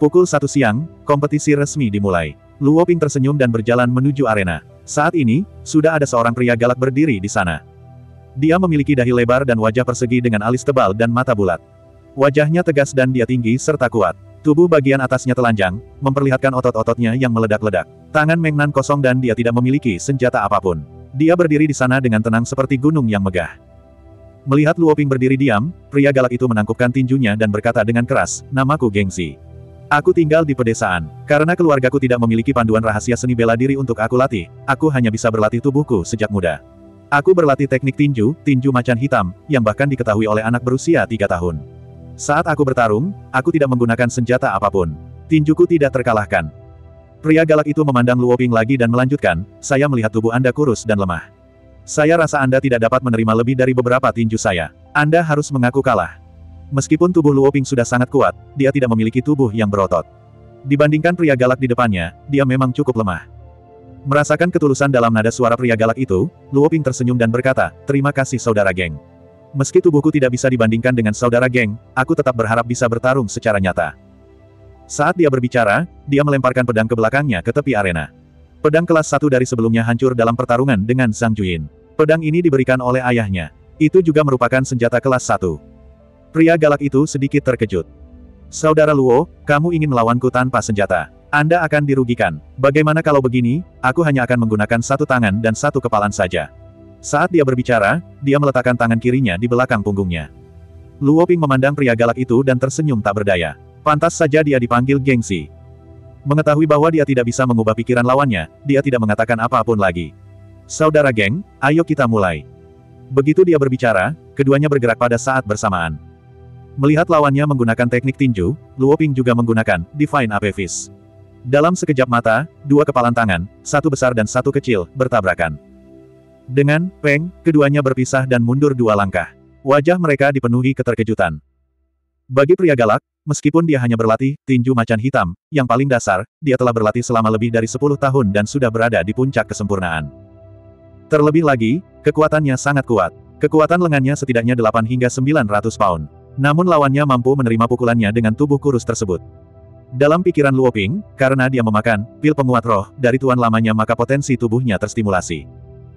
Pukul satu siang, kompetisi resmi dimulai. Luo Ping tersenyum dan berjalan menuju arena. Saat ini, sudah ada seorang pria galak berdiri di sana. Dia memiliki dahi lebar dan wajah persegi dengan alis tebal dan mata bulat. Wajahnya tegas dan dia tinggi serta kuat. Tubuh bagian atasnya telanjang, memperlihatkan otot-ototnya yang meledak-ledak. Tangan Mengnan kosong dan dia tidak memiliki senjata apa pun. Dia berdiri di sana dengan tenang seperti gunung yang megah. Melihat Luoping berdiri diam, pria galak itu menangkupkan tinjunya dan berkata dengan keras, namaku Gengsi. Aku tinggal di pedesaan. Karena keluargaku tidak memiliki panduan rahasia seni bela diri untuk aku latih, aku hanya bisa berlatih tubuhku sejak muda. Aku berlatih teknik tinju, tinju macan hitam, yang bahkan diketahui oleh anak berusia tiga tahun. Saat aku bertarung, aku tidak menggunakan senjata apa pun. Tinjuku tidak terkalahkan. Pria galak itu memandang Luoping lagi dan melanjutkan, saya melihat tubuh Anda kurus dan lemah. Saya rasa Anda tidak dapat menerima lebih dari beberapa tinju saya. Anda harus mengaku kalah. Meskipun tubuh Luoping sudah sangat kuat, dia tidak memiliki tubuh yang berotot. Dibandingkan pria galak di depannya, dia memang cukup lemah. Merasakan ketulusan dalam nada suara pria galak itu, Luo Ping tersenyum dan berkata, terima kasih saudara geng. Meski tubuhku tidak bisa dibandingkan dengan saudara geng, aku tetap berharap bisa bertarung secara nyata. Saat dia berbicara, dia melemparkan pedang ke belakangnya ke tepi arena. Pedang kelas satu dari sebelumnya hancur dalam pertarungan dengan Zhang Juyin. Pedang ini diberikan oleh ayahnya. Itu juga merupakan senjata kelas satu. Pria galak itu sedikit terkejut. Saudara Luo, kamu ingin melawanku tanpa senjata. Anda akan dirugikan. Bagaimana kalau begini, aku hanya akan menggunakan satu tangan dan satu kepalan saja. Saat dia berbicara, dia meletakkan tangan kirinya di belakang punggungnya. Luo Ping memandang pria galak itu dan tersenyum tak berdaya. Pantas saja dia dipanggil gengsi. Mengetahui bahwa dia tidak bisa mengubah pikiran lawannya, dia tidak mengatakan apa pun lagi. Saudara geng, ayo kita mulai. Begitu dia berbicara, keduanya bergerak pada saat bersamaan. Melihat lawannya menggunakan teknik tinju, Luo Ping juga menggunakan Divine Ape Fist. Dalam sekejap mata, dua kepalan tangan, satu besar dan satu kecil, bertabrakan. Dengan peng, keduanya berpisah dan mundur dua langkah. Wajah mereka dipenuhi keterkejutan. Bagi pria galak, meskipun dia hanya berlatih tinju macan hitam, yang paling dasar, dia telah berlatih selama lebih dari 10 tahun dan sudah berada di puncak kesempurnaan. Terlebih lagi, kekuatannya sangat kuat. Kekuatan lengannya setidaknya 8 hingga 900 pound. Namun lawannya mampu menerima pukulannya dengan tubuh kurus tersebut. Dalam pikiran Luoping, karena dia memakan pil penguat roh dari tuan lamanya maka potensi tubuhnya terstimulasi.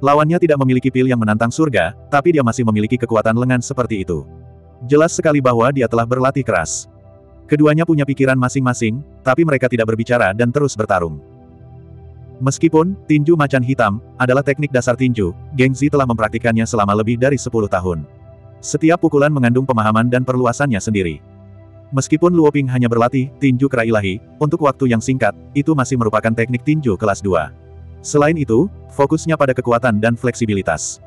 Lawannya tidak memiliki pil yang menantang surga, tapi dia masih memiliki kekuatan lengan seperti itu. Jelas sekali bahwa dia telah berlatih keras. Keduanya punya pikiran masing-masing, tapi mereka tidak berbicara dan terus bertarung. Meskipun, tinju macan hitam, adalah teknik dasar tinju, Gengzi telah mempraktikannya selama lebih dari 10 tahun. Setiap pukulan mengandung pemahaman dan perluasannya sendiri. Meskipun Luoping hanya berlatih tinju kera ilahi, untuk waktu yang singkat, itu masih merupakan teknik tinju kelas 2. Selain itu, fokusnya pada kekuatan dan fleksibilitas.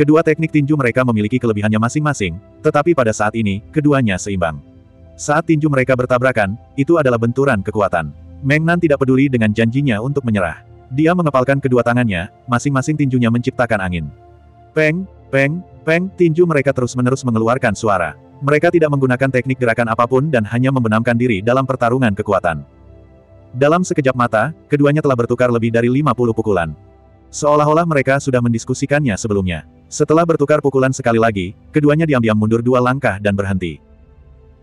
Kedua teknik tinju mereka memiliki kelebihannya masing-masing, tetapi pada saat ini, keduanya seimbang. Saat tinju mereka bertabrakan, itu adalah benturan kekuatan. Meng Nan tidak peduli dengan janjinya untuk menyerah. Dia mengepalkan kedua tangannya, masing-masing tinjunya menciptakan angin. Peng, peng, peng, tinju mereka terus-menerus mengeluarkan suara. Mereka tidak menggunakan teknik gerakan apa pun dan hanya membenamkan diri dalam pertarungan kekuatan. Dalam sekejap mata, keduanya telah bertukar lebih dari 50 pukulan. Seolah-olah mereka sudah mendiskusikannya sebelumnya. Setelah bertukar pukulan sekali lagi, keduanya diam-diam mundur dua langkah dan berhenti.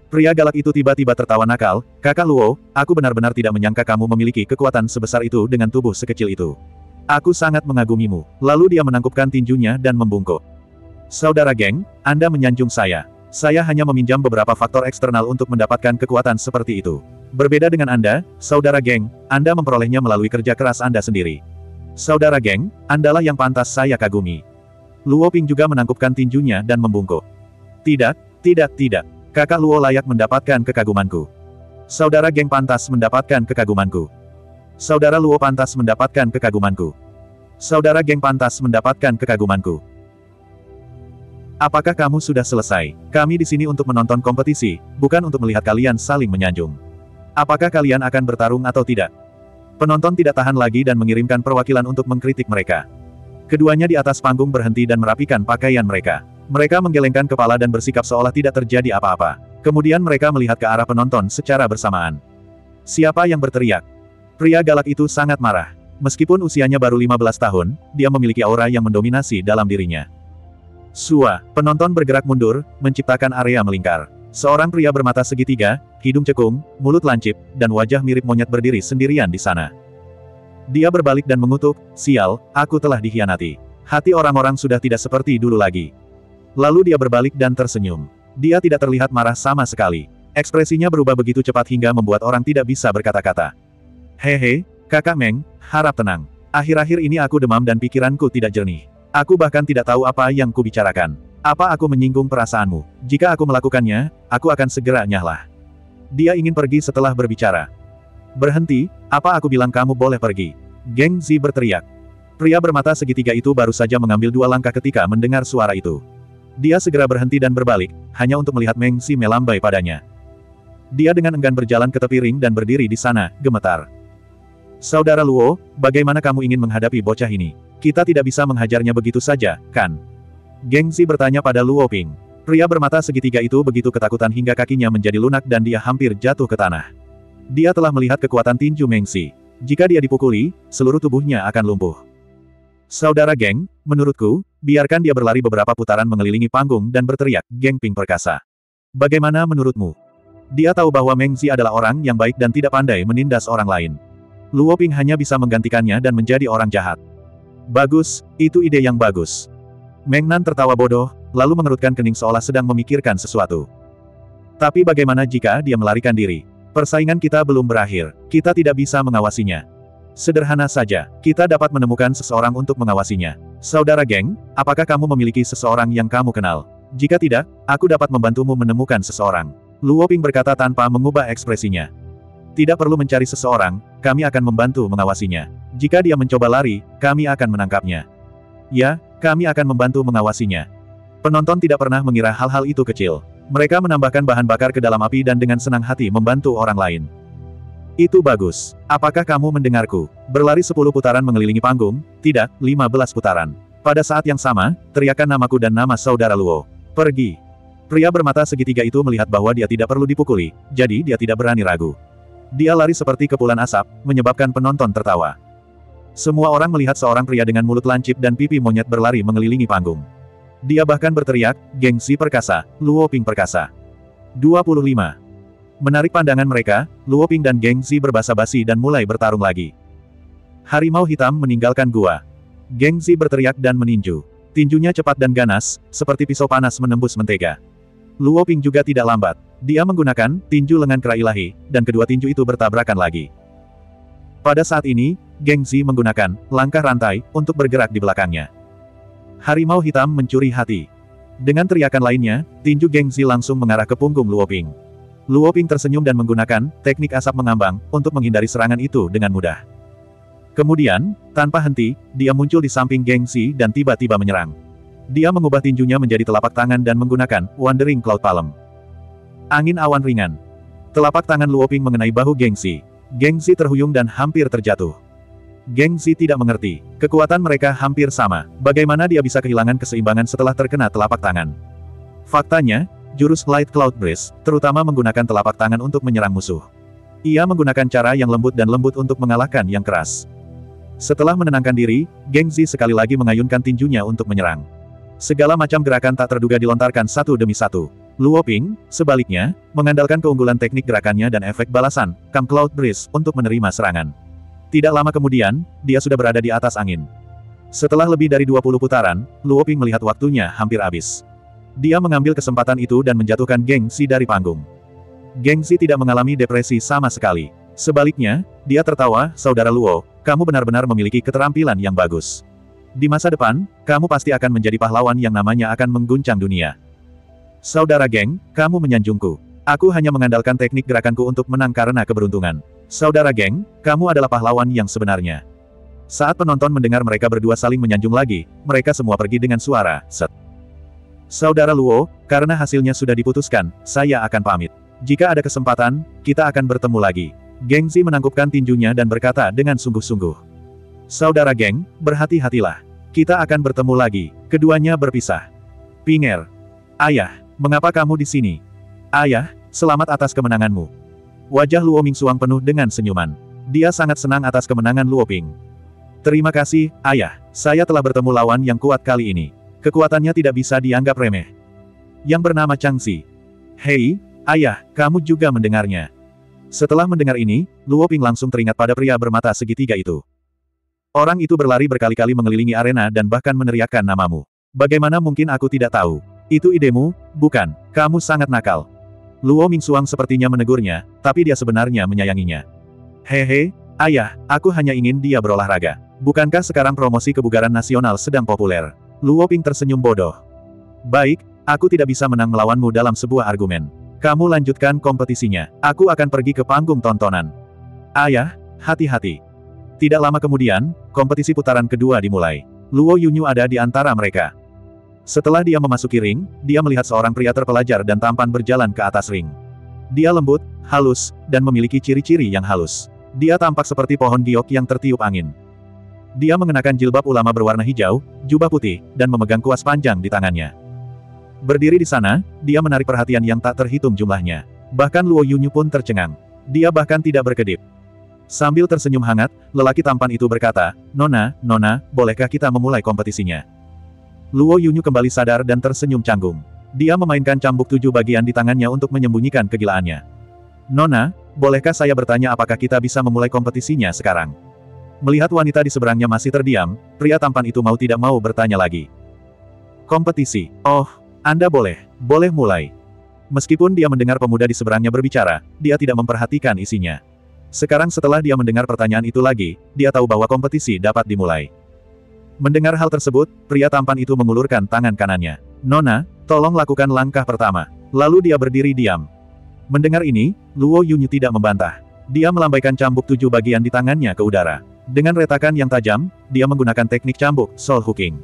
Pria galak itu tiba-tiba tertawa nakal, kakak Luo, aku benar-benar tidak menyangka kamu memiliki kekuatan sebesar itu dengan tubuh sekecil itu. Aku sangat mengagumimu. Lalu dia menangkupkan tinjunya dan membungkuk. Saudara geng, Anda menyanjung saya. Saya hanya meminjam beberapa faktor eksternal untuk mendapatkan kekuatan seperti itu. Berbeda dengan Anda, saudara geng, Anda memperolehnya melalui kerja keras Anda sendiri. Saudara geng, Andalah yang pantas saya kagumi. Luo Ping juga menangkupkan tinjunya dan membungkuk. Tidak, tidak, tidak. Kakak Luo layak mendapatkan kekagumanku. Saudara geng pantas mendapatkan kekagumanku. Saudara Luo pantas mendapatkan kekagumanku. Saudara geng pantas mendapatkan kekagumanku. Apakah kamu sudah selesai? Kami di sini untuk menonton kompetisi, bukan untuk melihat kalian saling menyanjung. Apakah kalian akan bertarung atau tidak? Penonton tidak tahan lagi dan mengirimkan perwakilan untuk mengkritik mereka. Keduanya di atas panggung berhenti dan merapikan pakaian mereka. Mereka menggelengkan kepala dan bersikap seolah tidak terjadi apa-apa. Kemudian mereka melihat ke arah penonton secara bersamaan. Siapa yang berteriak? Pria galak itu sangat marah. Meskipun usianya baru 15 tahun, dia memiliki aura yang mendominasi dalam dirinya. Sua, penonton bergerak mundur, menciptakan area melingkar. Seorang pria bermata segitiga, hidung cekung, mulut lancip, dan wajah mirip monyet berdiri sendirian di sana. Dia berbalik dan mengutuk, sial, aku telah dikhianati. Hati orang-orang sudah tidak seperti dulu lagi. Lalu dia berbalik dan tersenyum. Dia tidak terlihat marah sama sekali. Ekspresinya berubah begitu cepat hingga membuat orang tidak bisa berkata-kata. Hehe, kakak Meng, harap tenang. Akhir-akhir ini aku demam dan pikiranku tidak jernih. Aku bahkan tidak tahu apa yang kubicarakan. Apa aku menyinggung perasaanmu? Jika aku melakukannya, aku akan segera nyahlah. Dia ingin pergi setelah berbicara. Berhenti, apa aku bilang kamu boleh pergi? Geng Zi berteriak. Pria bermata segitiga itu baru saja mengambil dua langkah ketika mendengar suara itu. Dia segera berhenti dan berbalik, hanya untuk melihat Meng Zi melambai padanya. Dia dengan enggan berjalan ke tepi ring dan berdiri di sana, gemetar. Saudara Luo, bagaimana kamu ingin menghadapi bocah ini? Kita tidak bisa menghajarnya begitu saja, kan? Gengsi bertanya pada Luo Ping. Pria bermata segitiga itu begitu ketakutan hingga kakinya menjadi lunak dan dia hampir jatuh ke tanah. Dia telah melihat kekuatan tinju Mengsi. Jika dia dipukuli, seluruh tubuhnya akan lumpuh. Saudara geng, menurutku, biarkan dia berlari beberapa putaran mengelilingi panggung dan berteriak, Geng Ping perkasa. Bagaimana menurutmu? Dia tahu bahwa Mengzi adalah orang yang baik dan tidak pandai menindas orang lain. Luo Ping hanya bisa menggantikannya dan menjadi orang jahat. Bagus, itu ide yang bagus. Meng Nan tertawa bodoh, lalu mengerutkan kening seolah sedang memikirkan sesuatu. Tapi bagaimana jika dia melarikan diri? Persaingan kita belum berakhir, kita tidak bisa mengawasinya. Sederhana saja, kita dapat menemukan seseorang untuk mengawasinya. Saudara geng, apakah kamu memiliki seseorang yang kamu kenal? Jika tidak, aku dapat membantumu menemukan seseorang. Luo Ping berkata tanpa mengubah ekspresinya. Tidak perlu mencari seseorang, kami akan membantu mengawasinya. Jika dia mencoba lari, kami akan menangkapnya. Ya, kami akan membantu mengawasinya. Penonton tidak pernah mengira hal-hal itu kecil. Mereka menambahkan bahan bakar ke dalam api dan dengan senang hati membantu orang lain. Itu bagus. Apakah kamu mendengarku? Berlari 10 putaran mengelilingi panggung, tidak, 15 putaran. Pada saat yang sama, teriakan namaku dan nama saudara Luo. Pergi. Pria bermata segitiga itu melihat bahwa dia tidak perlu dipukuli, jadi dia tidak berani ragu. Dia lari seperti kepulan asap, menyebabkan penonton tertawa. Semua orang melihat seorang pria dengan mulut lancip dan pipi monyet berlari mengelilingi panggung. Dia bahkan berteriak, gengsi perkasa, Luo Ping perkasa. 25. Menarik pandangan mereka, Luo Ping dan gengsi berbasa-basi dan mulai bertarung lagi. Harimau hitam meninggalkan gua. Gengsi berteriak dan meninju. Tinjunya cepat dan ganas, seperti pisau panas menembus mentega. Luo Ping juga tidak lambat. Dia menggunakan tinju lengan kera ilahi, dan kedua tinju itu bertabrakan lagi. Pada saat ini, Geng Zi menggunakan langkah rantai untuk bergerak di belakangnya. Harimau hitam mencuri hati. Dengan teriakan lainnya, tinju Geng Zi langsung mengarah ke punggung Luo Ping. Luo Ping tersenyum dan menggunakan teknik asap mengambang untuk menghindari serangan itu dengan mudah. Kemudian, tanpa henti, dia muncul di samping Geng Zi dan tiba-tiba menyerang. Dia mengubah tinjunya menjadi telapak tangan dan menggunakan Wandering Cloud Palm. Angin awan ringan. Telapak tangan Luoping mengenai bahu Gengsi. Gengsi terhuyung dan hampir terjatuh. Gengsi tidak mengerti. Kekuatan mereka hampir sama. Bagaimana dia bisa kehilangan keseimbangan setelah terkena telapak tangan? Faktanya, jurus Light Cloud Breeze, terutama menggunakan telapak tangan untuk menyerang musuh. Ia menggunakan cara yang lembut dan lembut untuk mengalahkan yang keras. Setelah menenangkan diri, Gengzi sekali lagi mengayunkan tinjunya untuk menyerang. Segala macam gerakan tak terduga dilontarkan satu demi satu. Luo Ping, sebaliknya, mengandalkan keunggulan teknik gerakannya dan efek balasan, Kam Cloud Breeze, untuk menerima serangan. Tidak lama kemudian, dia sudah berada di atas angin. Setelah lebih dari 20 putaran, Luo Ping melihat waktunya hampir habis. Dia mengambil kesempatan itu dan menjatuhkan Geng Si dari panggung. Geng Si tidak mengalami depresi sama sekali. Sebaliknya, dia tertawa, Saudara Luo, kamu benar-benar memiliki keterampilan yang bagus. Di masa depan, kamu pasti akan menjadi pahlawan yang namanya akan mengguncang dunia. Saudara geng, kamu menyanjungku. Aku hanya mengandalkan teknik gerakanku untuk menang karena keberuntungan. Saudara geng, kamu adalah pahlawan yang sebenarnya. Saat penonton mendengar mereka berdua saling menyanjung lagi, mereka semua pergi dengan suara, set. Saudara Luo, karena hasilnya sudah diputuskan, saya akan pamit. Jika ada kesempatan, kita akan bertemu lagi. Gengzi menangkupkan tinjunya dan berkata dengan sungguh-sungguh. Saudara geng, berhati-hatilah. Kita akan bertemu lagi. Keduanya berpisah. Pinger. Ayah, mengapa kamu di sini? Ayah, selamat atas kemenanganmu. Wajah Luo Mingsuang penuh dengan senyuman. Dia sangat senang atas kemenangan Luo Ping. Terima kasih, ayah. Saya telah bertemu lawan yang kuat kali ini. Kekuatannya tidak bisa dianggap remeh. Yang bernama Changxi. Hei, ayah, kamu juga mendengarnya. Setelah mendengar ini, Luo Ping langsung teringat pada pria bermata segitiga itu. Orang itu berlari berkali-kali mengelilingi arena dan bahkan meneriakkan namamu. Bagaimana mungkin aku tidak tahu? Itu idemu, bukan? Kamu sangat nakal. Luo Mingsuang sepertinya menegurnya, tapi dia sebenarnya menyayanginya. Hehe, ayah, aku hanya ingin dia berolahraga. Bukankah sekarang promosi kebugaran nasional sedang populer? Luo Ping tersenyum bodoh. Baik, aku tidak bisa menang melawanmu dalam sebuah argumen. Kamu lanjutkan kompetisinya. Aku akan pergi ke panggung tontonan. Ayah, hati-hati. Tidak lama kemudian, kompetisi putaran kedua dimulai. Luo Yunyu ada di antara mereka. Setelah dia memasuki ring, dia melihat seorang pria terpelajar dan tampan berjalan ke atas ring. Dia lembut, halus, dan memiliki ciri-ciri yang halus. Dia tampak seperti pohon giok yang tertiup angin. Dia mengenakan jilbab ulama berwarna hijau, jubah putih, dan memegang kuas panjang di tangannya. Berdiri di sana, dia menarik perhatian yang tak terhitung jumlahnya. Bahkan Luo Yunyu pun tercengang. Dia bahkan tidak berkedip. Sambil tersenyum hangat, lelaki tampan itu berkata, Nona, Nona, bolehkah kita memulai kompetisinya? Luo Yunyu kembali sadar dan tersenyum canggung. Dia memainkan cambuk tujuh bagian di tangannya untuk menyembunyikan kegilaannya. Nona, bolehkah saya bertanya apakah kita bisa memulai kompetisinya sekarang? Melihat wanita di seberangnya masih terdiam, pria tampan itu mau tidak mau bertanya lagi. Kompetisi. Oh, Anda boleh. Boleh mulai. Meskipun dia mendengar pemuda di seberangnya berbicara, dia tidak memperhatikan isinya. Sekarang setelah dia mendengar pertanyaan itu lagi, dia tahu bahwa kompetisi dapat dimulai. Mendengar hal tersebut, pria tampan itu mengulurkan tangan kanannya. Nona, tolong lakukan langkah pertama. Lalu dia berdiri diam. Mendengar ini, Luo Yunyu tidak membantah. Dia melambaikan cambuk tujuh bagian di tangannya ke udara. Dengan retakan yang tajam, dia menggunakan teknik cambuk, soul hooking.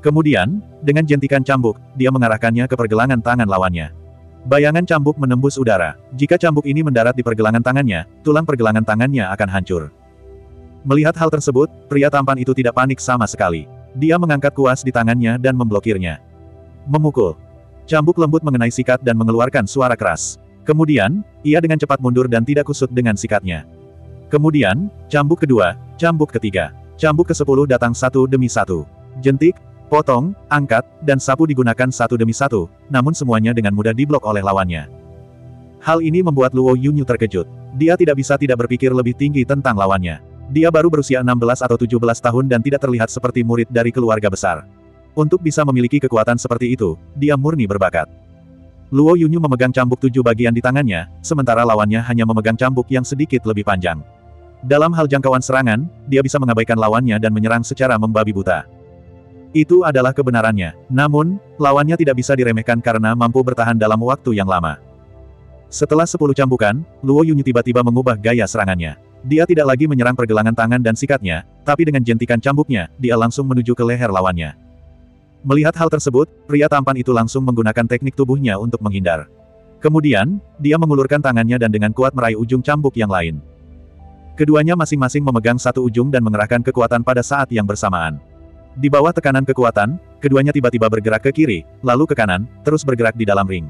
Kemudian, dengan jentikan cambuk, dia mengarahkannya ke pergelangan tangan lawannya. Bayangan cambuk menembus udara. Jika cambuk ini mendarat di pergelangan tangannya, tulang pergelangan tangannya akan hancur. Melihat hal tersebut, pria tampan itu tidak panik sama sekali. Dia mengangkat kuas di tangannya dan memblokirnya. Memukul. Cambuk lembut mengenai sikat dan mengeluarkan suara keras. Kemudian, ia dengan cepat mundur dan tidak kusut dengan sikatnya. Kemudian, cambuk kedua, cambuk ketiga. Cambuk ke-10 datang satu demi satu. Jentik, potong, angkat, dan sapu digunakan satu demi satu, namun semuanya dengan mudah diblok oleh lawannya. Hal ini membuat Luo Yunyu terkejut. Dia tidak bisa tidak berpikir lebih tinggi tentang lawannya. Dia baru berusia 16 atau 17 tahun dan tidak terlihat seperti murid dari keluarga besar. Untuk bisa memiliki kekuatan seperti itu, dia murni berbakat. Luo Yunyu memegang cambuk tujuh bagian di tangannya, sementara lawannya hanya memegang cambuk yang sedikit lebih panjang. Dalam hal jangkauan serangan, dia bisa mengabaikan lawannya dan menyerang secara membabi buta. Itu adalah kebenarannya. Namun, lawannya tidak bisa diremehkan karena mampu bertahan dalam waktu yang lama. Setelah sepuluh cambukan, Luo Yunyu tiba-tiba mengubah gaya serangannya. Dia tidak lagi menyerang pergelangan tangan dan sikatnya, tapi dengan jentikan cambuknya, dia langsung menuju ke leher lawannya. Melihat hal tersebut, pria tampan itu langsung menggunakan teknik tubuhnya untuk menghindar. Kemudian, dia mengulurkan tangannya dan dengan kuat meraih ujung cambuk yang lain. Keduanya masing-masing memegang satu ujung dan mengerahkan kekuatan pada saat yang bersamaan. Di bawah tekanan kekuatan, keduanya tiba-tiba bergerak ke kiri, lalu ke kanan, terus bergerak di dalam ring.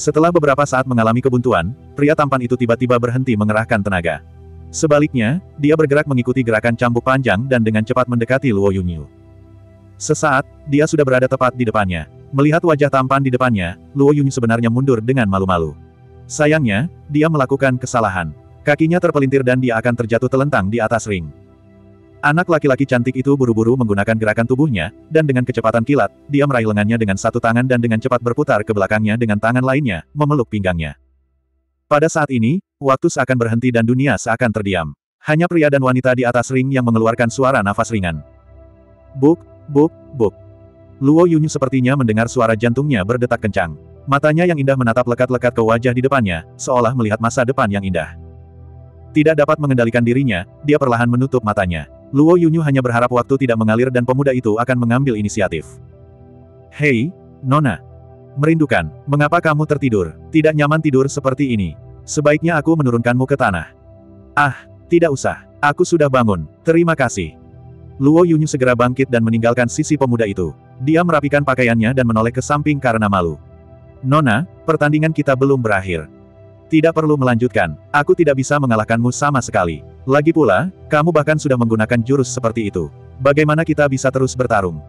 Setelah beberapa saat mengalami kebuntuan, pria tampan itu tiba-tiba berhenti mengerahkan tenaga. Sebaliknya, dia bergerak mengikuti gerakan cambuk panjang dan dengan cepat mendekati Luo Yunyu. Sesaat, dia sudah berada tepat di depannya. Melihat wajah tampan di depannya, Luo Yunyu sebenarnya mundur dengan malu-malu. Sayangnya, dia melakukan kesalahan. Kakinya terpelintir dan dia akan terjatuh telentang di atas ring. Anak laki-laki cantik itu buru-buru menggunakan gerakan tubuhnya, dan dengan kecepatan kilat, dia meraih lengannya dengan satu tangan dan dengan cepat berputar ke belakangnya dengan tangan lainnya, memeluk pinggangnya. Pada saat ini, waktu seakan berhenti dan dunia seakan terdiam. Hanya pria dan wanita di atas ring yang mengeluarkan suara nafas ringan. Buk, buk, buk. Luo Yunyu sepertinya mendengar suara jantungnya berdetak kencang. Matanya yang indah menatap lekat-lekat ke wajah di depannya, seolah melihat masa depan yang indah. Tidak dapat mengendalikan dirinya, dia perlahan menutup matanya. Luo Yunyu hanya berharap waktu tidak mengalir dan pemuda itu akan mengambil inisiatif. Hei, Nona. Merindukan, mengapa kamu tertidur? Tidak nyaman tidur seperti ini. Sebaiknya aku menurunkanmu ke tanah. Ah, tidak usah. Aku sudah bangun. Terima kasih. Luo Yunyu segera bangkit dan meninggalkan sisi pemuda itu. Dia merapikan pakaiannya dan menoleh ke samping karena malu. Nona, pertandingan kita belum berakhir. Tidak perlu melanjutkan, aku tidak bisa mengalahkanmu sama sekali. Lagi pula, kamu bahkan sudah menggunakan jurus seperti itu. Bagaimana kita bisa terus bertarung?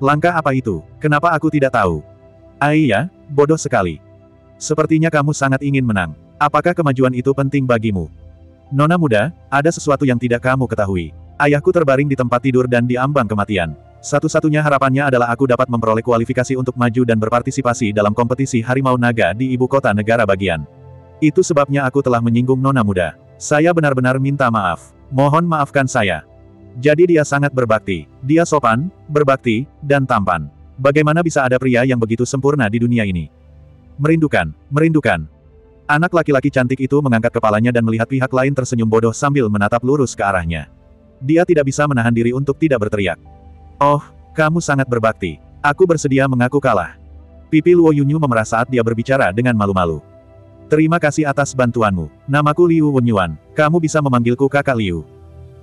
Langkah apa itu? Kenapa aku tidak tahu? Ah iya, bodoh sekali. Sepertinya kamu sangat ingin menang. Apakah kemajuan itu penting bagimu? Nona muda, ada sesuatu yang tidak kamu ketahui. Ayahku terbaring di tempat tidur dan diambang kematian. Satu-satunya harapannya adalah aku dapat memperoleh kualifikasi untuk maju dan berpartisipasi dalam kompetisi Harimau Naga di ibu kota negara bagian. Itu sebabnya aku telah menyinggung Nona muda. Saya benar-benar minta maaf. Mohon maafkan saya. Jadi dia sangat berbakti. Dia sopan, berbakti, dan tampan. Bagaimana bisa ada pria yang begitu sempurna di dunia ini? Merindukan, merindukan. Anak laki-laki cantik itu mengangkat kepalanya dan melihat pihak lain tersenyum bodoh sambil menatap lurus ke arahnya. Dia tidak bisa menahan diri untuk tidak berteriak. Oh, kamu sangat berbakti. Aku bersedia mengaku kalah. Pipi Luo Yunyu memerah saat dia berbicara dengan malu-malu. Terima kasih atas bantuanmu. Namaku Liu Wenyuan. Kamu bisa memanggilku kakak Liu.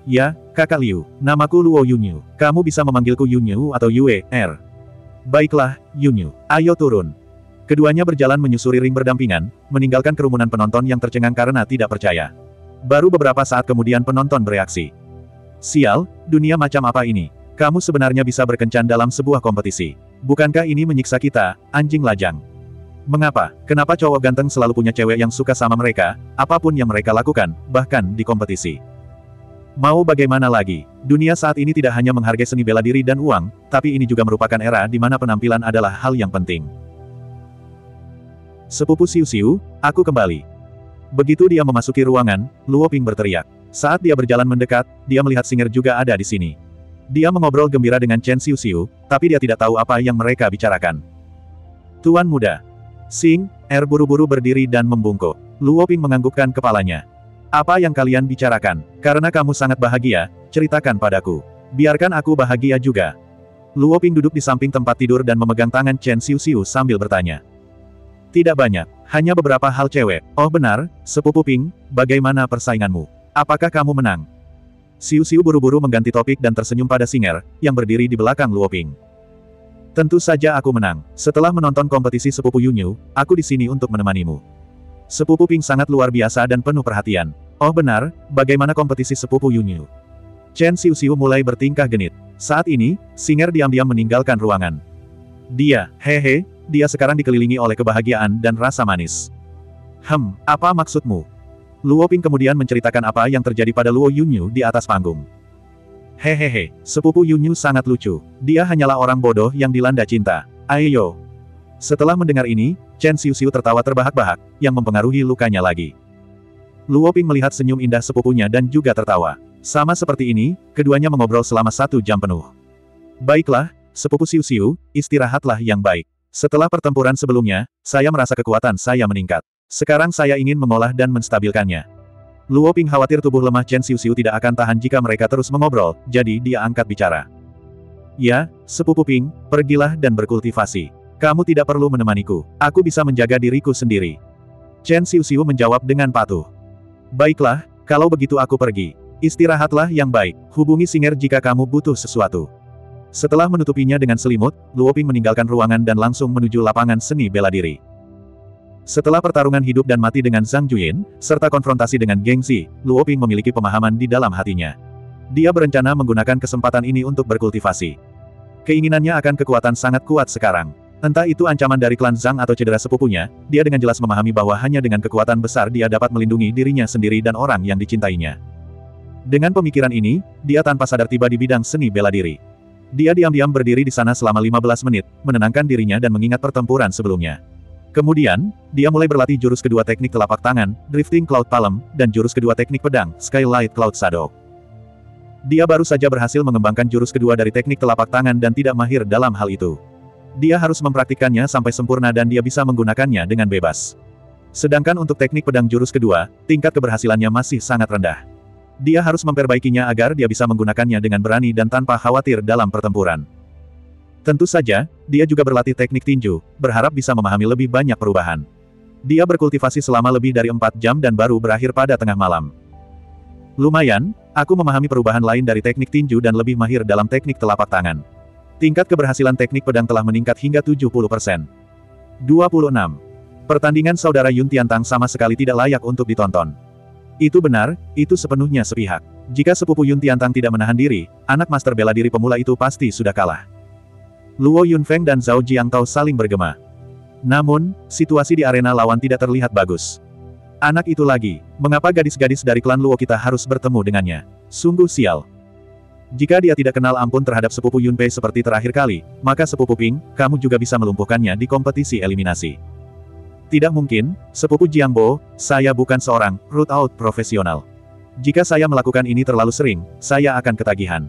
Ya, kakak Liu. Namaku Luo Yunyu. Kamu bisa memanggilku Yunyu atau Yue, R. Baiklah, Yunyu. Ayo turun. Keduanya berjalan menyusuri ring berdampingan, meninggalkan kerumunan penonton yang tercengang karena tidak percaya. Baru beberapa saat kemudian penonton bereaksi. Sial, dunia macam apa ini? Kamu sebenarnya bisa berkencan dalam sebuah kompetisi. Bukankah ini menyiksa kita, anjing lajang? Mengapa? Kenapa cowok ganteng selalu punya cewek yang suka sama mereka, apa pun yang mereka lakukan, bahkan di kompetisi? Mau bagaimana lagi? Dunia saat ini tidak hanya menghargai seni bela diri dan uang, tapi ini juga merupakan era di mana penampilan adalah hal yang penting. Sepupu Siu-Siu, aku kembali. Begitu dia memasuki ruangan, Luo Ping berteriak. Saat dia berjalan mendekat, dia melihat Singer juga ada di sini. Dia mengobrol gembira dengan Chen Siu-Siu, tapi dia tidak tahu apa yang mereka bicarakan. Tuan muda. Sing, Er buru-buru berdiri dan membungkuk. Luo Ping menganggukkan kepalanya. Apa yang kalian bicarakan? Karena kamu sangat bahagia, ceritakan padaku. Biarkan aku bahagia juga. Luo Ping duduk di samping tempat tidur dan memegang tangan Chen Siu-Siu sambil bertanya. Tidak banyak, hanya beberapa hal cewek. Oh benar, sepupu Ping, bagaimana persainganmu? Apakah kamu menang? Siu Siu buru-buru mengganti topik dan tersenyum pada Singer, yang berdiri di belakang Luo Ping. Tentu saja aku menang. Setelah menonton kompetisi sepupu Yunyu, aku di sini untuk menemanimu. Sepupu Ping sangat luar biasa dan penuh perhatian. Oh benar, bagaimana kompetisi sepupu Yunyu? Chen Siu mulai bertingkah genit. Saat ini, Singer diam-diam meninggalkan ruangan. Dia, hehe, dia sekarang dikelilingi oleh kebahagiaan dan rasa manis. Hem, apa maksudmu? Luo Ping kemudian menceritakan apa yang terjadi pada Luo Yunyu di atas panggung. Hehehe, sepupu Yunyu sangat lucu. Dia hanyalah orang bodoh yang dilanda cinta. Ayo. Setelah mendengar ini, Chen Xiu tertawa terbahak-bahak, yang mempengaruhi lukanya lagi. Luo Ping melihat senyum indah sepupunya dan juga tertawa. Sama seperti ini, keduanya mengobrol selama satu jam penuh. Baiklah, sepupu Xiu Xiu, istirahatlah yang baik. Setelah pertempuran sebelumnya, saya merasa kekuatan saya meningkat. Sekarang saya ingin mengolah dan menstabilkannya. Luo Ping khawatir tubuh lemah Chen Xiu tidak akan tahan jika mereka terus mengobrol, jadi dia angkat bicara. Ya, sepupu Ping, pergilah dan berkultivasi. Kamu tidak perlu menemaniku. Aku bisa menjaga diriku sendiri. Chen Xiu menjawab dengan patuh. Baiklah, kalau begitu aku pergi. Istirahatlah yang baik. Hubungi Singer jika kamu butuh sesuatu. Setelah menutupinya dengan selimut, Luo Ping meninggalkan ruangan dan langsung menuju lapangan seni bela diri. Setelah pertarungan hidup dan mati dengan Zhang Juyin, serta konfrontasi dengan Geng Xi, Luo Ping memiliki pemahaman di dalam hatinya. Dia berencana menggunakan kesempatan ini untuk berkultivasi. Keinginannya akan kekuatan sangat kuat sekarang. Entah itu ancaman dari klan Zhang atau cedera sepupunya, dia dengan jelas memahami bahwa hanya dengan kekuatan besar dia dapat melindungi dirinya sendiri dan orang yang dicintainya. Dengan pemikiran ini, dia tanpa sadar tiba di bidang seni bela diri. Dia diam-diam berdiri di sana selama 15 menit, menenangkan dirinya dan mengingat pertempuran sebelumnya. Kemudian, dia mulai berlatih jurus kedua teknik telapak tangan, Drifting Cloud Palm, dan jurus kedua teknik pedang, Skylight Cloud Shadow. Dia baru saja berhasil mengembangkan jurus kedua dari teknik telapak tangan dan tidak mahir dalam hal itu. Dia harus mempraktikkannya sampai sempurna dan dia bisa menggunakannya dengan bebas. Sedangkan untuk teknik pedang jurus kedua, tingkat keberhasilannya masih sangat rendah. Dia harus memperbaikinya agar dia bisa menggunakannya dengan berani dan tanpa khawatir dalam pertempuran. Tentu saja, dia juga berlatih teknik tinju, berharap bisa memahami lebih banyak perubahan. Dia berkultivasi selama lebih dari empat jam dan baru berakhir pada tengah malam. Lumayan, aku memahami perubahan lain dari teknik tinju dan lebih mahir dalam teknik telapak tangan. Tingkat keberhasilan teknik pedang telah meningkat hingga 70%. 26. Pertandingan saudara Yun Tiantang sama sekali tidak layak untuk ditonton. Itu benar, itu sepenuhnya sepihak. Jika sepupu Yun Tiantang tidak menahan diri, anak master bela diri pemula itu pasti sudah kalah. Luo Yunfeng dan Zhao Jiangtao saling bergema. Namun, situasi di arena lawan tidak terlihat bagus. Anak itu lagi, mengapa gadis-gadis dari klan Luo kita harus bertemu dengannya? Sungguh sial. Jika dia tidak kenal ampun terhadap sepupu Yunpei seperti terakhir kali, maka sepupu Ping, kamu juga bisa melumpuhkannya di kompetisi eliminasi. Tidak mungkin, sepupu Jiangbo, saya bukan seorang root out profesional. Jika saya melakukan ini terlalu sering, saya akan ketagihan.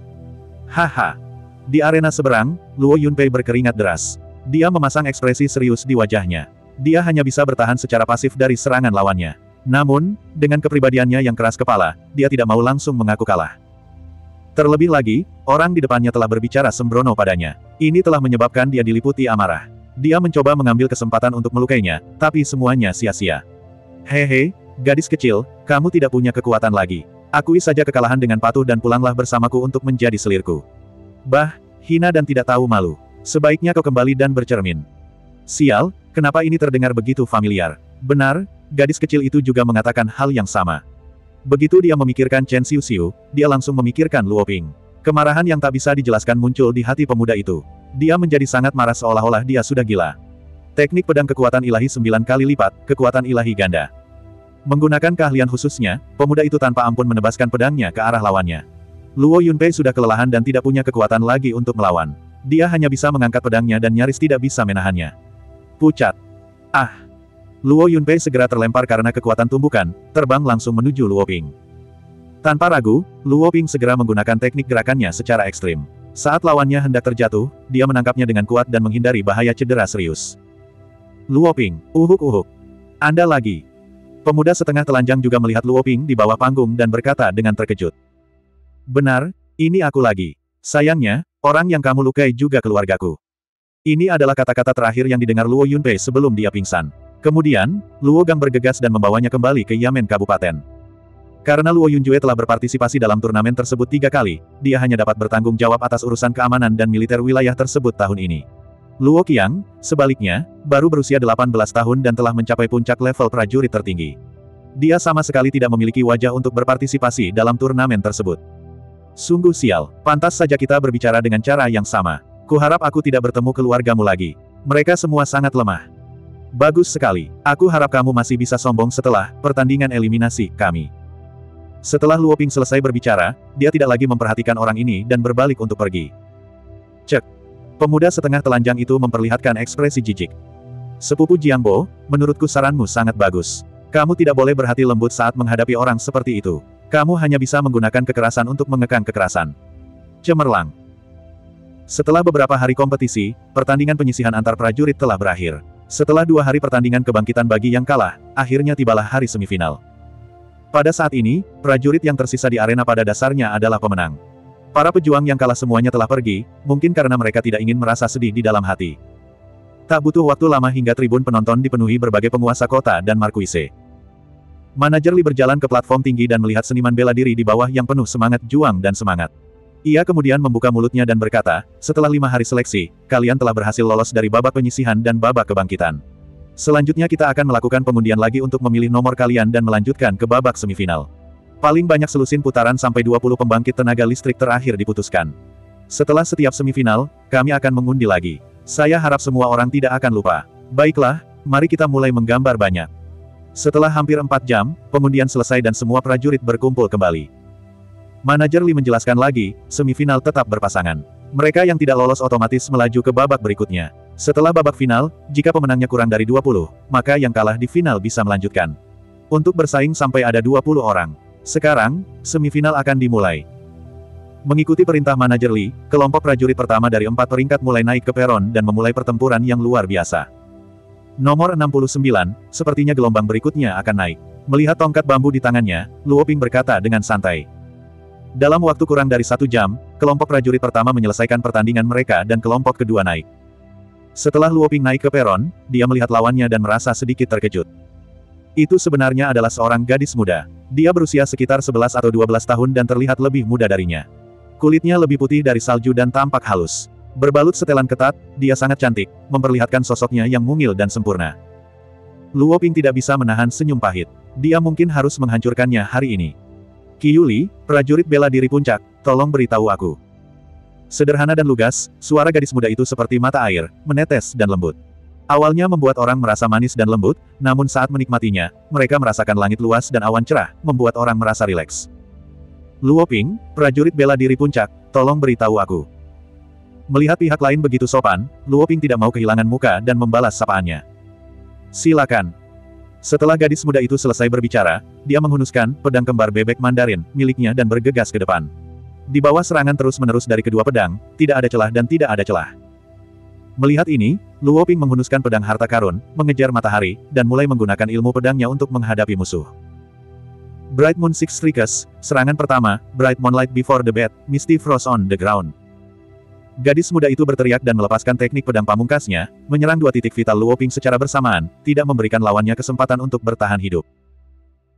Haha. Di arena seberang, Luo Yunpei berkeringat deras. Dia memasang ekspresi serius di wajahnya. Dia hanya bisa bertahan secara pasif dari serangan lawannya. Namun, dengan kepribadiannya yang keras kepala, dia tidak mau langsung mengaku kalah. Terlebih lagi, orang di depannya telah berbicara sembrono padanya. Ini telah menyebabkan dia diliputi amarah. Dia mencoba mengambil kesempatan untuk melukainya, tapi semuanya sia-sia. Hehe, gadis kecil, kamu tidak punya kekuatan lagi. Akui saja kekalahan dengan patuh dan pulanglah bersamaku untuk menjadi selirku. Bah, hina dan tidak tahu malu. Sebaiknya kau kembali dan bercermin. Sial, kenapa ini terdengar begitu familiar? Benar, gadis kecil itu juga mengatakan hal yang sama. Begitu dia memikirkan Chen Xiu Xiu, dia langsung memikirkan Luo Ping. Kemarahan yang tak bisa dijelaskan muncul di hati pemuda itu. Dia menjadi sangat marah seolah-olah dia sudah gila. Teknik pedang kekuatan ilahi sembilan kali lipat, kekuatan ilahi ganda. Menggunakan keahlian khususnya, pemuda itu tanpa ampun menebaskan pedangnya ke arah lawannya. Luo Yunpei sudah kelelahan dan tidak punya kekuatan lagi untuk melawan. Dia hanya bisa mengangkat pedangnya dan nyaris tidak bisa menahannya. Pucat. Ah! Luo Yunpei segera terlempar karena kekuatan tumbukan, terbang langsung menuju Luo Ping. Tanpa ragu, Luo Ping segera menggunakan teknik gerakannya secara ekstrim. Saat lawannya hendak terjatuh, dia menangkapnya dengan kuat dan menghindari bahaya cedera serius. Luo Ping, uhuk-uhuk. Anda lagi. Pemuda setengah telanjang juga melihat Luo Ping di bawah panggung dan berkata dengan terkejut. Benar, ini aku lagi. Sayangnya, orang yang kamu lukai juga keluargaku. Ini adalah kata-kata terakhir yang didengar Luo Yunpei sebelum dia pingsan. Kemudian, Luo Gang bergegas dan membawanya kembali ke Yamen Kabupaten. Karena Luo Yunjue telah berpartisipasi dalam turnamen tersebut tiga kali, dia hanya dapat bertanggung jawab atas urusan keamanan dan militer wilayah tersebut tahun ini. Luo Qiang, sebaliknya, baru berusia 18 tahun dan telah mencapai puncak level prajurit tertinggi. Dia sama sekali tidak memiliki wajah untuk berpartisipasi dalam turnamen tersebut. Sungguh sial, pantas saja kita berbicara dengan cara yang sama. Kuharap aku tidak bertemu keluargamu lagi. Mereka semua sangat lemah. Bagus sekali. Aku harap kamu masih bisa sombong setelah pertandingan eliminasi kami. Setelah Luo Ping selesai berbicara, dia tidak lagi memperhatikan orang ini dan berbalik untuk pergi. Cek. Pemuda setengah telanjang itu memperlihatkan ekspresi jijik. Sepupu Jiangbo, menurutku saranmu sangat bagus. Kamu tidak boleh berhati lembut saat menghadapi orang seperti itu. Kamu hanya bisa menggunakan kekerasan untuk mengekang kekerasan. Cemerlang. Setelah beberapa hari kompetisi, pertandingan penyisihan antar prajurit telah berakhir. Setelah dua hari pertandingan kebangkitan bagi yang kalah, akhirnya tibalah hari semifinal. Pada saat ini, prajurit yang tersisa di arena pada dasarnya adalah pemenang. Para pejuang yang kalah semuanya telah pergi, mungkin karena mereka tidak ingin merasa sedih di dalam hati. Tak butuh waktu lama hingga tribun penonton dipenuhi berbagai penguasa kota dan markuise. Manajer Lee berjalan ke platform tinggi dan melihat seniman bela diri di bawah yang penuh semangat juang dan semangat. Ia kemudian membuka mulutnya dan berkata, setelah lima hari seleksi, kalian telah berhasil lolos dari babak penyisihan dan babak kebangkitan. Selanjutnya kita akan melakukan pengundian lagi untuk memilih nomor kalian dan melanjutkan ke babak semifinal. Paling banyak selusin putaran sampai 20 pembangkit tenaga listrik terakhir diputuskan. Setelah setiap semifinal, kami akan mengundi lagi. Saya harap semua orang tidak akan lupa. Baiklah, mari kita mulai menggambar banyak. Setelah hampir empat jam, pengundian selesai dan semua prajurit berkumpul kembali. Manajer Lee menjelaskan lagi, semifinal tetap berpasangan. Mereka yang tidak lolos otomatis melaju ke babak berikutnya. Setelah babak final, jika pemenangnya kurang dari 20, maka yang kalah di final bisa melanjutkan. Untuk bersaing sampai ada 20 orang. Sekarang, semifinal akan dimulai. Mengikuti perintah manajer Lee, kelompok prajurit pertama dari empat peringkat mulai naik ke peron dan memulai pertempuran yang luar biasa. Nomor 69, sepertinya gelombang berikutnya akan naik. Melihat tongkat bambu di tangannya, Luo Ping berkata dengan santai. Dalam waktu kurang dari satu jam, kelompok prajurit pertama menyelesaikan pertandingan mereka dan kelompok kedua naik. Setelah Luo Ping naik ke peron, dia melihat lawannya dan merasa sedikit terkejut. Itu sebenarnya adalah seorang gadis muda. Dia berusia sekitar 11 atau 12 tahun dan terlihat lebih muda darinya. Kulitnya lebih putih dari salju dan tampak halus. Berbalut setelan ketat, dia sangat cantik, memperlihatkan sosoknya yang mungil dan sempurna. Luo Ping tidak bisa menahan senyum pahit. Dia mungkin harus menghancurkannya hari ini. Yuli, prajurit bela diri puncak, tolong beritahu aku. Sederhana dan lugas, suara gadis muda itu seperti mata air, menetes dan lembut. Awalnya membuat orang merasa manis dan lembut, namun saat menikmatinya, mereka merasakan langit luas dan awan cerah, membuat orang merasa rileks. Luoping, prajurit bela diri puncak, tolong beritahu aku. Melihat pihak lain begitu sopan, Luoping tidak mau kehilangan muka dan membalas sapaannya. Silakan. Setelah gadis muda itu selesai berbicara, dia menghunuskan pedang kembar bebek Mandarin miliknya dan bergegas ke depan. Di bawah serangan terus-menerus dari kedua pedang, tidak ada celah dan tidak ada celah. Melihat ini, Luo Ping menghunuskan pedang harta karun, mengejar matahari, dan mulai menggunakan ilmu pedangnya untuk menghadapi musuh. Bright Moon Six Strikers, serangan pertama, Bright Moonlight Before the Bed, Misty Frost on the Ground. Gadis muda itu berteriak dan melepaskan teknik pedang pamungkasnya, menyerang dua titik vital Luo Ping secara bersamaan, tidak memberikan lawannya kesempatan untuk bertahan hidup.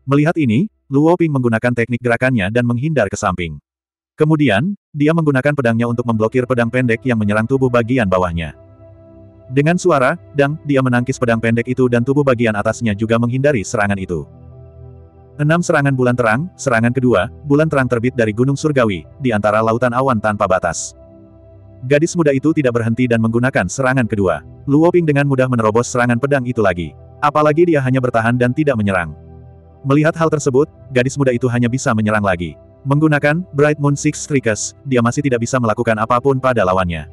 Melihat ini, Luo Ping menggunakan teknik gerakannya dan menghindar ke samping. Kemudian, dia menggunakan pedangnya untuk memblokir pedang pendek yang menyerang tubuh bagian bawahnya. Dengan suara, dang, dia menangkis pedang pendek itu dan tubuh bagian atasnya juga menghindari serangan itu. Enam serangan bulan terang, serangan kedua, bulan terang terbit dari Gunung Surgawi, di antara lautan awan tanpa batas. Gadis muda itu tidak berhenti dan menggunakan serangan kedua. Luo Ping dengan mudah menerobos serangan pedang itu lagi. Apalagi dia hanya bertahan dan tidak menyerang. Melihat hal tersebut, gadis muda itu hanya bisa menyerang lagi. Menggunakan Bright Moon Six Strikers, dia masih tidak bisa melakukan apa pun pada lawannya.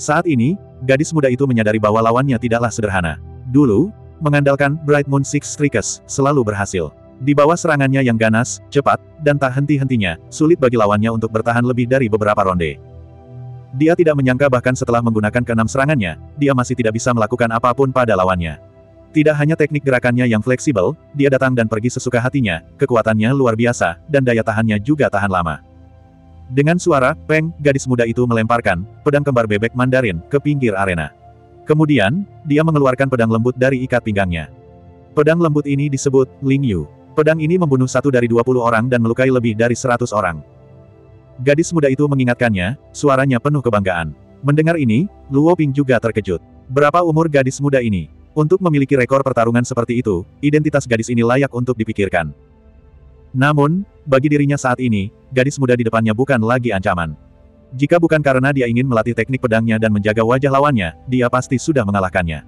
Saat ini, gadis muda itu menyadari bahwa lawannya tidaklah sederhana. Dulu, mengandalkan Bright Moon Six Strikers selalu berhasil. Di bawah serangannya yang ganas, cepat, dan tak henti-hentinya, sulit bagi lawannya untuk bertahan lebih dari beberapa ronde. Dia tidak menyangka bahkan setelah menggunakan keenam serangannya, dia masih tidak bisa melakukan apa pun pada lawannya. Tidak hanya teknik gerakannya yang fleksibel, dia datang dan pergi sesuka hatinya, kekuatannya luar biasa, dan daya tahannya juga tahan lama. Dengan suara, Peng, gadis muda itu melemparkan pedang kembar bebek Mandarin ke pinggir arena. Kemudian, dia mengeluarkan pedang lembut dari ikat pinggangnya. Pedang lembut ini disebut Ling Yu. Pedang ini membunuh satu dari 20 orang dan melukai lebih dari 100 orang. Gadis muda itu mengingatkannya, suaranya penuh kebanggaan. Mendengar ini, Luo Ping juga terkejut. Berapa umur gadis muda ini? Untuk memiliki rekor pertarungan seperti itu, identitas gadis ini layak untuk dipikirkan. Namun, bagi dirinya saat ini, gadis muda di depannya bukan lagi ancaman. Jika bukan karena dia ingin melatih teknik pedangnya dan menjaga wajah lawannya, dia pasti sudah mengalahkannya.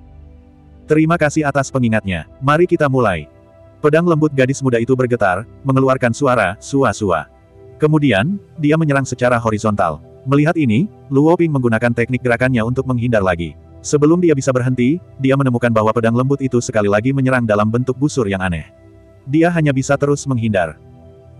Terima kasih atas pengingatnya. Mari kita mulai. Pedang lembut gadis muda itu bergetar, mengeluarkan suara, sua-sua. Kemudian, dia menyerang secara horizontal. Melihat ini, Luo Ping menggunakan teknik gerakannya untuk menghindar lagi. Sebelum dia bisa berhenti, dia menemukan bahwa pedang lembut itu sekali lagi menyerang dalam bentuk busur yang aneh. Dia hanya bisa terus menghindar.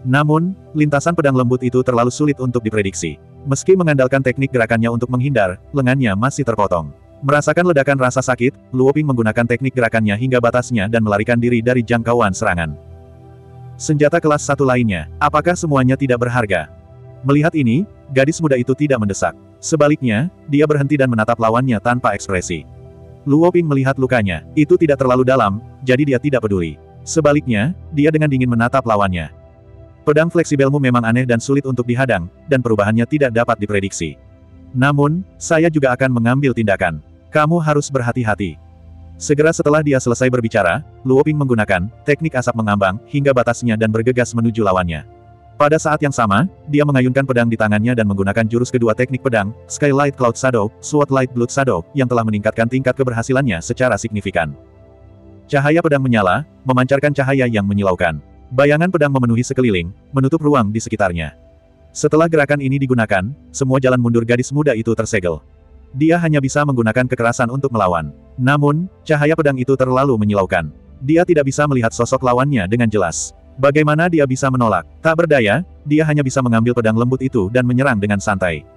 Namun, lintasan pedang lembut itu terlalu sulit untuk diprediksi. Meski mengandalkan teknik gerakannya untuk menghindar, lengannya masih terpotong. Merasakan ledakan rasa sakit, Luoping menggunakan teknik gerakannya hingga batasnya dan melarikan diri dari jangkauan serangan. Senjata kelas satu lainnya, apakah semuanya tidak berharga? Melihat ini, gadis muda itu tidak mendesak. Sebaliknya, dia berhenti dan menatap lawannya tanpa ekspresi. Luo Ping melihat lukanya, itu tidak terlalu dalam, jadi dia tidak peduli. Sebaliknya, dia dengan dingin menatap lawannya. Pedang fleksibelmu memang aneh dan sulit untuk dihadang, dan perubahannya tidak dapat diprediksi. Namun, saya juga akan mengambil tindakan. Kamu harus berhati-hati. Segera setelah dia selesai berbicara, Luo Ping menggunakan teknik asap mengambang hingga batasnya dan bergegas menuju lawannya. Pada saat yang sama, dia mengayunkan pedang di tangannya dan menggunakan jurus kedua teknik pedang, Skylight Cloud Shadow, Sword Light Blood Shadow, yang telah meningkatkan tingkat keberhasilannya secara signifikan. Cahaya pedang menyala, memancarkan cahaya yang menyilaukan. Bayangan pedang memenuhi sekeliling, menutup ruang di sekitarnya. Setelah gerakan ini digunakan, semua jalan mundur gadis muda itu tersegel. Dia hanya bisa menggunakan kekerasan untuk melawan. Namun, cahaya pedang itu terlalu menyilaukan. Dia tidak bisa melihat sosok lawannya dengan jelas. Bagaimana dia bisa menolak? Tak berdaya, dia hanya bisa mengambil pedang lembut itu dan menyerang dengan santai.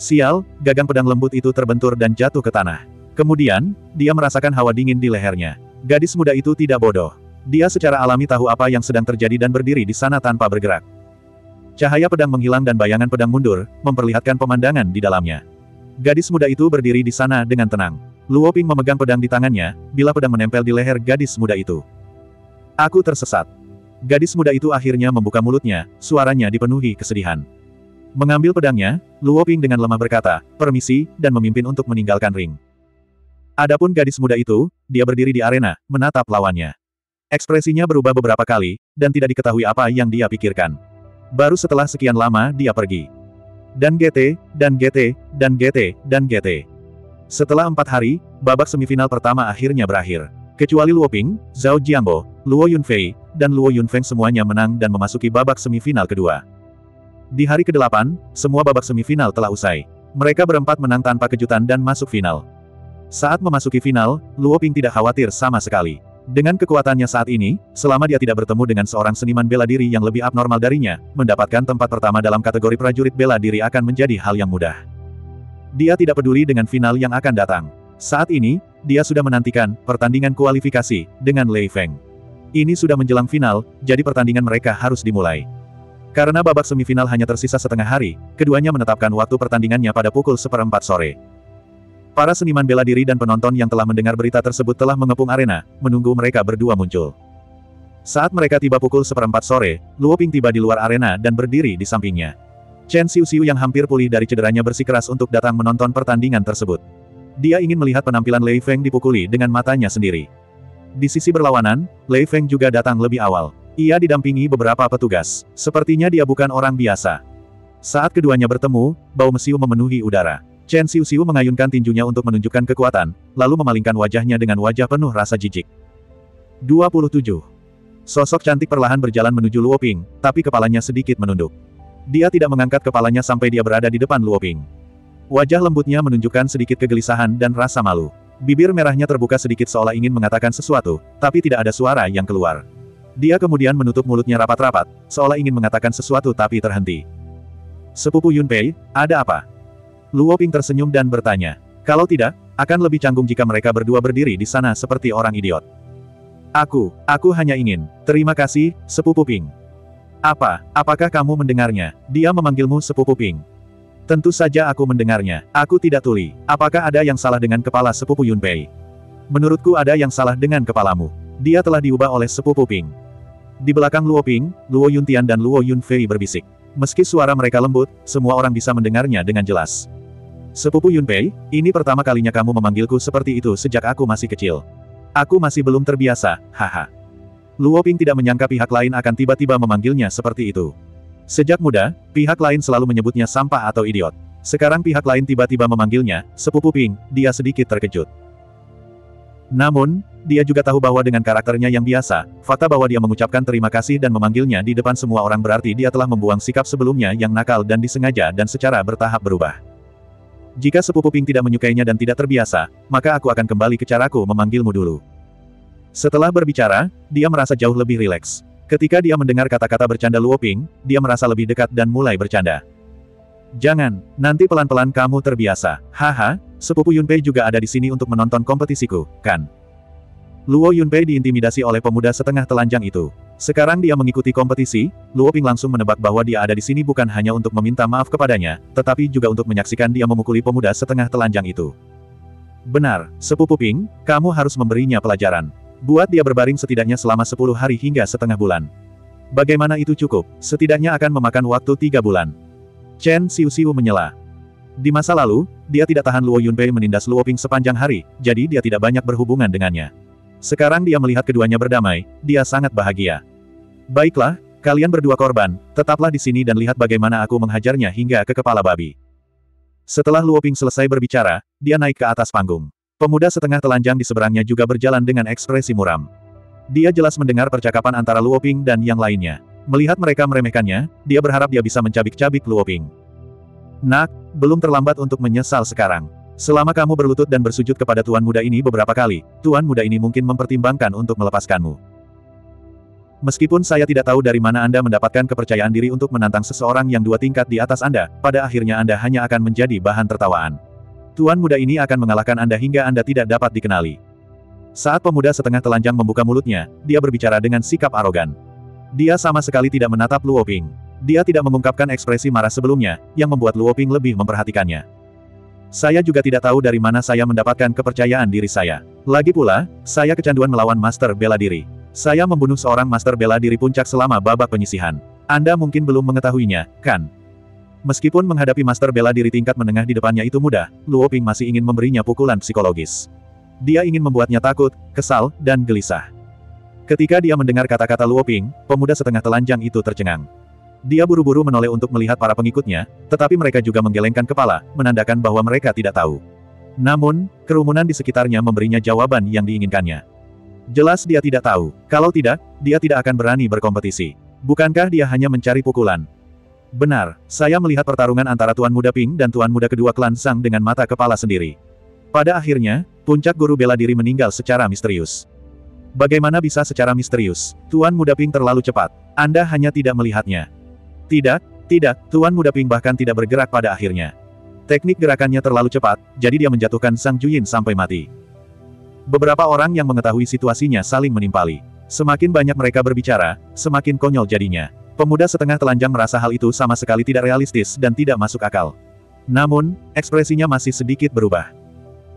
Sial, gagang pedang lembut itu terbentur dan jatuh ke tanah. Kemudian, dia merasakan hawa dingin di lehernya. Gadis muda itu tidak bodoh. Dia secara alami tahu apa yang sedang terjadi dan berdiri di sana tanpa bergerak. Cahaya pedang menghilang dan bayangan pedang mundur, memperlihatkan pemandangan di dalamnya. Gadis muda itu berdiri di sana dengan tenang. Luo Ping memegang pedang di tangannya, bila pedang menempel di leher gadis muda itu. Aku tersesat. Gadis muda itu akhirnya membuka mulutnya, suaranya dipenuhi kesedihan. Mengambil pedangnya, Luo Ping dengan lemah berkata, permisi, dan memimpin untuk meninggalkan ring. Adapun gadis muda itu, dia berdiri di arena, menatap lawannya. Ekspresinya berubah beberapa kali, dan tidak diketahui apa yang dia pikirkan. Baru setelah sekian lama dia pergi. Dan GT, dan GT, dan GT, dan GT. Setelah empat hari, babak semifinal pertama akhirnya berakhir. Kecuali Luo Ping, Zhao Jiambo, Luo Yunfei, dan Luo Yunfeng semuanya menang dan memasuki babak semifinal kedua. Di hari ke-8, semua babak semifinal telah usai. Mereka berempat menang tanpa kejutan dan masuk final. Saat memasuki final, Luo Ping tidak khawatir sama sekali. Dengan kekuatannya saat ini, selama dia tidak bertemu dengan seorang seniman bela diri yang lebih abnormal darinya, mendapatkan tempat pertama dalam kategori prajurit bela diri akan menjadi hal yang mudah. Dia tidak peduli dengan final yang akan datang. Saat ini, dia sudah menantikan pertandingan kualifikasi dengan Lei Feng. Ini sudah menjelang final, jadi pertandingan mereka harus dimulai. Karena babak semifinal hanya tersisa setengah hari, keduanya menetapkan waktu pertandingannya pada pukul seperempat sore. Para seniman bela diri dan penonton yang telah mendengar berita tersebut telah mengepung arena, menunggu mereka berdua muncul. Saat mereka tiba pukul seperempat sore, Luo Ping tiba di luar arena dan berdiri di sampingnya. Chen Xiu Xiu yang hampir pulih dari cederanya bersikeras untuk datang menonton pertandingan tersebut. Dia ingin melihat penampilan Lei Feng dipukuli dengan matanya sendiri. Di sisi berlawanan, Lei Feng juga datang lebih awal. Ia didampingi beberapa petugas. Sepertinya dia bukan orang biasa. Saat keduanya bertemu, bau mesiu memenuhi udara. Chen Xiu Xiu mengayunkan tinjunya untuk menunjukkan kekuatan, lalu memalingkan wajahnya dengan wajah penuh rasa jijik. 27. Sosok cantik perlahan berjalan menuju Luo Ping, tapi kepalanya sedikit menunduk. Dia tidak mengangkat kepalanya sampai dia berada di depan Luo Ping. Wajah lembutnya menunjukkan sedikit kegelisahan dan rasa malu. Bibir merahnya terbuka sedikit seolah ingin mengatakan sesuatu, tapi tidak ada suara yang keluar. Dia kemudian menutup mulutnya rapat-rapat, seolah ingin mengatakan sesuatu tapi terhenti. Sepupu Yunpei, ada apa? Luo Ping tersenyum dan bertanya. Kalau tidak, akan lebih canggung jika mereka berdua berdiri di sana seperti orang idiot. Aku, aku hanya ingin. Terima kasih, Sepupu Ping. Apa, apakah kamu mendengarnya? Dia memanggilmu Sepupu Ping. Tentu saja aku mendengarnya. Aku tidak tuli. Apakah ada yang salah dengan kepala Sepupu Yunpei? Menurutku ada yang salah dengan kepalamu. Dia telah diubah oleh Sepupu Ping. Di belakang Luo Ping, Luo Yuntian dan Luo Yunfei berbisik. Meski suara mereka lembut, semua orang bisa mendengarnya dengan jelas. Sepupu Yunpei, ini pertama kalinya kamu memanggilku seperti itu sejak aku masih kecil. Aku masih belum terbiasa, haha. Luo Ping tidak menyangka pihak lain akan tiba-tiba memanggilnya seperti itu. Sejak muda, pihak lain selalu menyebutnya sampah atau idiot. Sekarang pihak lain tiba-tiba memanggilnya, Sepupu Ping, dia sedikit terkejut. Namun, dia juga tahu bahwa dengan karakternya yang biasa, fakta bahwa dia mengucapkan terima kasih dan memanggilnya di depan semua orang berarti dia telah membuang sikap sebelumnya yang nakal dan disengaja dan secara bertahap berubah. Jika sepupu Ping tidak menyukainya dan tidak terbiasa, maka aku akan kembali ke caraku memanggilmu dulu. Setelah berbicara, dia merasa jauh lebih rileks. Ketika dia mendengar kata-kata bercanda Luo Ping, dia merasa lebih dekat dan mulai bercanda. Jangan, nanti pelan-pelan kamu terbiasa. Haha, sepupu Yunpei juga ada di sini untuk menonton kompetisiku, kan? Luo Yunpei diintimidasi oleh pemuda setengah telanjang itu. Sekarang dia mengikuti kompetisi, Luo Ping langsung menebak bahwa dia ada di sini bukan hanya untuk meminta maaf kepadanya, tetapi juga untuk menyaksikan dia memukuli pemuda setengah telanjang itu. Benar, sepupu Ping, kamu harus memberinya pelajaran. Buat dia berbaring setidaknya selama 10 hari hingga setengah bulan. Bagaimana itu cukup? Setidaknya akan memakan waktu tiga bulan. Chen Xiu-Xiu menyela. Di masa lalu, dia tidak tahan Luo Yunpei menindas Luo Ping sepanjang hari, jadi dia tidak banyak berhubungan dengannya. Sekarang dia melihat keduanya berdamai, dia sangat bahagia. Baiklah, kalian berdua korban, tetaplah di sini dan lihat bagaimana aku menghajarnya hingga ke kepala babi. Setelah Luo Ping selesai berbicara, dia naik ke atas panggung. Pemuda setengah telanjang di seberangnya juga berjalan dengan ekspresi muram. Dia jelas mendengar percakapan antara Luo Ping dan yang lainnya. Melihat mereka meremehkannya, dia berharap dia bisa mencabik-cabik Luo Ping. Nak, belum terlambat untuk menyesal sekarang. Selama kamu berlutut dan bersujud kepada Tuan Muda ini beberapa kali, Tuan Muda ini mungkin mempertimbangkan untuk melepaskanmu. Meskipun saya tidak tahu dari mana Anda mendapatkan kepercayaan diri untuk menantang seseorang yang dua tingkat di atas Anda, pada akhirnya Anda hanya akan menjadi bahan tertawaan. Tuan muda ini akan mengalahkan Anda hingga Anda tidak dapat dikenali. Saat pemuda setengah telanjang membuka mulutnya, dia berbicara dengan sikap arogan. Dia sama sekali tidak menatap Luo Ping. Dia tidak mengungkapkan ekspresi marah sebelumnya, yang membuat Luo Ping lebih memperhatikannya. Saya juga tidak tahu dari mana saya mendapatkan kepercayaan diri saya. Lagi pula, saya kecanduan melawan master bela diri. Saya membunuh seorang master bela diri puncak selama babak penyisihan. Anda mungkin belum mengetahuinya, kan? Meskipun menghadapi master bela diri tingkat menengah di depannya itu mudah, Luo Ping masih ingin memberinya pukulan psikologis. Dia ingin membuatnya takut, kesal, dan gelisah. Ketika dia mendengar kata-kata Luo Ping, pemuda setengah telanjang itu tercengang. Dia buru-buru menoleh untuk melihat para pengikutnya, tetapi mereka juga menggelengkan kepala, menandakan bahwa mereka tidak tahu. Namun, kerumunan di sekitarnya memberinya jawaban yang diinginkannya. Jelas dia tidak tahu. Kalau tidak, dia tidak akan berani berkompetisi. Bukankah dia hanya mencari pukulan? Benar, saya melihat pertarungan antara Tuan Muda Ping dan Tuan Muda kedua klan Sang dengan mata kepala sendiri. Pada akhirnya, puncak guru bela diri meninggal secara misterius. Bagaimana bisa secara misterius? Tuan Muda Ping terlalu cepat. Anda hanya tidak melihatnya. Tidak, tidak, Tuan Muda Ping bahkan tidak bergerak pada akhirnya. Teknik gerakannya terlalu cepat, jadi dia menjatuhkan Sang Juyin sampai mati. Beberapa orang yang mengetahui situasinya saling menimpali. Semakin banyak mereka berbicara, semakin konyol jadinya. Pemuda setengah telanjang merasa hal itu sama sekali tidak realistis dan tidak masuk akal. Namun, ekspresinya masih sedikit berubah.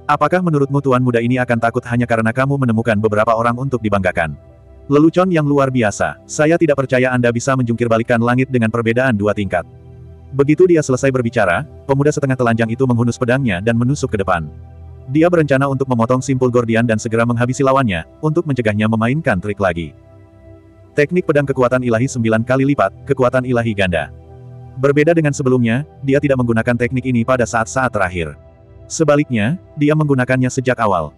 Apakah menurutmu Tuan Muda ini akan takut hanya karena kamu menemukan beberapa orang untuk dibanggakan? Lelucon yang luar biasa, saya tidak percaya Anda bisa menjungkir balikan langit dengan perbedaan dua tingkat. Begitu dia selesai berbicara, pemuda setengah telanjang itu menghunus pedangnya dan menusuk ke depan. Dia berencana untuk memotong simpul Gordian dan segera menghabisi lawannya, untuk mencegahnya memainkan trik lagi. Teknik pedang kekuatan ilahi sembilan kali lipat, kekuatan ilahi ganda. Berbeda dengan sebelumnya, dia tidak menggunakan teknik ini pada saat-saat terakhir. Sebaliknya, dia menggunakannya sejak awal.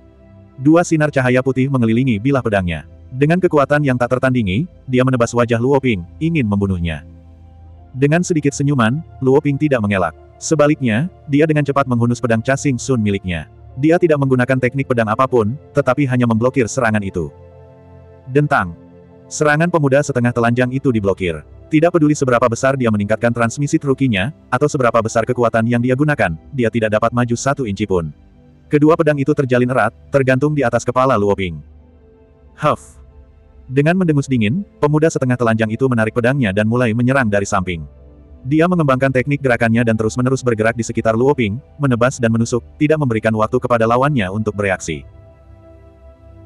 Dua sinar cahaya putih mengelilingi bilah pedangnya. Dengan kekuatan yang tak tertandingi, dia menebas wajah Luo Ping, ingin membunuhnya. Dengan sedikit senyuman, Luo Ping tidak mengelak. Sebaliknya, dia dengan cepat menghunus pedang casing Sun miliknya. Dia tidak menggunakan teknik pedang apa pun, tetapi hanya memblokir serangan itu. Dentang. Serangan pemuda setengah telanjang itu diblokir. Tidak peduli seberapa besar dia meningkatkan transmisi trukinya, atau seberapa besar kekuatan yang dia gunakan, dia tidak dapat maju satu inci pun. Kedua pedang itu terjalin erat, tergantung di atas kepala Luo Ping. Huff. Dengan mendengus dingin, pemuda setengah telanjang itu menarik pedangnya dan mulai menyerang dari samping. Dia mengembangkan teknik gerakannya dan terus-menerus bergerak di sekitar Luo Ping, menebas dan menusuk, tidak memberikan waktu kepada lawannya untuk bereaksi.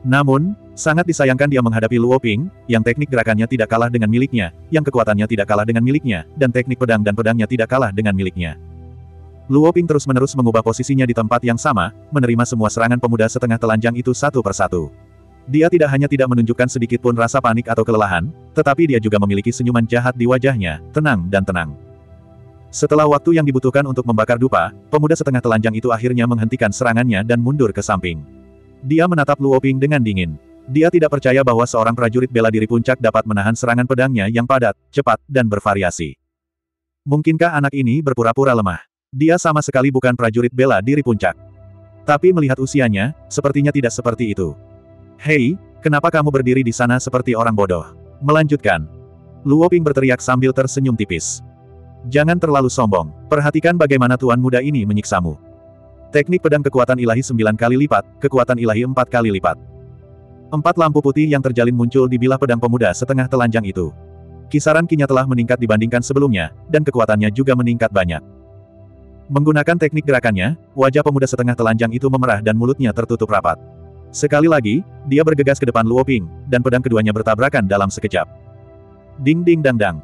Namun, sangat disayangkan dia menghadapi Luo Ping, yang teknik gerakannya tidak kalah dengan miliknya, yang kekuatannya tidak kalah dengan miliknya, dan teknik pedang dan pedangnya tidak kalah dengan miliknya. Luo Ping terus-menerus mengubah posisinya di tempat yang sama, menerima semua serangan pemuda setengah telanjang itu satu persatu. Dia tidak hanya tidak menunjukkan sedikit pun rasa panik atau kelelahan, tetapi dia juga memiliki senyuman jahat di wajahnya, tenang dan tenang. Setelah waktu yang dibutuhkan untuk membakar dupa, pemuda setengah telanjang itu akhirnya menghentikan serangannya dan mundur ke samping. Dia menatap Luo Ping dengan dingin. Dia tidak percaya bahwa seorang prajurit bela diri puncak dapat menahan serangan pedangnya yang padat, cepat, dan bervariasi. Mungkinkah anak ini berpura-pura lemah? Dia sama sekali bukan prajurit bela diri puncak. Tapi melihat usianya, sepertinya tidak seperti itu. Hei, kenapa kamu berdiri di sana seperti orang bodoh? Melanjutkan. Luo Ping berteriak sambil tersenyum tipis. Jangan terlalu sombong, perhatikan bagaimana tuan muda ini menyiksamu. Teknik pedang kekuatan ilahi sembilan kali lipat, kekuatan ilahi empat kali lipat. Empat lampu putih yang terjalin muncul di bilah pedang pemuda setengah telanjang itu. Kisaran kinya telah meningkat dibandingkan sebelumnya, dan kekuatannya juga meningkat banyak. Menggunakan teknik gerakannya, wajah pemuda setengah telanjang itu memerah dan mulutnya tertutup rapat. Sekali lagi, dia bergegas ke depan Luo Ping, dan pedang keduanya bertabrakan dalam sekejap. Ding ding dang dang.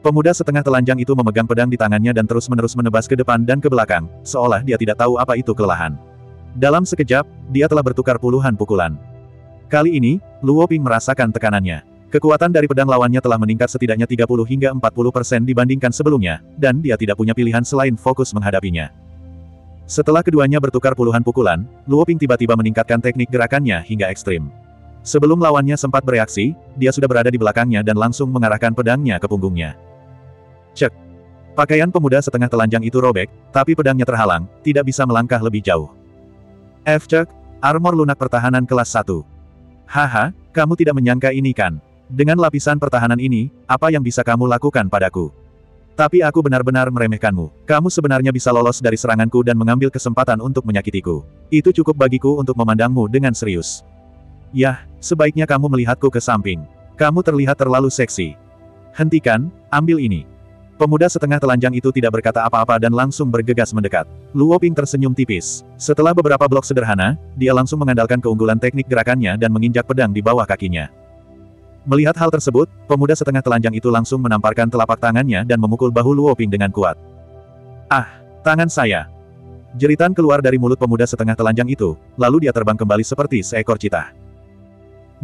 Pemuda setengah telanjang itu memegang pedang di tangannya dan terus-menerus menebas ke depan dan ke belakang, seolah dia tidak tahu apa itu kelelahan. Dalam sekejap, dia telah bertukar puluhan pukulan. Kali ini, Luo Ping merasakan tekanannya. Kekuatan dari pedang lawannya telah meningkat setidaknya 30 hingga 40 persen dibandingkan sebelumnya, dan dia tidak punya pilihan selain fokus menghadapinya. Setelah keduanya bertukar puluhan pukulan, Luo Ping tiba-tiba meningkatkan teknik gerakannya hingga ekstrim. Sebelum lawannya sempat bereaksi, dia sudah berada di belakangnya dan langsung mengarahkan pedangnya ke punggungnya. Cek. Pakaian pemuda setengah telanjang itu robek, tapi pedangnya terhalang, tidak bisa melangkah lebih jauh. F. Cek, armor lunak pertahanan kelas 1. Haha, kamu tidak menyangka ini kan? Dengan lapisan pertahanan ini, apa yang bisa kamu lakukan padaku? Tapi aku benar-benar meremehkanmu. Kamu sebenarnya bisa lolos dari seranganku dan mengambil kesempatan untuk menyakitiku. Itu cukup bagiku untuk memandangmu dengan serius. Yah, sebaiknya kamu melihatku ke samping. Kamu terlihat terlalu seksi. Hentikan, ambil ini. Pemuda setengah telanjang itu tidak berkata apa-apa dan langsung bergegas mendekat. Luo Ping tersenyum tipis. Setelah beberapa blok sederhana, dia langsung mengandalkan keunggulan teknik gerakannya dan menginjak pedang di bawah kakinya. Melihat hal tersebut, pemuda setengah telanjang itu langsung menamparkan telapak tangannya dan memukul bahu Luo Ping dengan kuat. Ah, tangan saya! Jeritan keluar dari mulut pemuda setengah telanjang itu, lalu dia terbang kembali seperti seekor cita.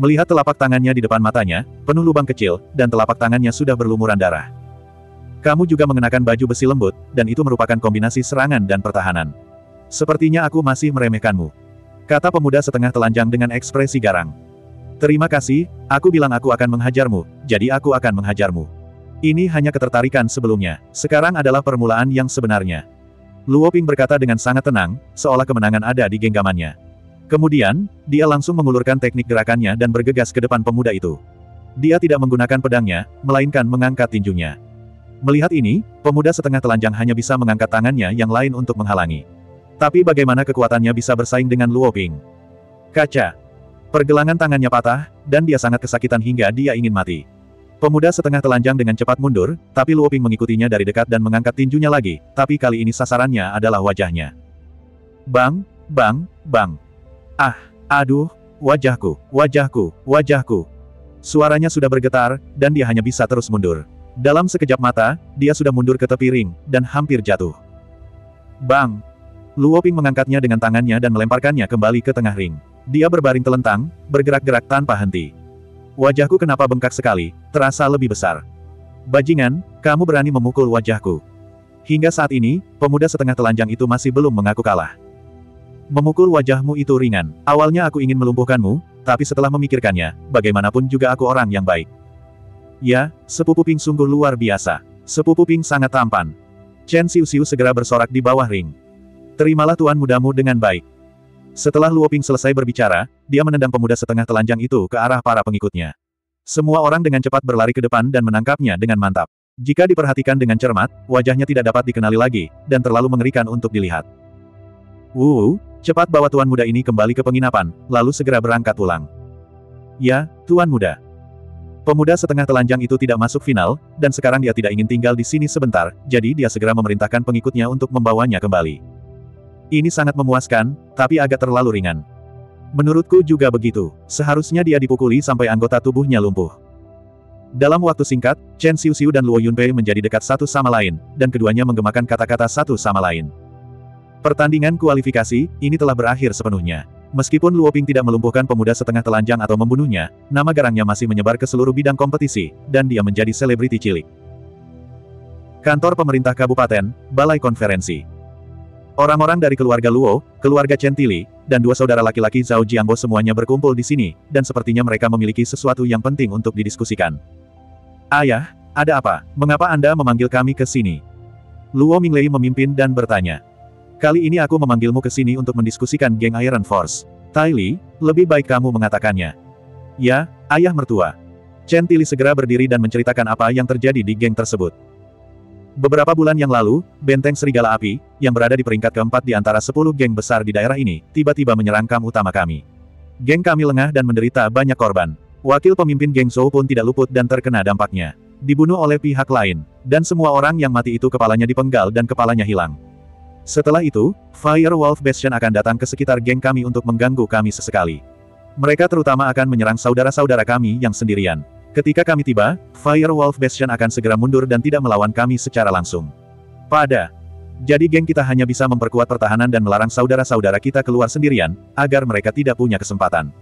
Melihat telapak tangannya di depan matanya, penuh lubang kecil, dan telapak tangannya sudah berlumuran darah. Kamu juga mengenakan baju besi lembut, dan itu merupakan kombinasi serangan dan pertahanan. Sepertinya aku masih meremehkanmu. Kata pemuda setengah telanjang dengan ekspresi garang. Terima kasih, aku bilang aku akan menghajarmu, jadi aku akan menghajarmu. Ini hanya ketertarikan sebelumnya, sekarang adalah permulaan yang sebenarnya. Luo Ping berkata dengan sangat tenang, seolah kemenangan ada di genggamannya. Kemudian, dia langsung mengulurkan teknik gerakannya dan bergegas ke depan pemuda itu. Dia tidak menggunakan pedangnya, melainkan mengangkat tinjunya. Melihat ini, pemuda setengah telanjang hanya bisa mengangkat tangannya yang lain untuk menghalangi. Tapi bagaimana kekuatannya bisa bersaing dengan Luo Ping? Kaca. Pergelangan tangannya patah, dan dia sangat kesakitan hingga dia ingin mati. Pemuda setengah telanjang dengan cepat mundur, tapi Luo Ping mengikutinya dari dekat dan mengangkat tinjunya lagi, tapi kali ini sasarannya adalah wajahnya. Bang, bang, bang. Ah, aduh, wajahku, wajahku, wajahku. Suaranya sudah bergetar, dan dia hanya bisa terus mundur. Dalam sekejap mata, dia sudah mundur ke tepi ring, dan hampir jatuh. Bang! Luo Ping mengangkatnya dengan tangannya dan melemparkannya kembali ke tengah ring. Dia berbaring telentang, bergerak-gerak tanpa henti. Wajahku kenapa bengkak sekali, terasa lebih besar. Bajingan, kamu berani memukul wajahku. Hingga saat ini, pemuda setengah telanjang itu masih belum mengaku kalah. Memukul wajahmu itu ringan. Awalnya aku ingin melumpuhkanmu, tapi setelah memikirkannya, bagaimanapun juga aku orang yang baik. Ya, sepupu Ping sungguh luar biasa. Sepupu Ping sangat tampan. Chen Xiu Xiu segera bersorak di bawah ring. Terimalah tuan mudamu dengan baik. Setelah Luo Ping selesai berbicara, dia menendang pemuda setengah telanjang itu ke arah para pengikutnya. Semua orang dengan cepat berlari ke depan dan menangkapnya dengan mantap. Jika diperhatikan dengan cermat, wajahnya tidak dapat dikenali lagi, dan terlalu mengerikan untuk dilihat. Wu, cepat bawa tuan muda ini kembali ke penginapan, lalu segera berangkat pulang. Ya, tuan muda. Pemuda setengah telanjang itu tidak masuk final, dan sekarang dia tidak ingin tinggal di sini sebentar, jadi dia segera memerintahkan pengikutnya untuk membawanya kembali. Ini sangat memuaskan, tapi agak terlalu ringan. Menurutku juga begitu, seharusnya dia dipukuli sampai anggota tubuhnya lumpuh. Dalam waktu singkat, Chen Xiu dan Luo Yunpei menjadi dekat satu sama lain, dan keduanya menggemakan kata-kata satu sama lain. Pertandingan kualifikasi, ini telah berakhir sepenuhnya. Meskipun Luo Ping tidak melumpuhkan pemuda setengah telanjang atau membunuhnya, nama garangnya masih menyebar ke seluruh bidang kompetisi, dan dia menjadi selebriti cilik. Kantor Pemerintah Kabupaten, Balai Konferensi Orang-orang dari keluarga Luo, keluarga Chen Tili, dan dua saudara laki-laki Zhao Jiangbo semuanya berkumpul di sini, dan sepertinya mereka memiliki sesuatu yang penting untuk didiskusikan. Ayah, ada apa? Mengapa Anda memanggil kami ke sini? Luo Minglei memimpin dan bertanya. Kali ini aku memanggilmu ke sini untuk mendiskusikan geng Iron Force. Tai Li, lebih baik kamu mengatakannya. Ya, ayah mertua. Chen Tili segera berdiri dan menceritakan apa yang terjadi di geng tersebut. Beberapa bulan yang lalu, Benteng Serigala Api, yang berada di peringkat keempat di antara sepuluh geng besar di daerah ini, tiba-tiba menyerang kamp utama kami. Geng kami lengah dan menderita banyak korban. Wakil pemimpin geng Zhou pun tidak luput dan terkena dampaknya. Dibunuh oleh pihak lain, dan semua orang yang mati itu kepalanya dipenggal dan kepalanya hilang. Setelah itu, Fire Wolf Bastion akan datang ke sekitar geng kami untuk mengganggu kami sesekali. Mereka terutama akan menyerang saudara-saudara kami yang sendirian. Ketika kami tiba, Fire Wolf Bastion akan segera mundur dan tidak melawan kami secara langsung. Pada jadi geng kita hanya bisa memperkuat pertahanan dan melarang saudara-saudara kita keluar sendirian, agar mereka tidak punya kesempatan.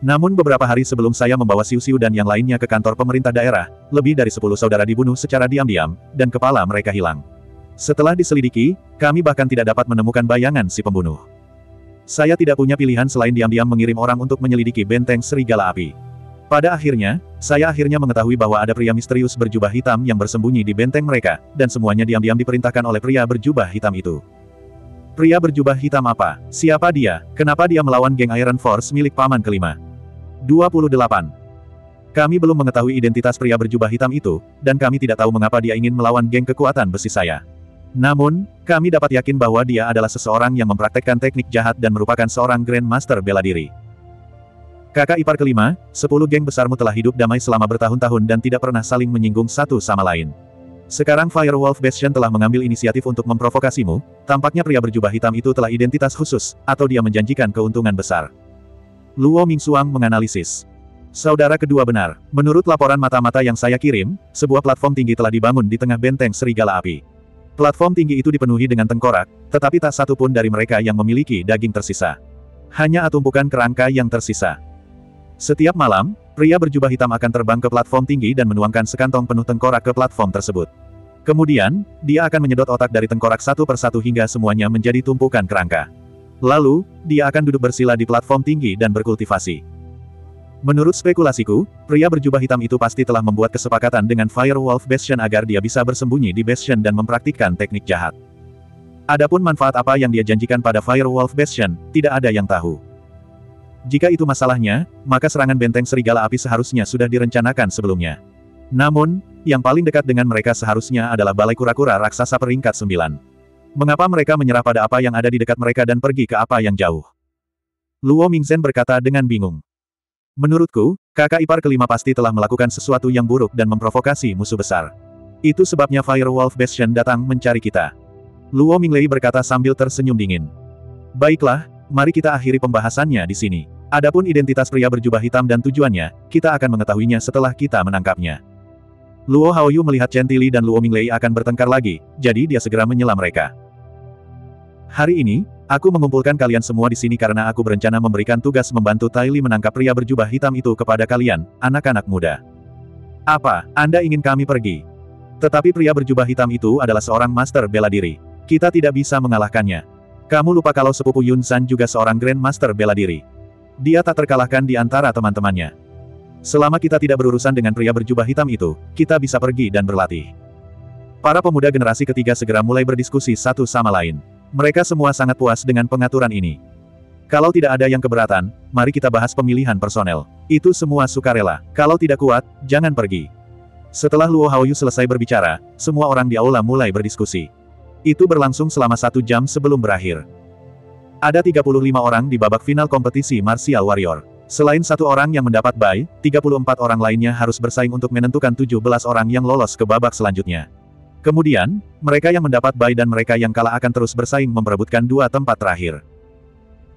Namun beberapa hari sebelum saya membawa Siu Siu dan yang lainnya ke kantor pemerintah daerah, lebih dari 10 saudara dibunuh secara diam-diam, dan kepala mereka hilang. Setelah diselidiki, kami bahkan tidak dapat menemukan bayangan si pembunuh. Saya tidak punya pilihan selain diam-diam mengirim orang untuk menyelidiki benteng serigala api. Pada akhirnya, saya akhirnya mengetahui bahwa ada pria misterius berjubah hitam yang bersembunyi di benteng mereka, dan semuanya diam-diam diperintahkan oleh pria berjubah hitam itu. Pria berjubah hitam apa? Siapa dia? Kenapa dia melawan geng Iron Force milik paman kelima? 28. Kami belum mengetahui identitas pria berjubah hitam itu, dan kami tidak tahu mengapa dia ingin melawan geng kekuatan besi saya. Namun, kami dapat yakin bahwa dia adalah seseorang yang mempraktekkan teknik jahat dan merupakan seorang Grandmaster bela diri. Kakak ipar kelima, sepuluh geng besarmu telah hidup damai selama bertahun-tahun dan tidak pernah saling menyinggung satu sama lain. Sekarang Firewolf Bastion telah mengambil inisiatif untuk memprovokasimu, tampaknya pria berjubah hitam itu telah identitas khusus, atau dia menjanjikan keuntungan besar. Luo Mingsuang menganalisis. Saudara kedua benar, menurut laporan mata-mata yang saya kirim, sebuah platform tinggi telah dibangun di tengah benteng Serigala Api. Platform tinggi itu dipenuhi dengan tengkorak, tetapi tak satu pun dari mereka yang memiliki daging tersisa. Hanya atumpukan kerangka yang tersisa. Setiap malam, pria berjubah hitam akan terbang ke platform tinggi dan menuangkan sekantong penuh tengkorak ke platform tersebut. Kemudian, dia akan menyedot otak dari tengkorak satu persatu hingga semuanya menjadi tumpukan kerangka. Lalu, dia akan duduk bersila di platform tinggi dan berkultivasi. Menurut spekulasiku, pria berjubah hitam itu pasti telah membuat kesepakatan dengan Firewolf Bastion agar dia bisa bersembunyi di Bastion dan mempraktikkan teknik jahat. Adapun manfaat apa yang dia janjikan pada Firewolf Bastion, tidak ada yang tahu. Jika itu masalahnya, maka serangan benteng serigala api seharusnya sudah direncanakan sebelumnya. Namun, yang paling dekat dengan mereka seharusnya adalah balai kura-kura raksasa peringkat sembilan. Mengapa mereka menyerah pada apa yang ada di dekat mereka dan pergi ke apa yang jauh? Luo Mingzhen berkata dengan bingung. Menurutku, kakak ipar kelima pasti telah melakukan sesuatu yang buruk dan memprovokasi musuh besar. Itu sebabnya Firewolf Bastion datang mencari kita. Luo Minglei berkata sambil tersenyum dingin. Baiklah, mari kita akhiri pembahasannya di sini. Adapun identitas pria berjubah hitam dan tujuannya, kita akan mengetahuinya setelah kita menangkapnya. Luo Haoyu melihat Chen Tili dan Luo Minglei akan bertengkar lagi, jadi dia segera menyela mereka. Hari ini, aku mengumpulkan kalian semua di sini karena aku berencana memberikan tugas membantu Tai Li menangkap pria berjubah hitam itu kepada kalian, anak-anak muda. Apa, Anda ingin kami pergi? Tetapi pria berjubah hitam itu adalah seorang master bela diri. Kita tidak bisa mengalahkannya. Kamu lupa kalau sepupu Yun San juga seorang Grandmaster bela diri. Dia tak terkalahkan di antara teman-temannya. Selama kita tidak berurusan dengan pria berjubah hitam itu, kita bisa pergi dan berlatih. Para pemuda generasi ketiga segera mulai berdiskusi satu sama lain. Mereka semua sangat puas dengan pengaturan ini. Kalau tidak ada yang keberatan, mari kita bahas pemilihan personel. Itu semua sukarela. Kalau tidak kuat, jangan pergi. Setelah Luo Haoyu selesai berbicara, semua orang di aula mulai berdiskusi. Itu berlangsung selama satu jam sebelum berakhir. Ada 35 orang di babak final kompetisi Martial Warrior. Selain satu orang yang mendapat bye, 34 orang lainnya harus bersaing untuk menentukan 17 orang yang lolos ke babak selanjutnya. Kemudian, mereka yang mendapat bye dan mereka yang kalah akan terus bersaing memperebutkan dua tempat terakhir.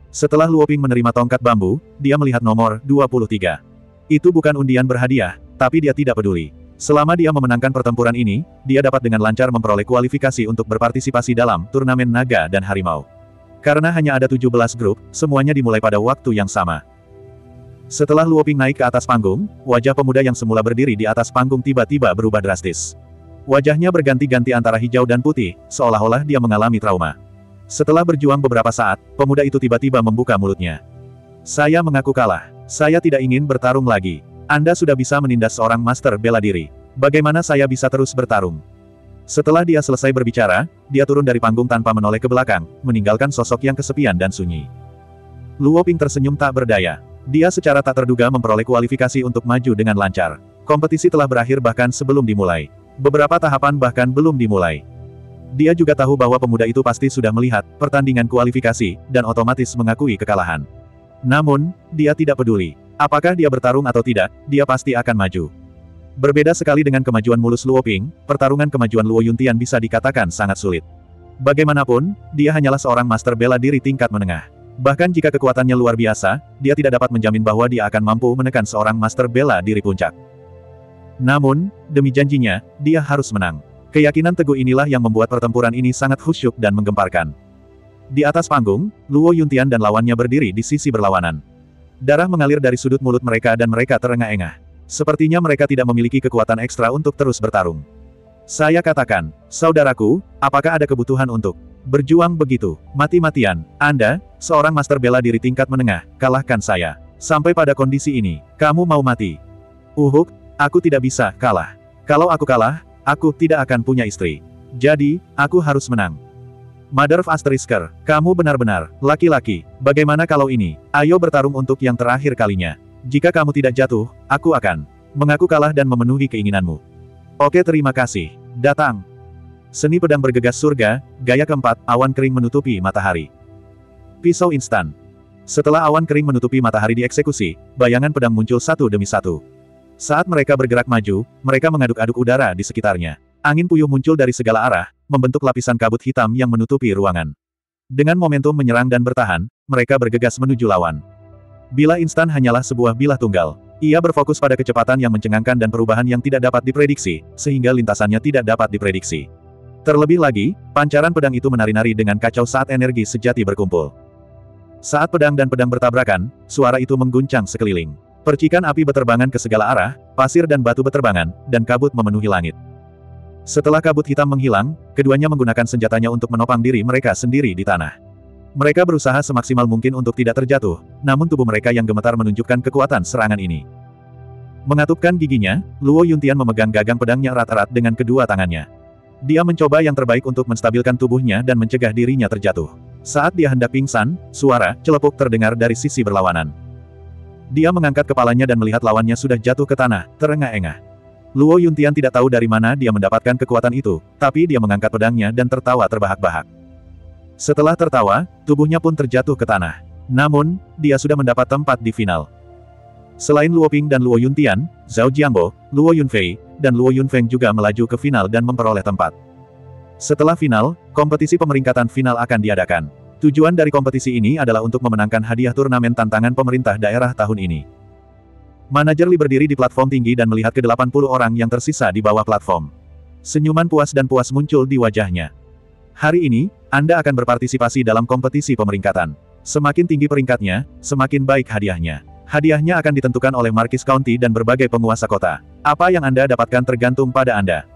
Setelah Luoping menerima tongkat bambu, dia melihat nomor 23. Itu bukan undian berhadiah, tapi dia tidak peduli. Selama dia memenangkan pertempuran ini, dia dapat dengan lancar memperoleh kualifikasi untuk berpartisipasi dalam turnamen naga dan harimau. Karena hanya ada 17 grup, semuanya dimulai pada waktu yang sama. Setelah Luoping naik ke atas panggung, wajah pemuda yang semula berdiri di atas panggung tiba-tiba berubah drastis. Wajahnya berganti-ganti antara hijau dan putih, seolah-olah dia mengalami trauma. Setelah berjuang beberapa saat, pemuda itu tiba-tiba membuka mulutnya. Saya mengaku kalah. Saya tidak ingin bertarung lagi. Anda sudah bisa menindas seorang master bela diri. Bagaimana saya bisa terus bertarung? Setelah dia selesai berbicara, dia turun dari panggung tanpa menoleh ke belakang, meninggalkan sosok yang kesepian dan sunyi. Luo Ping tersenyum tak berdaya. Dia secara tak terduga memperoleh kualifikasi untuk maju dengan lancar. Kompetisi telah berakhir bahkan sebelum dimulai. Beberapa tahapan bahkan belum dimulai. Dia juga tahu bahwa pemuda itu pasti sudah melihat pertandingan kualifikasi, dan otomatis mengakui kekalahan. Namun, dia tidak peduli. Apakah dia bertarung atau tidak, dia pasti akan maju. Berbeda sekali dengan kemajuan mulus Luo Ping, pertarungan kemajuan Luo Yuntian bisa dikatakan sangat sulit. Bagaimanapun, dia hanyalah seorang master bela diri tingkat menengah. Bahkan jika kekuatannya luar biasa, dia tidak dapat menjamin bahwa dia akan mampu menekan seorang master bela diri puncak. Namun, demi janjinya, dia harus menang. Keyakinan teguh inilah yang membuat pertempuran ini sangat khusyuk dan menggemparkan. Di atas panggung, Luo Yuntian dan lawannya berdiri di sisi berlawanan. Darah mengalir dari sudut mulut mereka dan mereka terengah-engah. Sepertinya mereka tidak memiliki kekuatan ekstra untuk terus bertarung. Saya katakan, saudaraku, apakah ada kebutuhan untuk berjuang begitu, mati-matian? Anda, seorang master bela diri tingkat menengah, kalahkan saya. Sampai pada kondisi ini, kamu mau mati. Uhuk, aku tidak bisa kalah. Kalau aku kalah, aku tidak akan punya istri. Jadi, aku harus menang. Mother of Asterisker, kamu benar-benar, laki-laki, bagaimana kalau ini, ayo bertarung untuk yang terakhir kalinya. Jika kamu tidak jatuh, aku akan mengaku kalah dan memenuhi keinginanmu. Oke terima kasih. Datang. Seni pedang bergegas surga, gaya keempat, awan kering menutupi matahari. Pisau instan. Setelah awan kering menutupi matahari dieksekusi, bayangan pedang muncul satu demi satu. Saat mereka bergerak maju, mereka mengaduk-aduk udara di sekitarnya. Angin puyuh muncul dari segala arah, membentuk lapisan kabut hitam yang menutupi ruangan. Dengan momentum menyerang dan bertahan, mereka bergegas menuju lawan. Bila instan hanyalah sebuah bilah tunggal. Ia berfokus pada kecepatan yang mencengangkan dan perubahan yang tidak dapat diprediksi, sehingga lintasannya tidak dapat diprediksi. Terlebih lagi, pancaran pedang itu menari-nari dengan kacau saat energi sejati berkumpul. Saat pedang dan pedang bertabrakan, suara itu mengguncang sekeliling. Percikan api beterbangan ke segala arah, pasir dan batu beterbangan, dan kabut memenuhi langit. Setelah kabut hitam menghilang, keduanya menggunakan senjatanya untuk menopang diri mereka sendiri di tanah. Mereka berusaha semaksimal mungkin untuk tidak terjatuh, namun tubuh mereka yang gemetar menunjukkan kekuatan serangan ini. Mengatupkan giginya, Luo Yuntian memegang gagang pedangnya erat-erat dengan kedua tangannya. Dia mencoba yang terbaik untuk menstabilkan tubuhnya dan mencegah dirinya terjatuh. Saat dia hendak pingsan, suara celepuk terdengar dari sisi berlawanan. Dia mengangkat kepalanya dan melihat lawannya sudah jatuh ke tanah, terengah-engah. Luo Yuntian tidak tahu dari mana dia mendapatkan kekuatan itu, tapi dia mengangkat pedangnya dan tertawa terbahak-bahak. Setelah tertawa, tubuhnya pun terjatuh ke tanah. Namun, dia sudah mendapat tempat di final. Selain Luo Ping dan Luo Yuntian, Zhao Jiangbo, Luo Yunfei, dan Luo Yunfeng juga melaju ke final dan memperoleh tempat. Setelah final, kompetisi pemeringkatan final akan diadakan. Tujuan dari kompetisi ini adalah untuk memenangkan hadiah turnamen tantangan pemerintah daerah tahun ini. Manajer Li berdiri di platform tinggi dan melihat ke 80 orang yang tersisa di bawah platform. Senyuman puas dan puas muncul di wajahnya. Hari ini, Anda akan berpartisipasi dalam kompetisi pemeringkatan. Semakin tinggi peringkatnya, semakin baik hadiahnya. Hadiahnya akan ditentukan oleh Markis County dan berbagai penguasa kota. Apa yang Anda dapatkan tergantung pada Anda.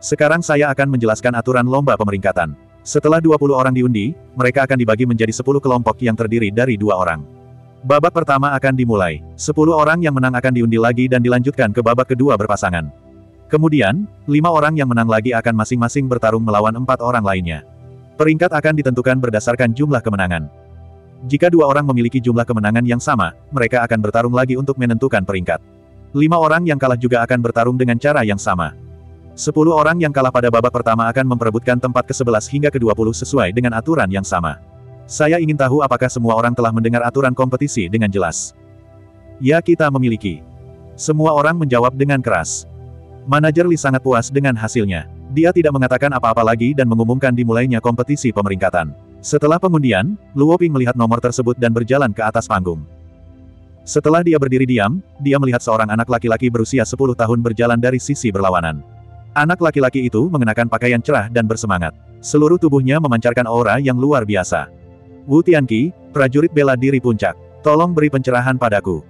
Sekarang saya akan menjelaskan aturan lomba pemeringkatan. Setelah 20 orang diundi, mereka akan dibagi menjadi 10 kelompok yang terdiri dari dua orang. Babak pertama akan dimulai. 10 orang yang menang akan diundi lagi dan dilanjutkan ke babak kedua berpasangan. Kemudian, lima orang yang menang lagi akan masing-masing bertarung melawan empat orang lainnya. Peringkat akan ditentukan berdasarkan jumlah kemenangan. Jika dua orang memiliki jumlah kemenangan yang sama, mereka akan bertarung lagi untuk menentukan peringkat. Lima orang yang kalah juga akan bertarung dengan cara yang sama. Sepuluh orang yang kalah pada babak pertama akan memperebutkan tempat ke-11 hingga ke-20 sesuai dengan aturan yang sama. Saya ingin tahu apakah semua orang telah mendengar aturan kompetisi dengan jelas. Ya kita memiliki. Semua orang menjawab dengan keras. Manajer Li sangat puas dengan hasilnya. Dia tidak mengatakan apa-apa lagi dan mengumumkan dimulainya kompetisi pemeringkatan. Setelah pengundian, Luo Ping melihat nomor tersebut dan berjalan ke atas panggung. Setelah dia berdiri diam, dia melihat seorang anak laki-laki berusia 10 tahun berjalan dari sisi berlawanan. Anak laki-laki itu mengenakan pakaian cerah dan bersemangat. Seluruh tubuhnya memancarkan aura yang luar biasa. Wu Tianqi, prajurit bela diri puncak. Tolong beri pencerahan padaku.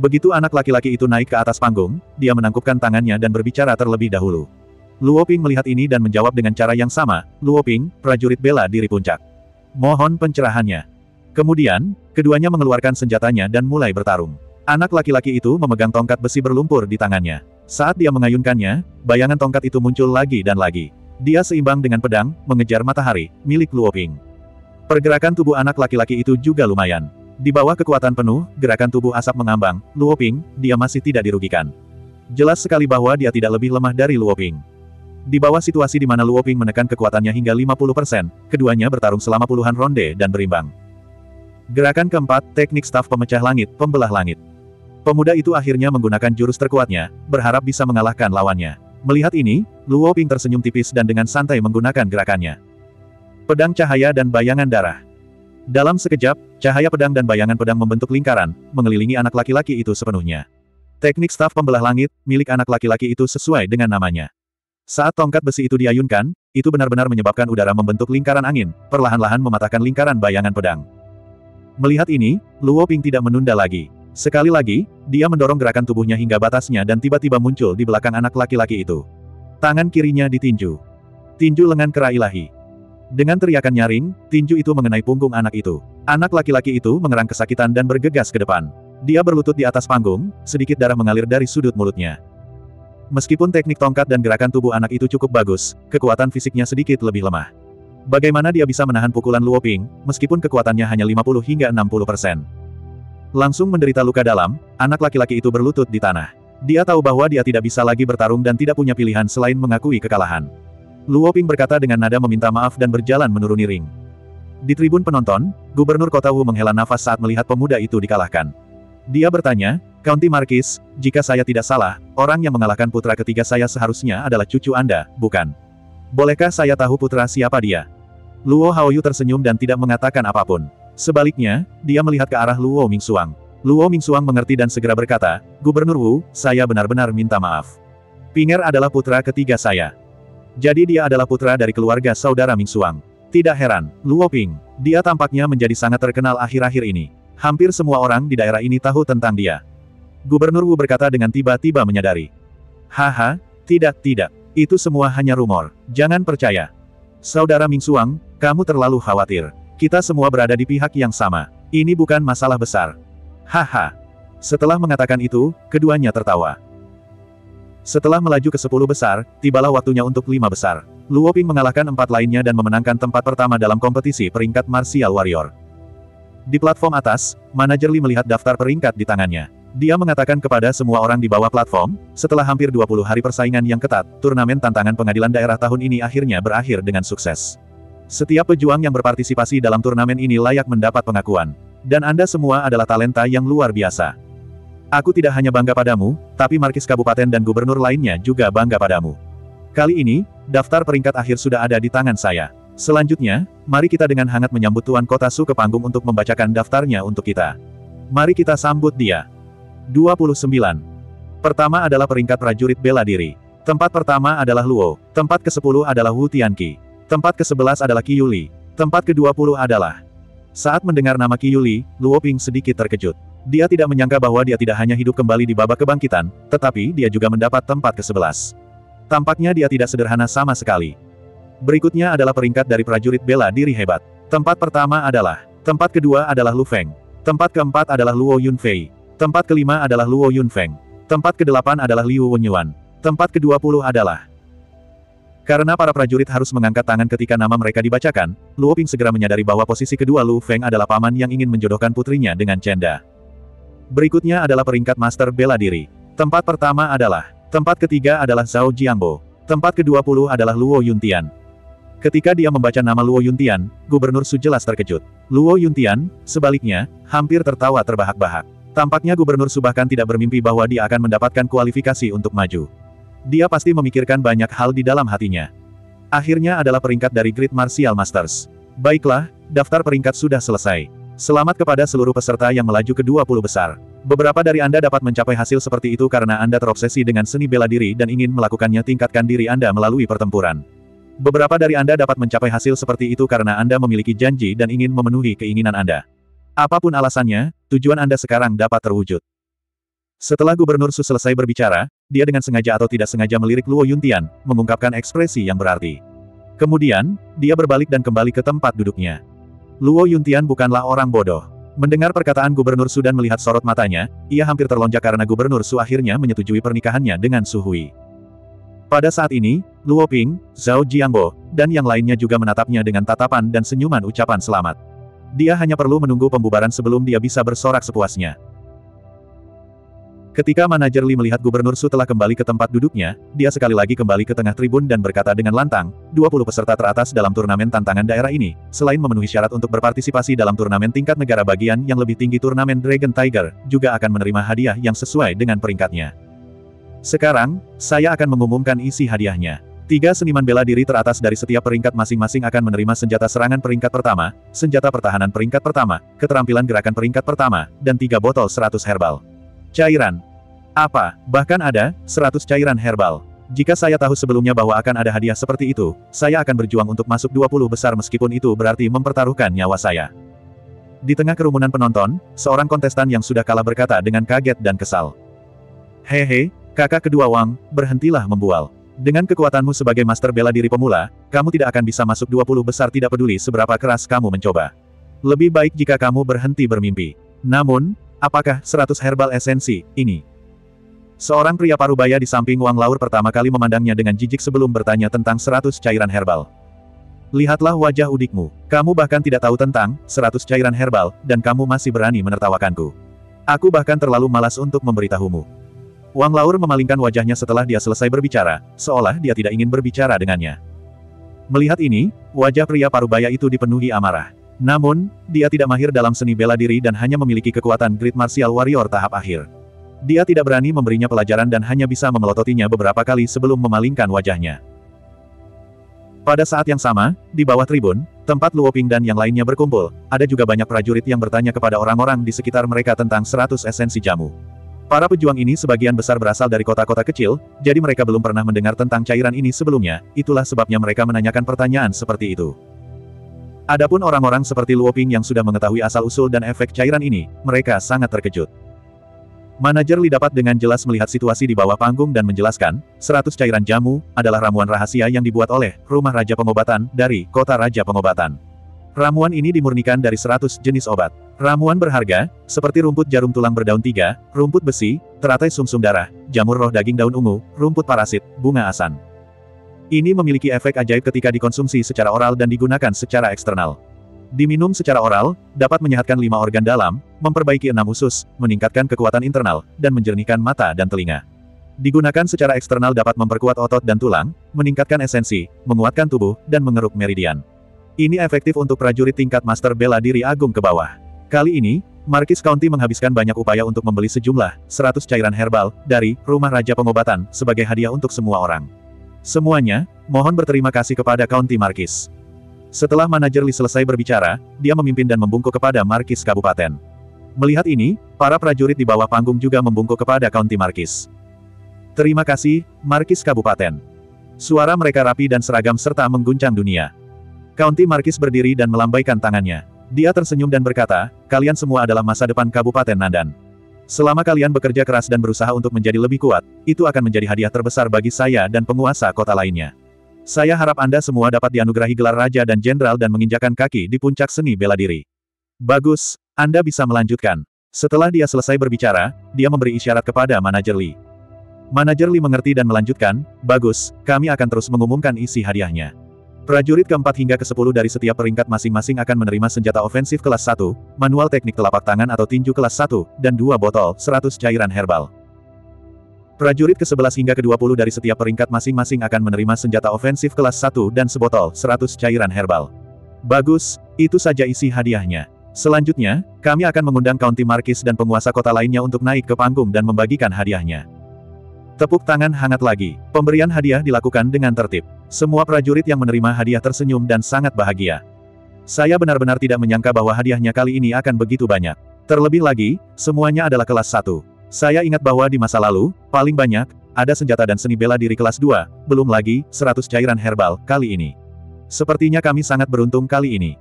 Begitu anak laki-laki itu naik ke atas panggung, dia menangkupkan tangannya dan berbicara terlebih dahulu. Luo Ping melihat ini dan menjawab dengan cara yang sama, Luo Ping, prajurit bela diri puncak. Mohon pencerahannya. Kemudian, keduanya mengeluarkan senjatanya dan mulai bertarung. Anak laki-laki itu memegang tongkat besi berlumpur di tangannya. Saat dia mengayunkannya, bayangan tongkat itu muncul lagi dan lagi. Dia seimbang dengan pedang, mengejar matahari, milik Luo Ping. Pergerakan tubuh anak laki-laki itu juga lumayan. Di bawah kekuatan penuh, gerakan tubuh asap mengambang, Luo Ping, dia masih tidak dirugikan. Jelas sekali bahwa dia tidak lebih lemah dari Luo Ping. Di bawah situasi di mana Luo Ping menekan kekuatannya hingga 50%, keduanya bertarung selama puluhan ronde dan berimbang. Gerakan keempat, teknik staf pemecah langit, pembelah langit. Pemuda itu akhirnya menggunakan jurus terkuatnya, berharap bisa mengalahkan lawannya. Melihat ini, Luo Ping tersenyum tipis dan dengan santai menggunakan gerakannya. Pedang cahaya dan bayangan darah. Dalam sekejap, cahaya pedang dan bayangan pedang membentuk lingkaran, mengelilingi anak laki-laki itu sepenuhnya. Teknik staf pembelah langit, milik anak laki-laki itu sesuai dengan namanya. Saat tongkat besi itu diayunkan, itu benar-benar menyebabkan udara membentuk lingkaran angin, perlahan-lahan mematahkan lingkaran bayangan pedang. Melihat ini, Luo Ping tidak menunda lagi. Sekali lagi, dia mendorong gerakan tubuhnya hingga batasnya dan tiba-tiba muncul di belakang anak laki-laki itu. Tangan kirinya ditinju. Tinju lengan kera ilahi. Dengan teriakan nyaring, tinju itu mengenai punggung anak itu. Anak laki-laki itu mengerang kesakitan dan bergegas ke depan. Dia berlutut di atas panggung, sedikit darah mengalir dari sudut mulutnya. Meskipun teknik tongkat dan gerakan tubuh anak itu cukup bagus, kekuatan fisiknya sedikit lebih lemah. Bagaimana dia bisa menahan pukulan Luo Ping, meskipun kekuatannya hanya 50 hingga 60 persen? Langsung menderita luka dalam, anak laki-laki itu berlutut di tanah. Dia tahu bahwa dia tidak bisa lagi bertarung dan tidak punya pilihan selain mengakui kekalahan. Luo Ping berkata dengan nada meminta maaf dan berjalan menuruni ring. Di tribun penonton, Gubernur Kota Wu menghela nafas saat melihat pemuda itu dikalahkan. Dia bertanya, County Marquis, jika saya tidak salah, orang yang mengalahkan putra ketiga saya seharusnya adalah cucu Anda, bukan? Bolehkah saya tahu putra siapa dia? Luo Haoyu tersenyum dan tidak mengatakan apa pun. Sebaliknya, dia melihat ke arah Luo Mingsuang. Luo Mingsuang mengerti dan segera berkata, Gubernur Wu, saya benar-benar minta maaf. Pinger adalah putra ketiga saya. Jadi dia adalah putra dari keluarga saudara Ming Suang. Tidak heran, Luo Ping, dia tampaknya menjadi sangat terkenal akhir-akhir ini. Hampir semua orang di daerah ini tahu tentang dia. Gubernur Wu berkata dengan tiba-tiba menyadari. Haha, tidak tidak. Itu semua hanya rumor. Jangan percaya. Saudara Ming Suang, kamu terlalu khawatir. Kita semua berada di pihak yang sama. Ini bukan masalah besar. Haha. Setelah mengatakan itu, keduanya tertawa. Setelah melaju ke sepuluh besar, tibalah waktunya untuk lima besar. Luo Ping mengalahkan empat lainnya dan memenangkan tempat pertama dalam kompetisi peringkat Martial Warrior. Di platform atas, manajer Lee melihat daftar peringkat di tangannya. Dia mengatakan kepada semua orang di bawah platform, setelah hampir 20 hari persaingan yang ketat, turnamen tantangan pengadilan daerah tahun ini akhirnya berakhir dengan sukses. Setiap pejuang yang berpartisipasi dalam turnamen ini layak mendapat pengakuan. Dan Anda semua adalah talenta yang luar biasa. Aku tidak hanya bangga padamu, tapi markis kabupaten dan gubernur lainnya juga bangga padamu. Kali ini, daftar peringkat akhir sudah ada di tangan saya. Selanjutnya, mari kita dengan hangat menyambut Tuan Kota Su ke panggung untuk membacakan daftarnya untuk kita. Mari kita sambut dia. 29. Pertama adalah peringkat prajurit bela diri. Tempat pertama adalah Luo. Tempat ke-10 adalah Wu Tianqi. Tempat ke-11 adalah Qi Yuli. Tempat ke-20 adalah... Saat mendengar nama Qi Yuli, Luo Ping sedikit terkejut. Dia tidak menyangka bahwa dia tidak hanya hidup kembali di babak kebangkitan, tetapi dia juga mendapat tempat ke-11. Tampaknya dia tidak sederhana sama sekali. Berikutnya adalah peringkat dari prajurit bela diri hebat. Tempat pertama adalah... Tempat kedua adalah Lu Feng. Tempat keempat adalah Luo Yunfei. Tempat kelima adalah Luo Yunfeng. Tempat kedelapan adalah Liu Wenyuan. Tempat kedua puluh adalah karena para prajurit harus mengangkat tangan ketika nama mereka dibacakan, Luo Ping segera menyadari bahwa posisi kedua Lu Feng adalah paman yang ingin menjodohkan putrinya dengan Chenda. Berikutnya adalah peringkat Master Bela Diri. Tempat pertama adalah, tempat ketiga adalah Zhao Jiangbo. Tempat kedua puluh adalah Luo Yuntian. Ketika dia membaca nama Luo Yuntian, Gubernur Su jelas terkejut. Luo Yuntian, sebaliknya, hampir tertawa terbahak-bahak. Tampaknya Gubernur Subahkan tidak bermimpi bahwa dia akan mendapatkan kualifikasi untuk maju. Dia pasti memikirkan banyak hal di dalam hatinya. Akhirnya adalah peringkat dari Great Martial Masters. Baiklah, daftar peringkat sudah selesai. Selamat kepada seluruh peserta yang melaju ke 20 besar. Beberapa dari Anda dapat mencapai hasil seperti itu karena Anda terobsesi dengan seni bela diri dan ingin melakukannya tingkatkan diri Anda melalui pertempuran. Beberapa dari Anda dapat mencapai hasil seperti itu karena Anda memiliki janji dan ingin memenuhi keinginan Anda. Apa pun alasannya, tujuan Anda sekarang dapat terwujud. Setelah Gubernur Su selesai berbicara, dia dengan sengaja atau tidak sengaja melirik Luo Yuntian, mengungkapkan ekspresi yang berarti. Kemudian, dia berbalik dan kembali ke tempat duduknya. Luo Yuntian bukanlah orang bodoh. Mendengar perkataan Gubernur Su dan melihat sorot matanya, ia hampir terlonjak karena Gubernur Su akhirnya menyetujui pernikahannya dengan Su Hui. Pada saat ini, Luo Ping, Zhao Jiangbo, dan yang lainnya juga menatapnya dengan tatapan dan senyuman ucapan selamat. Dia hanya perlu menunggu pembubaran sebelum dia bisa bersorak sepuasnya. Ketika manajer Lee melihat Gubernur Su telah kembali ke tempat duduknya, dia sekali lagi kembali ke tengah tribun dan berkata dengan lantang, 20 peserta teratas dalam turnamen tantangan daerah ini, selain memenuhi syarat untuk berpartisipasi dalam turnamen tingkat negara bagian yang lebih tinggi turnamen Dragon Tiger, juga akan menerima hadiah yang sesuai dengan peringkatnya. Sekarang, saya akan mengumumkan isi hadiahnya. Tiga seniman bela diri teratas dari setiap peringkat masing-masing akan menerima senjata serangan peringkat pertama, senjata pertahanan peringkat pertama, keterampilan gerakan peringkat pertama, dan tiga botol 100 herbal. Cairan. Apa, bahkan ada, 100 cairan herbal. Jika saya tahu sebelumnya bahwa akan ada hadiah seperti itu, saya akan berjuang untuk masuk 20 besar meskipun itu berarti mempertaruhkan nyawa saya. Di tengah kerumunan penonton, seorang kontestan yang sudah kalah berkata dengan kaget dan kesal. Hehe, kakak kedua Wang, berhentilah membual. Dengan kekuatanmu sebagai master bela diri pemula, kamu tidak akan bisa masuk 20 besar tidak peduli seberapa keras kamu mencoba. Lebih baik jika kamu berhenti bermimpi. Namun, apakah 100 herbal esensi ini? Seorang pria parubaya di samping Wang Laur pertama kali memandangnya dengan jijik sebelum bertanya tentang 100 cairan herbal. Lihatlah wajah udikmu. Kamu bahkan tidak tahu tentang 100 cairan herbal, dan kamu masih berani menertawakanku. Aku bahkan terlalu malas untuk memberitahumu. Wang Laur memalingkan wajahnya setelah dia selesai berbicara, seolah dia tidak ingin berbicara dengannya. Melihat ini, wajah pria parubaya itu dipenuhi amarah. Namun, dia tidak mahir dalam seni bela diri dan hanya memiliki kekuatan Great Martial Warrior tahap akhir. Dia tidak berani memberinya pelajaran dan hanya bisa memelototinya beberapa kali sebelum memalingkan wajahnya. Pada saat yang sama, di bawah tribun, tempat Luoping dan yang lainnya berkumpul, ada juga banyak prajurit yang bertanya kepada orang-orang di sekitar mereka tentang 100 esensi jamu. Para pejuang ini sebagian besar berasal dari kota-kota kecil, jadi mereka belum pernah mendengar tentang cairan ini sebelumnya, itulah sebabnya mereka menanyakan pertanyaan seperti itu. Adapun orang-orang seperti Luoping yang sudah mengetahui asal-usul dan efek cairan ini, mereka sangat terkejut. Manajer Lee dapat dengan jelas melihat situasi di bawah panggung dan menjelaskan, 100 cairan jamu, adalah ramuan rahasia yang dibuat oleh Rumah Raja Pengobatan dari Kota Raja Pengobatan. Ramuan ini dimurnikan dari 100 jenis obat. Ramuan berharga, seperti rumput jarum tulang berdaun tiga, rumput besi, teratai sumsum darah, jamur roh daging daun ungu, rumput parasit, bunga asan. Ini memiliki efek ajaib ketika dikonsumsi secara oral dan digunakan secara eksternal. Diminum secara oral, dapat menyehatkan lima organ dalam, memperbaiki enam usus, meningkatkan kekuatan internal, dan menjernihkan mata dan telinga. Digunakan secara eksternal dapat memperkuat otot dan tulang, meningkatkan esensi, menguatkan tubuh, dan mengeruk meridian. Ini efektif untuk prajurit tingkat master bela diri agung ke bawah. Kali ini, Marquis County menghabiskan banyak upaya untuk membeli sejumlah 100 cairan herbal dari Rumah Raja Pengobatan sebagai hadiah untuk semua orang. Semuanya, mohon berterima kasih kepada County Marquis. Setelah manajer Lee selesai berbicara, dia memimpin dan membungkuk kepada Markis Kabupaten. Melihat ini, para prajurit di bawah panggung juga membungkuk kepada County Markis. Terima kasih, Markis Kabupaten. Suara mereka rapi dan seragam serta mengguncang dunia. County Markis berdiri dan melambaikan tangannya. Dia tersenyum dan berkata, kalian semua adalah masa depan Kabupaten Nandan. Selama kalian bekerja keras dan berusaha untuk menjadi lebih kuat, itu akan menjadi hadiah terbesar bagi saya dan penguasa kota lainnya. Saya harap Anda semua dapat dianugerahi gelar Raja dan Jenderal dan menginjakan kaki di puncak seni bela diri. Bagus, Anda bisa melanjutkan. Setelah dia selesai berbicara, dia memberi isyarat kepada manajer Lee. Manajer Lee mengerti dan melanjutkan, bagus, kami akan terus mengumumkan isi hadiahnya. Prajurit keempat hingga ke-10 dari setiap peringkat masing-masing akan menerima senjata ofensif kelas 1, manual teknik telapak tangan atau tinju kelas 1, dan dua botol, 100 cairan herbal. Prajurit ke-11 hingga ke-20 dari setiap peringkat masing-masing akan menerima senjata ofensif kelas 1 dan sebotol 100 cairan herbal. Bagus, itu saja isi hadiahnya. Selanjutnya, kami akan mengundang County Marquis dan penguasa kota lainnya untuk naik ke panggung dan membagikan hadiahnya. Tepuk tangan hangat lagi. Pemberian hadiah dilakukan dengan tertib. Semua prajurit yang menerima hadiah tersenyum dan sangat bahagia. Saya benar-benar tidak menyangka bahwa hadiahnya kali ini akan begitu banyak. Terlebih lagi, semuanya adalah kelas 1. Saya ingat bahwa di masa lalu, paling banyak, ada senjata dan seni bela diri kelas 2, belum lagi, 100 cairan herbal, kali ini. Sepertinya kami sangat beruntung kali ini.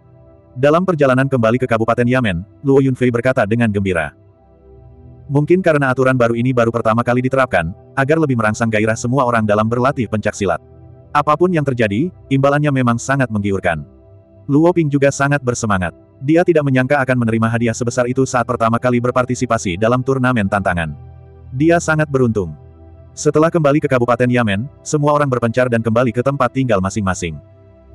Dalam perjalanan kembali ke Kabupaten Yamen, Luo Yunfei berkata dengan gembira. Mungkin karena aturan baru ini baru pertama kali diterapkan, agar lebih merangsang gairah semua orang dalam berlatih pencaksilat. Apa pun yang terjadi, imbalannya memang sangat menggiurkan. Luo Ping juga sangat bersemangat. Dia tidak menyangka akan menerima hadiah sebesar itu saat pertama kali berpartisipasi dalam turnamen tantangan. Dia sangat beruntung. Setelah kembali ke Kabupaten Yamen, semua orang berpencar dan kembali ke tempat tinggal masing-masing.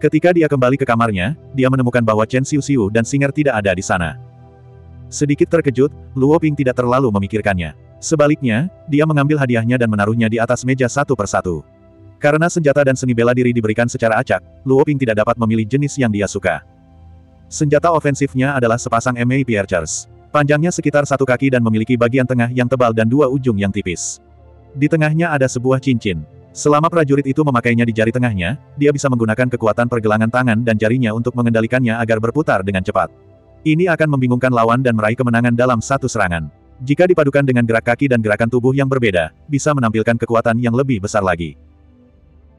Ketika dia kembali ke kamarnya, dia menemukan bahwa Chen Xiu Xiu dan Singer tidak ada di sana. Sedikit terkejut, Luo Ping tidak terlalu memikirkannya. Sebaliknya, dia mengambil hadiahnya dan menaruhnya di atas meja satu persatu. Karena senjata dan seni bela diri diberikan secara acak, Luo Ping tidak dapat memilih jenis yang dia suka. Senjata ofensifnya adalah sepasang MAP Archers. Panjangnya sekitar satu kaki dan memiliki bagian tengah yang tebal dan dua ujung yang tipis. Di tengahnya ada sebuah cincin. Selama prajurit itu memakainya di jari tengahnya, dia bisa menggunakan kekuatan pergelangan tangan dan jarinya untuk mengendalikannya agar berputar dengan cepat. Ini akan membingungkan lawan dan meraih kemenangan dalam satu serangan. Jika dipadukan dengan gerak kaki dan gerakan tubuh yang berbeda, bisa menampilkan kekuatan yang lebih besar lagi.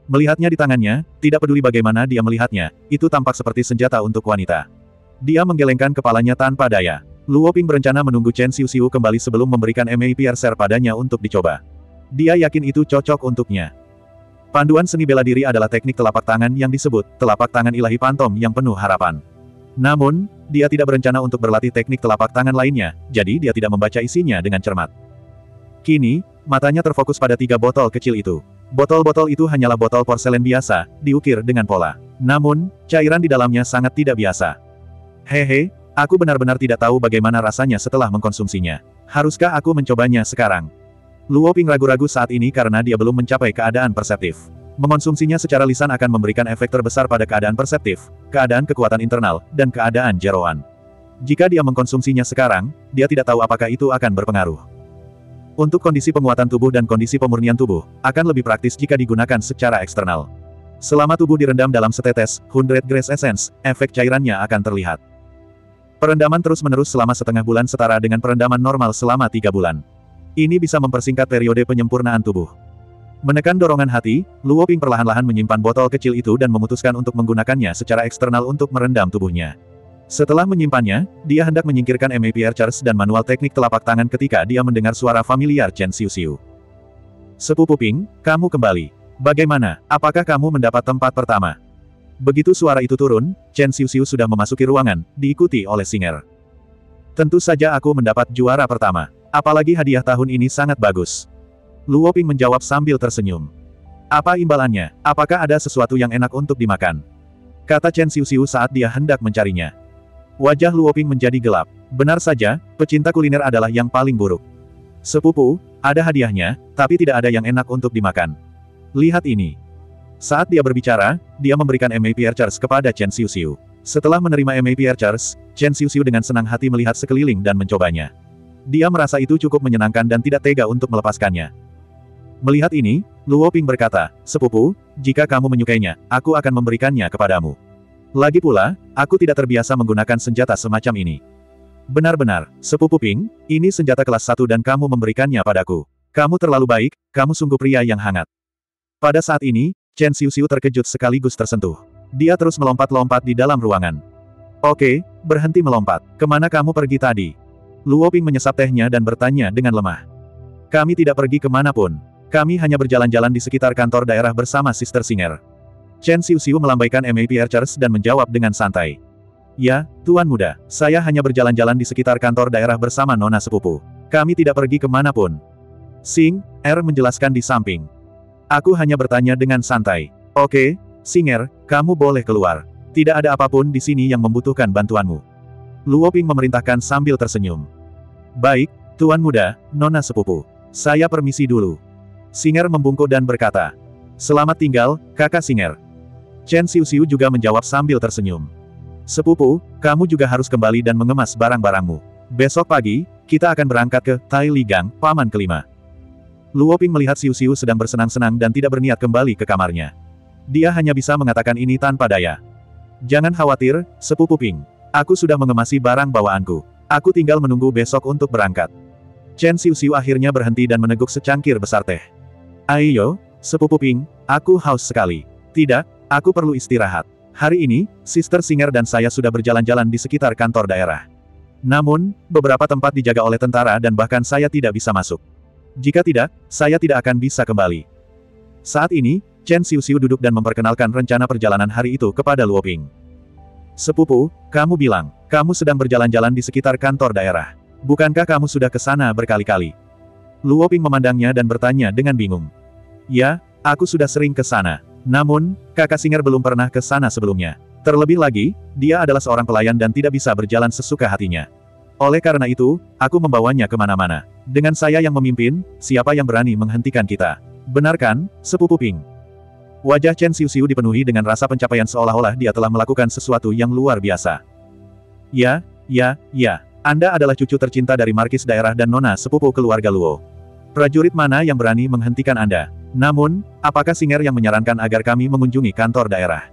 Melihatnya di tangannya, tidak peduli bagaimana dia melihatnya, itu tampak seperti senjata untuk wanita. Dia menggelengkan kepalanya tanpa daya. Luo Ping berencana menunggu Chen Xiu Xiu kembali sebelum memberikan MAP Arcer padanya untuk dicoba. Dia yakin itu cocok untuknya. Panduan seni bela diri adalah teknik telapak tangan yang disebut telapak tangan ilahi pantom yang penuh harapan. Namun, dia tidak berencana untuk berlatih teknik telapak tangan lainnya, jadi dia tidak membaca isinya dengan cermat. Kini, matanya terfokus pada tiga botol kecil itu. Botol-botol itu hanyalah botol porselen biasa, diukir dengan pola. Namun, cairan di dalamnya sangat tidak biasa. Hehe, aku benar-benar tidak tahu bagaimana rasanya setelah mengkonsumsinya. Haruskah aku mencobanya sekarang? Luo Ping ragu-ragu saat ini karena dia belum mencapai keadaan perseptif. Mengonsumsinya secara lisan akan memberikan efek terbesar pada keadaan perseptif, keadaan kekuatan internal, dan keadaan jeroan. Jika dia mengkonsumsinya sekarang, dia tidak tahu apakah itu akan berpengaruh. Untuk kondisi penguatan tubuh dan kondisi pemurnian tubuh, akan lebih praktis jika digunakan secara eksternal. Selama tubuh direndam dalam setetes, 100 Grace Essence, efek cairannya akan terlihat. Perendaman terus-menerus selama setengah bulan setara dengan perendaman normal selama tiga bulan. Ini bisa mempersingkat periode penyempurnaan tubuh. Menekan dorongan hati, Luo Ping perlahan-lahan menyimpan botol kecil itu dan memutuskan untuk menggunakannya secara eksternal untuk merendam tubuhnya. Setelah menyimpannya, dia hendak menyingkirkan MAP Archers dan manual teknik telapak tangan ketika dia mendengar suara familiar Chen Xiu Xiu. Sepupu Ping, kamu kembali. Bagaimana, apakah kamu mendapat tempat pertama? Begitu suara itu turun, Chen Xiu Xiu sudah memasuki ruangan, diikuti oleh Singer. Tentu saja aku mendapat juara pertama. Apalagi hadiah tahun ini sangat bagus. Luo Ping menjawab sambil tersenyum. Apa imbalannya? Apakah ada sesuatu yang enak untuk dimakan? Kata Chen Xiu Xiu saat dia hendak mencarinya. Wajah Luoping menjadi gelap. Benar saja, pecinta kuliner adalah yang paling buruk. Sepupu, ada hadiahnya, tapi tidak ada yang enak untuk dimakan. Lihat ini. Saat dia berbicara, dia memberikan MAP Archers kepada Chen Xiu Xiu. Setelah menerima MAP Archers, Chen Xiu Xiu dengan senang hati melihat sekeliling dan mencobanya. Dia merasa itu cukup menyenangkan dan tidak tega untuk melepaskannya. Melihat ini, Luo Ping berkata, Sepupu, jika kamu menyukainya, aku akan memberikannya kepadamu. Lagi pula, aku tidak terbiasa menggunakan senjata semacam ini. Benar-benar, sepupu Ping, ini senjata kelas satu dan kamu memberikannya padaku. Kamu terlalu baik, kamu sungguh pria yang hangat. Pada saat ini, Chen Xiu Xiu terkejut sekaligus tersentuh. Dia terus melompat-lompat di dalam ruangan. Oke, berhenti melompat. Ke mana kamu pergi tadi? Luo Ping menyesap tehnya dan bertanya dengan lemah. Kami tidak pergi ke mana pun. Kami hanya berjalan-jalan di sekitar kantor daerah bersama Sister Singer. Chen Xiu Xiu melambaikan MAP Archers dan menjawab dengan santai. Ya, Tuan Muda, saya hanya berjalan-jalan di sekitar kantor daerah bersama Nona Sepupu. Kami tidak pergi ke mana pun. Sing, Er menjelaskan di samping. Aku hanya bertanya dengan santai. Oke, Singer, kamu boleh keluar. Tidak ada apa pun di sini yang membutuhkan bantuanmu. Luo Ping memerintahkan sambil tersenyum. Baik, Tuan Muda, Nona Sepupu. Saya permisi dulu. Singer membungkuk dan berkata. Selamat tinggal, kakak Singer. Chen Xiu Xiu juga menjawab sambil tersenyum. Sepupu, kamu juga harus kembali dan mengemas barang-barangmu. Besok pagi, kita akan berangkat ke Tai Ligang, paman kelima. Luo Ping melihat Xiu Xiu sedang bersenang-senang dan tidak berniat kembali ke kamarnya. Dia hanya bisa mengatakan ini tanpa daya. Jangan khawatir, Sepupu Ping. Aku sudah mengemasi barang bawaanku. Aku tinggal menunggu besok untuk berangkat. Chen Xiu Xiu akhirnya berhenti dan meneguk secangkir besar teh. Ayo, Sepupu Ping, aku haus sekali. Tidak, Aku perlu istirahat. Hari ini, Sister Singer dan saya sudah berjalan-jalan di sekitar kantor daerah. Namun, beberapa tempat dijaga oleh tentara dan bahkan saya tidak bisa masuk. Jika tidak, saya tidak akan bisa kembali. Saat ini, Chen Xiu Xiu duduk dan memperkenalkan rencana perjalanan hari itu kepada Luo Ping. Sepupu, kamu bilang, kamu sedang berjalan-jalan di sekitar kantor daerah. Bukankah kamu sudah ke sana berkali-kali? Luo Ping memandangnya dan bertanya dengan bingung. Ya, aku sudah sering ke sana. Namun, kakak Singer belum pernah ke sana sebelumnya. Terlebih lagi, dia adalah seorang pelayan dan tidak bisa berjalan sesuka hatinya. Oleh karena itu, aku membawanya ke mana-mana. Dengan saya yang memimpin, siapa yang berani menghentikan kita? Benarkan, sepupu Ping? Wajah Chen Xiu Xiu dipenuhi dengan rasa pencapaian seolah-olah dia telah melakukan sesuatu yang luar biasa. Ya, ya, ya. Anda adalah cucu tercinta dari Markis daerah dan Nona sepupu keluarga Luo. Prajurit mana yang berani menghentikan Anda? Namun, apakah Singer yang menyarankan agar kami mengunjungi kantor daerah?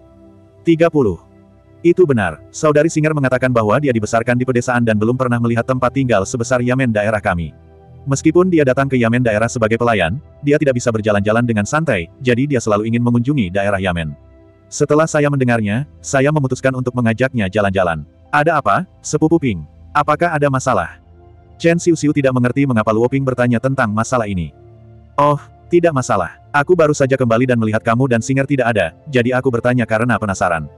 30. Itu benar, saudari Singer mengatakan bahwa dia dibesarkan di pedesaan dan belum pernah melihat tempat tinggal sebesar Yamen daerah kami. Meskipun dia datang ke Yamen daerah sebagai pelayan, dia tidak bisa berjalan-jalan dengan santai, jadi dia selalu ingin mengunjungi daerah Yamen. Setelah saya mendengarnya, saya memutuskan untuk mengajaknya jalan-jalan. Ada apa, sepupu Ping? Apakah ada masalah? Chen Xiu Xiu tidak mengerti mengapa Luo Ping bertanya tentang masalah ini. Oh, tidak masalah. Aku baru saja kembali dan melihat kamu dan Singer tidak ada, jadi aku bertanya karena penasaran.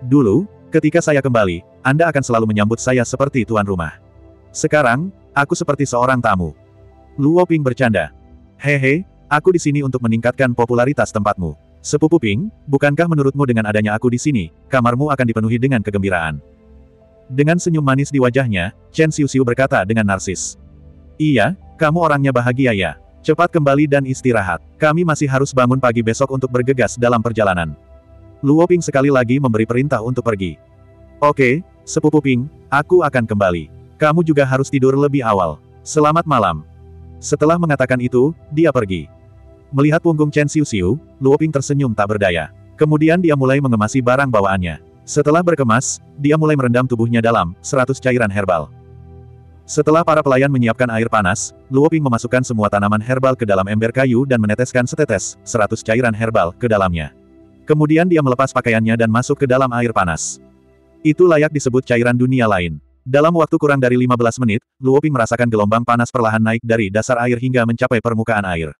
Dulu, ketika saya kembali, Anda akan selalu menyambut saya seperti tuan rumah. Sekarang, aku seperti seorang tamu. Luo Ping bercanda. Hehe, aku di sini untuk meningkatkan popularitas tempatmu. Sepupu Ping, bukankah menurutmu dengan adanya aku di sini, kamarmu akan dipenuhi dengan kegembiraan? Dengan senyum manis di wajahnya, Chen Xiu Xiu berkata dengan narsis. Iya, kamu orangnya bahagia ya. Cepat kembali dan istirahat. Kami masih harus bangun pagi besok untuk bergegas dalam perjalanan. Luo Ping sekali lagi memberi perintah untuk pergi. Oke, sepupu Ping, aku akan kembali. Kamu juga harus tidur lebih awal. Selamat malam. Setelah mengatakan itu, dia pergi. Melihat punggung Chen Xiu Xiu, Luo Ping tersenyum tak berdaya. Kemudian dia mulai mengemasi barang bawaannya. Setelah berkemas, dia mulai merendam tubuhnya dalam 100 cairan herbal. Setelah para pelayan menyiapkan air panas, Luo Ping memasukkan semua tanaman herbal ke dalam ember kayu dan meneteskan setetes, seratus cairan herbal, ke dalamnya. Kemudian dia melepas pakaiannya dan masuk ke dalam air panas. Itu layak disebut cairan dunia lain. Dalam waktu kurang dari 15 menit, Luoping merasakan gelombang panas perlahan naik dari dasar air hingga mencapai permukaan air.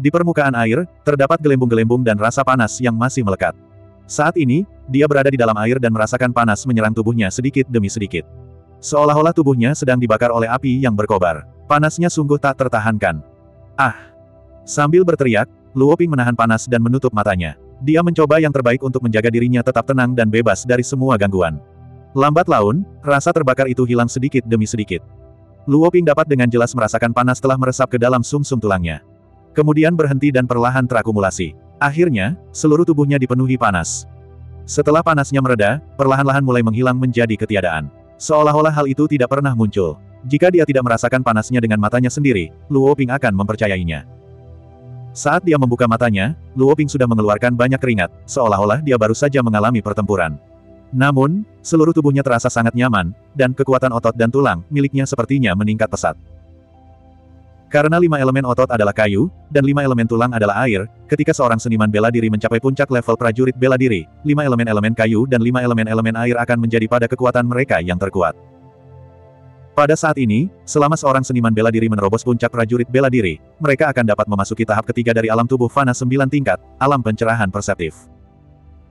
Di permukaan air, terdapat gelembung-gelembung dan rasa panas yang masih melekat. Saat ini, dia berada di dalam air dan merasakan panas menyerang tubuhnya sedikit demi sedikit. Seolah-olah tubuhnya sedang dibakar oleh api yang berkobar. Panasnya sungguh tak tertahankan. Ah! Sambil berteriak, Luoping menahan panas dan menutup matanya. Dia mencoba yang terbaik untuk menjaga dirinya tetap tenang dan bebas dari semua gangguan. Lambat laun, rasa terbakar itu hilang sedikit demi sedikit. Luoping dapat dengan jelas merasakan panas telah meresap ke dalam sumsum -sum tulangnya. Kemudian berhenti dan perlahan terakumulasi. Akhirnya, seluruh tubuhnya dipenuhi panas. Setelah panasnya mereda, perlahan-lahan mulai menghilang menjadi ketiadaan. Seolah-olah hal itu tidak pernah muncul. Jika dia tidak merasakan panasnya dengan matanya sendiri, Luoping akan mempercayainya. Saat dia membuka matanya, Luoping sudah mengeluarkan banyak keringat, seolah-olah dia baru saja mengalami pertempuran. Namun, seluruh tubuhnya terasa sangat nyaman, dan kekuatan otot dan tulang miliknya sepertinya meningkat pesat. Karena lima elemen otot adalah kayu, dan lima elemen tulang adalah air, ketika seorang seniman bela diri mencapai puncak level prajurit bela diri, lima elemen-elemen kayu dan lima elemen-elemen air akan menjadi pada kekuatan mereka yang terkuat. Pada saat ini, selama seorang seniman bela diri menerobos puncak prajurit bela diri, mereka akan dapat memasuki tahap ketiga dari alam tubuh fana sembilan tingkat, alam pencerahan perseptif.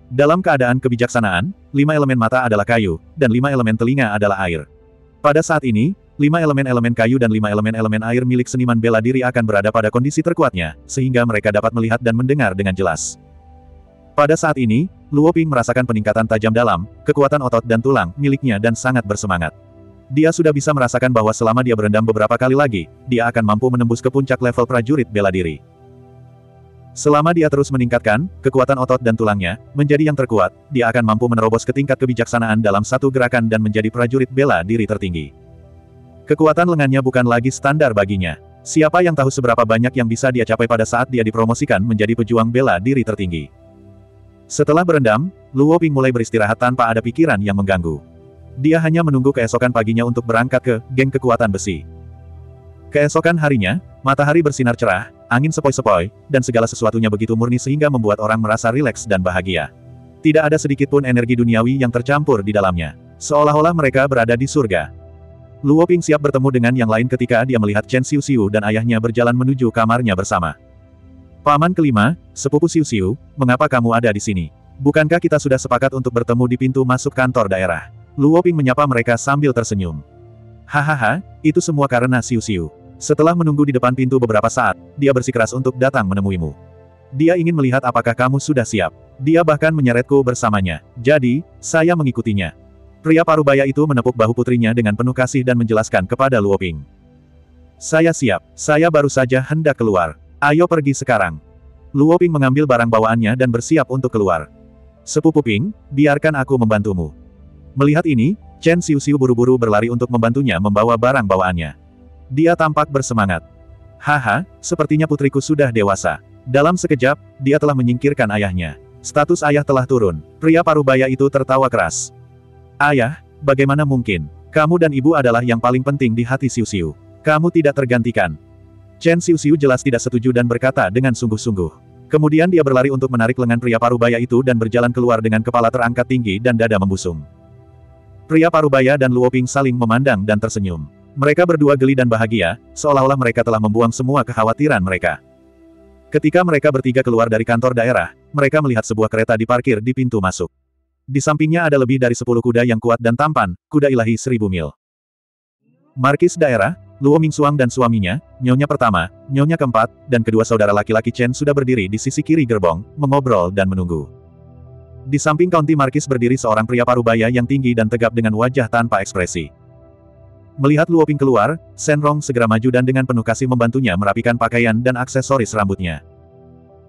Dalam keadaan kebijaksanaan, lima elemen mata adalah kayu, dan lima elemen telinga adalah air. Pada saat ini, lima elemen-elemen kayu dan lima elemen-elemen air milik seniman bela diri akan berada pada kondisi terkuatnya, sehingga mereka dapat melihat dan mendengar dengan jelas. Pada saat ini, Luo Ping merasakan peningkatan tajam dalam, kekuatan otot dan tulang miliknya dan sangat bersemangat. Dia sudah bisa merasakan bahwa selama dia berendam beberapa kali lagi, dia akan mampu menembus ke puncak level prajurit bela diri. Selama dia terus meningkatkan kekuatan otot dan tulangnya menjadi yang terkuat, dia akan mampu menerobos ke tingkat kebijaksanaan dalam satu gerakan dan menjadi prajurit bela diri tertinggi. Kekuatan lengannya bukan lagi standar baginya. Siapa yang tahu seberapa banyak yang bisa dia capai pada saat dia dipromosikan menjadi pejuang bela diri tertinggi. Setelah berendam, Luo Ping mulai beristirahat tanpa ada pikiran yang mengganggu. Dia hanya menunggu keesokan paginya untuk berangkat ke geng kekuatan besi. Keesokan harinya, matahari bersinar cerah, angin sepoi-sepoi, dan segala sesuatunya begitu murni sehingga membuat orang merasa rileks dan bahagia. Tidak ada sedikit pun energi duniawi yang tercampur di dalamnya. Seolah-olah mereka berada di surga. Luo Ping siap bertemu dengan yang lain ketika dia melihat Chen Xiu Xiu dan ayahnya berjalan menuju kamarnya bersama. Paman kelima, sepupu Xiu Xiu, mengapa kamu ada di sini? Bukankah kita sudah sepakat untuk bertemu di pintu masuk kantor daerah? Luo Ping menyapa mereka sambil tersenyum. Hahaha, itu semua karena Xiu Xiu. Setelah menunggu di depan pintu beberapa saat, dia bersikeras untuk datang menemuimu. Dia ingin melihat apakah kamu sudah siap. Dia bahkan menyeretku bersamanya. Jadi, saya mengikutinya. Pria parubaya itu menepuk bahu putrinya dengan penuh kasih dan menjelaskan kepada Luoping. Saya siap, saya baru saja hendak keluar. Ayo pergi sekarang. Luoping mengambil barang bawaannya dan bersiap untuk keluar. Sepupu Ping, biarkan aku membantumu. Melihat ini, Chen Xiu Xiu buru-buru berlari untuk membantunya membawa barang bawaannya. Dia tampak bersemangat. Haha, sepertinya putriku sudah dewasa. Dalam sekejap, dia telah menyingkirkan ayahnya. Status ayah telah turun. Pria parubaya itu tertawa keras. Ayah, bagaimana mungkin? Kamu dan ibu adalah yang paling penting di hati Siu. Kamu tidak tergantikan. Chen Siu jelas tidak setuju dan berkata dengan sungguh-sungguh. Kemudian dia berlari untuk menarik lengan pria parubaya itu dan berjalan keluar dengan kepala terangkat tinggi dan dada membusung. Pria parubaya dan Luoping saling memandang dan tersenyum. Mereka berdua geli dan bahagia, seolah-olah mereka telah membuang semua kekhawatiran mereka. Ketika mereka bertiga keluar dari kantor daerah, mereka melihat sebuah kereta diparkir di pintu masuk. Di sampingnya ada lebih dari sepuluh kuda yang kuat dan tampan, kuda ilahi seribu mil. Markis daerah, Luo Mingsuang dan suaminya, nyonya pertama, nyonya keempat, dan kedua saudara laki-laki Chen sudah berdiri di sisi kiri gerbong, mengobrol dan menunggu. Di samping kaunti Markis berdiri seorang pria parubaya yang tinggi dan tegap dengan wajah tanpa ekspresi. Melihat Luoping keluar, Senrong segera maju dan dengan penuh kasih membantunya merapikan pakaian dan aksesoris rambutnya.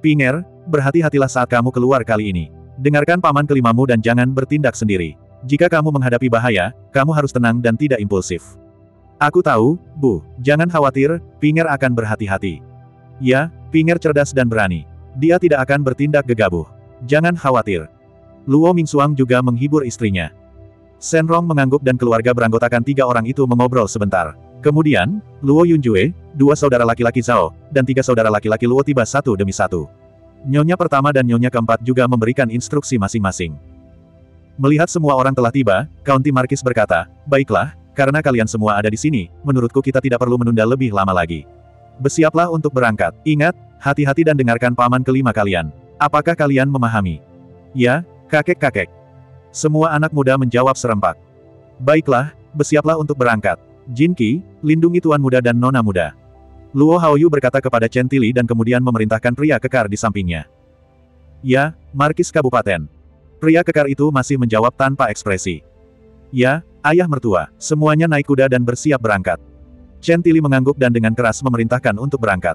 Pinger, berhati-hatilah saat kamu keluar kali ini. Dengarkan paman kelimamu dan jangan bertindak sendiri. Jika kamu menghadapi bahaya, kamu harus tenang dan tidak impulsif. Aku tahu, Bu, jangan khawatir, Pinger akan berhati-hati. Ya, Pinger cerdas dan berani. Dia tidak akan bertindak gegabah. Jangan khawatir. Luo Mingsuang juga menghibur istrinya. Senrong mengangguk dan keluarga beranggotakan tiga orang itu mengobrol sebentar. Kemudian, Luo Yunjue, dua saudara laki-laki Zhao, dan tiga saudara laki-laki Luo tiba satu demi satu. Nyonya pertama dan nyonya keempat juga memberikan instruksi masing-masing. Melihat semua orang telah tiba, County Markis berkata, Baiklah, karena kalian semua ada di sini, menurutku kita tidak perlu menunda lebih lama lagi. Bersiaplah untuk berangkat. Ingat, hati-hati dan dengarkan paman kelima kalian. Apakah kalian memahami? Ya, kakek-kakek. Semua anak muda menjawab serempak. Baiklah, bersiaplah untuk berangkat. Jinki, lindungi tuan muda dan nona muda. Luo Haoyu berkata kepada Chen Tili dan kemudian memerintahkan pria kekar di sampingnya. Ya, Markis Kabupaten. Pria kekar itu masih menjawab tanpa ekspresi. Ya, ayah mertua, semuanya naik kuda dan bersiap berangkat. Chen Tili mengangguk dan dengan keras memerintahkan untuk berangkat.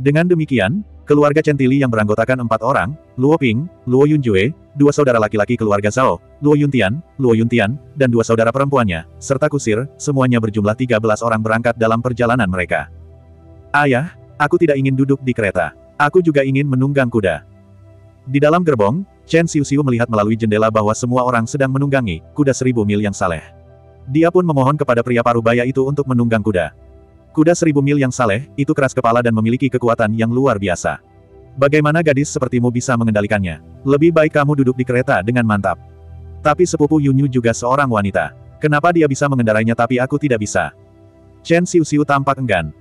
Dengan demikian, keluarga Chen Tili yang beranggotakan empat orang, Luo Ping, Luo Yunjue, dua saudara laki-laki keluarga Zhao, Luo Yuntian, Luo Yuntian, dan dua saudara perempuannya, serta kusir, semuanya berjumlah 13 orang berangkat dalam perjalanan mereka. Ayah, aku tidak ingin duduk di kereta. Aku juga ingin menunggang kuda. Di dalam gerbong, Chen Xiu melihat melalui jendela bahwa semua orang sedang menunggangi kuda seribu mil yang saleh. Dia pun memohon kepada pria parubaya itu untuk menunggang kuda. Kuda seribu mil yang saleh, itu keras kepala dan memiliki kekuatan yang luar biasa. Bagaimana gadis sepertimu bisa mengendalikannya? Lebih baik kamu duduk di kereta dengan mantap. Tapi sepupu Yunyu juga seorang wanita. Kenapa dia bisa mengendarainya tapi aku tidak bisa? Chen Xiu Xiu tampak enggan.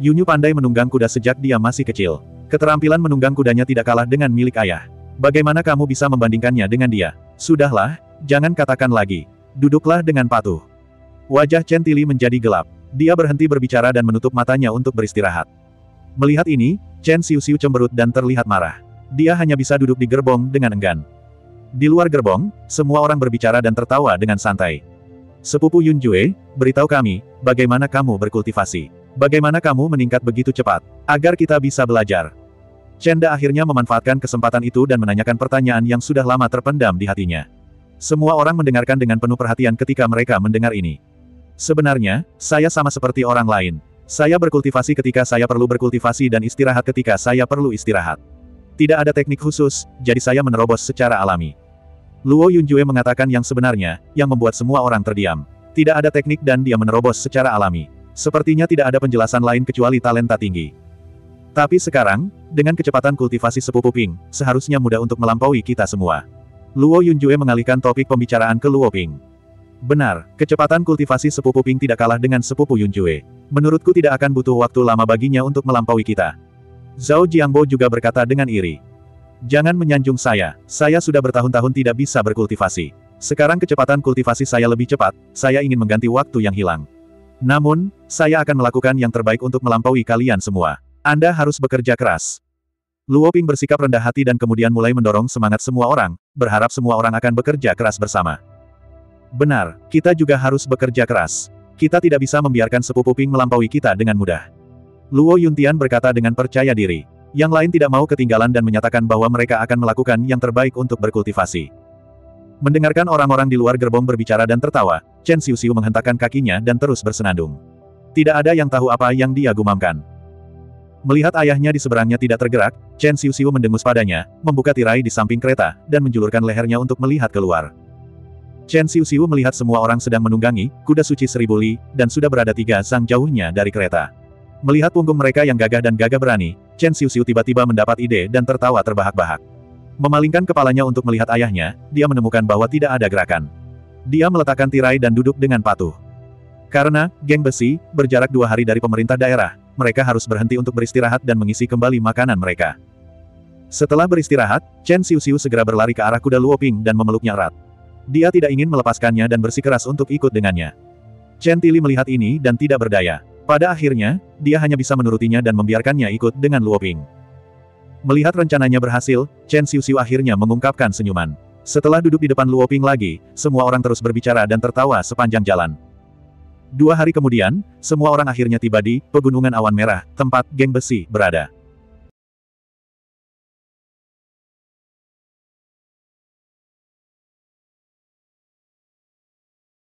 Yunyu pandai menunggang kuda sejak dia masih kecil. Keterampilan menunggang kudanya tidak kalah dengan milik ayah. Bagaimana kamu bisa membandingkannya dengan dia? Sudahlah, jangan katakan lagi. Duduklah dengan patuh. Wajah Chen Tili menjadi gelap. Dia berhenti berbicara dan menutup matanya untuk beristirahat. Melihat ini, Chen Xiu cemberut dan terlihat marah. Dia hanya bisa duduk di gerbong dengan enggan. Di luar gerbong, semua orang berbicara dan tertawa dengan santai. Sepupu Yun Jue, beritahu kami, bagaimana kamu berkultivasi? Bagaimana kamu meningkat begitu cepat? Agar kita bisa belajar. Chenda akhirnya memanfaatkan kesempatan itu dan menanyakan pertanyaan yang sudah lama terpendam di hatinya. Semua orang mendengarkan dengan penuh perhatian ketika mereka mendengar ini. Sebenarnya, saya sama seperti orang lain. Saya berkultivasi ketika saya perlu berkultivasi dan istirahat ketika saya perlu istirahat. Tidak ada teknik khusus, jadi saya menerobos secara alami. Luo Yunjue mengatakan yang sebenarnya, yang membuat semua orang terdiam. Tidak ada teknik dan dia menerobos secara alami. Sepertinya tidak ada penjelasan lain kecuali talenta tinggi. Tapi sekarang, dengan kecepatan kultivasi sepupu Ping, seharusnya mudah untuk melampaui kita semua. Luo Yunjue mengalihkan topik pembicaraan ke Luo Ping. Benar, kecepatan kultivasi sepupu Ping tidak kalah dengan sepupu Yunjue. Menurutku tidak akan butuh waktu lama baginya untuk melampaui kita. Zhao Jiangbo juga berkata dengan iri. Jangan menyanjung saya, saya sudah bertahun-tahun tidak bisa berkultivasi. Sekarang kecepatan kultivasi saya lebih cepat, saya ingin mengganti waktu yang hilang. Namun, saya akan melakukan yang terbaik untuk melampaui kalian semua. Anda harus bekerja keras. Luo Ping bersikap rendah hati dan kemudian mulai mendorong semangat semua orang, berharap semua orang akan bekerja keras bersama. Benar, kita juga harus bekerja keras. Kita tidak bisa membiarkan sepupu Ping melampaui kita dengan mudah. Luo Yuntian berkata dengan percaya diri. Yang lain tidak mau ketinggalan dan menyatakan bahwa mereka akan melakukan yang terbaik untuk berkultivasi. Mendengarkan orang-orang di luar gerbong berbicara dan tertawa, Chen Xiu menghentakkan kakinya dan terus bersenandung. Tidak ada yang tahu apa yang dia gumamkan. Melihat ayahnya di seberangnya tidak tergerak, Chen Xiu mendengus padanya, membuka tirai di samping kereta, dan menjulurkan lehernya untuk melihat keluar. Chen Xiu melihat semua orang sedang menunggangi, kuda suci seribu li, dan sudah berada tiga sang jauhnya dari kereta. Melihat punggung mereka yang gagah dan gagah berani, Chen Xiu tiba-tiba mendapat ide dan tertawa terbahak-bahak. Memalingkan kepalanya untuk melihat ayahnya, dia menemukan bahwa tidak ada gerakan. Dia meletakkan tirai dan duduk dengan patuh. Karena, geng besi, berjarak dua hari dari pemerintah daerah, mereka harus berhenti untuk beristirahat dan mengisi kembali makanan mereka. Setelah beristirahat, Chen Xiu segera berlari ke arah kuda Luoping dan memeluknya erat. Dia tidak ingin melepaskannya dan bersikeras untuk ikut dengannya. Chen Tili melihat ini dan tidak berdaya. Pada akhirnya, dia hanya bisa menurutinya dan membiarkannya ikut dengan Luo Ping. Melihat rencananya berhasil, Chen Xiu akhirnya mengungkapkan senyuman. Setelah duduk di depan Luo Ping lagi, semua orang terus berbicara dan tertawa sepanjang jalan. Dua hari kemudian, semua orang akhirnya tiba di Pegunungan Awan Merah, tempat geng besi berada.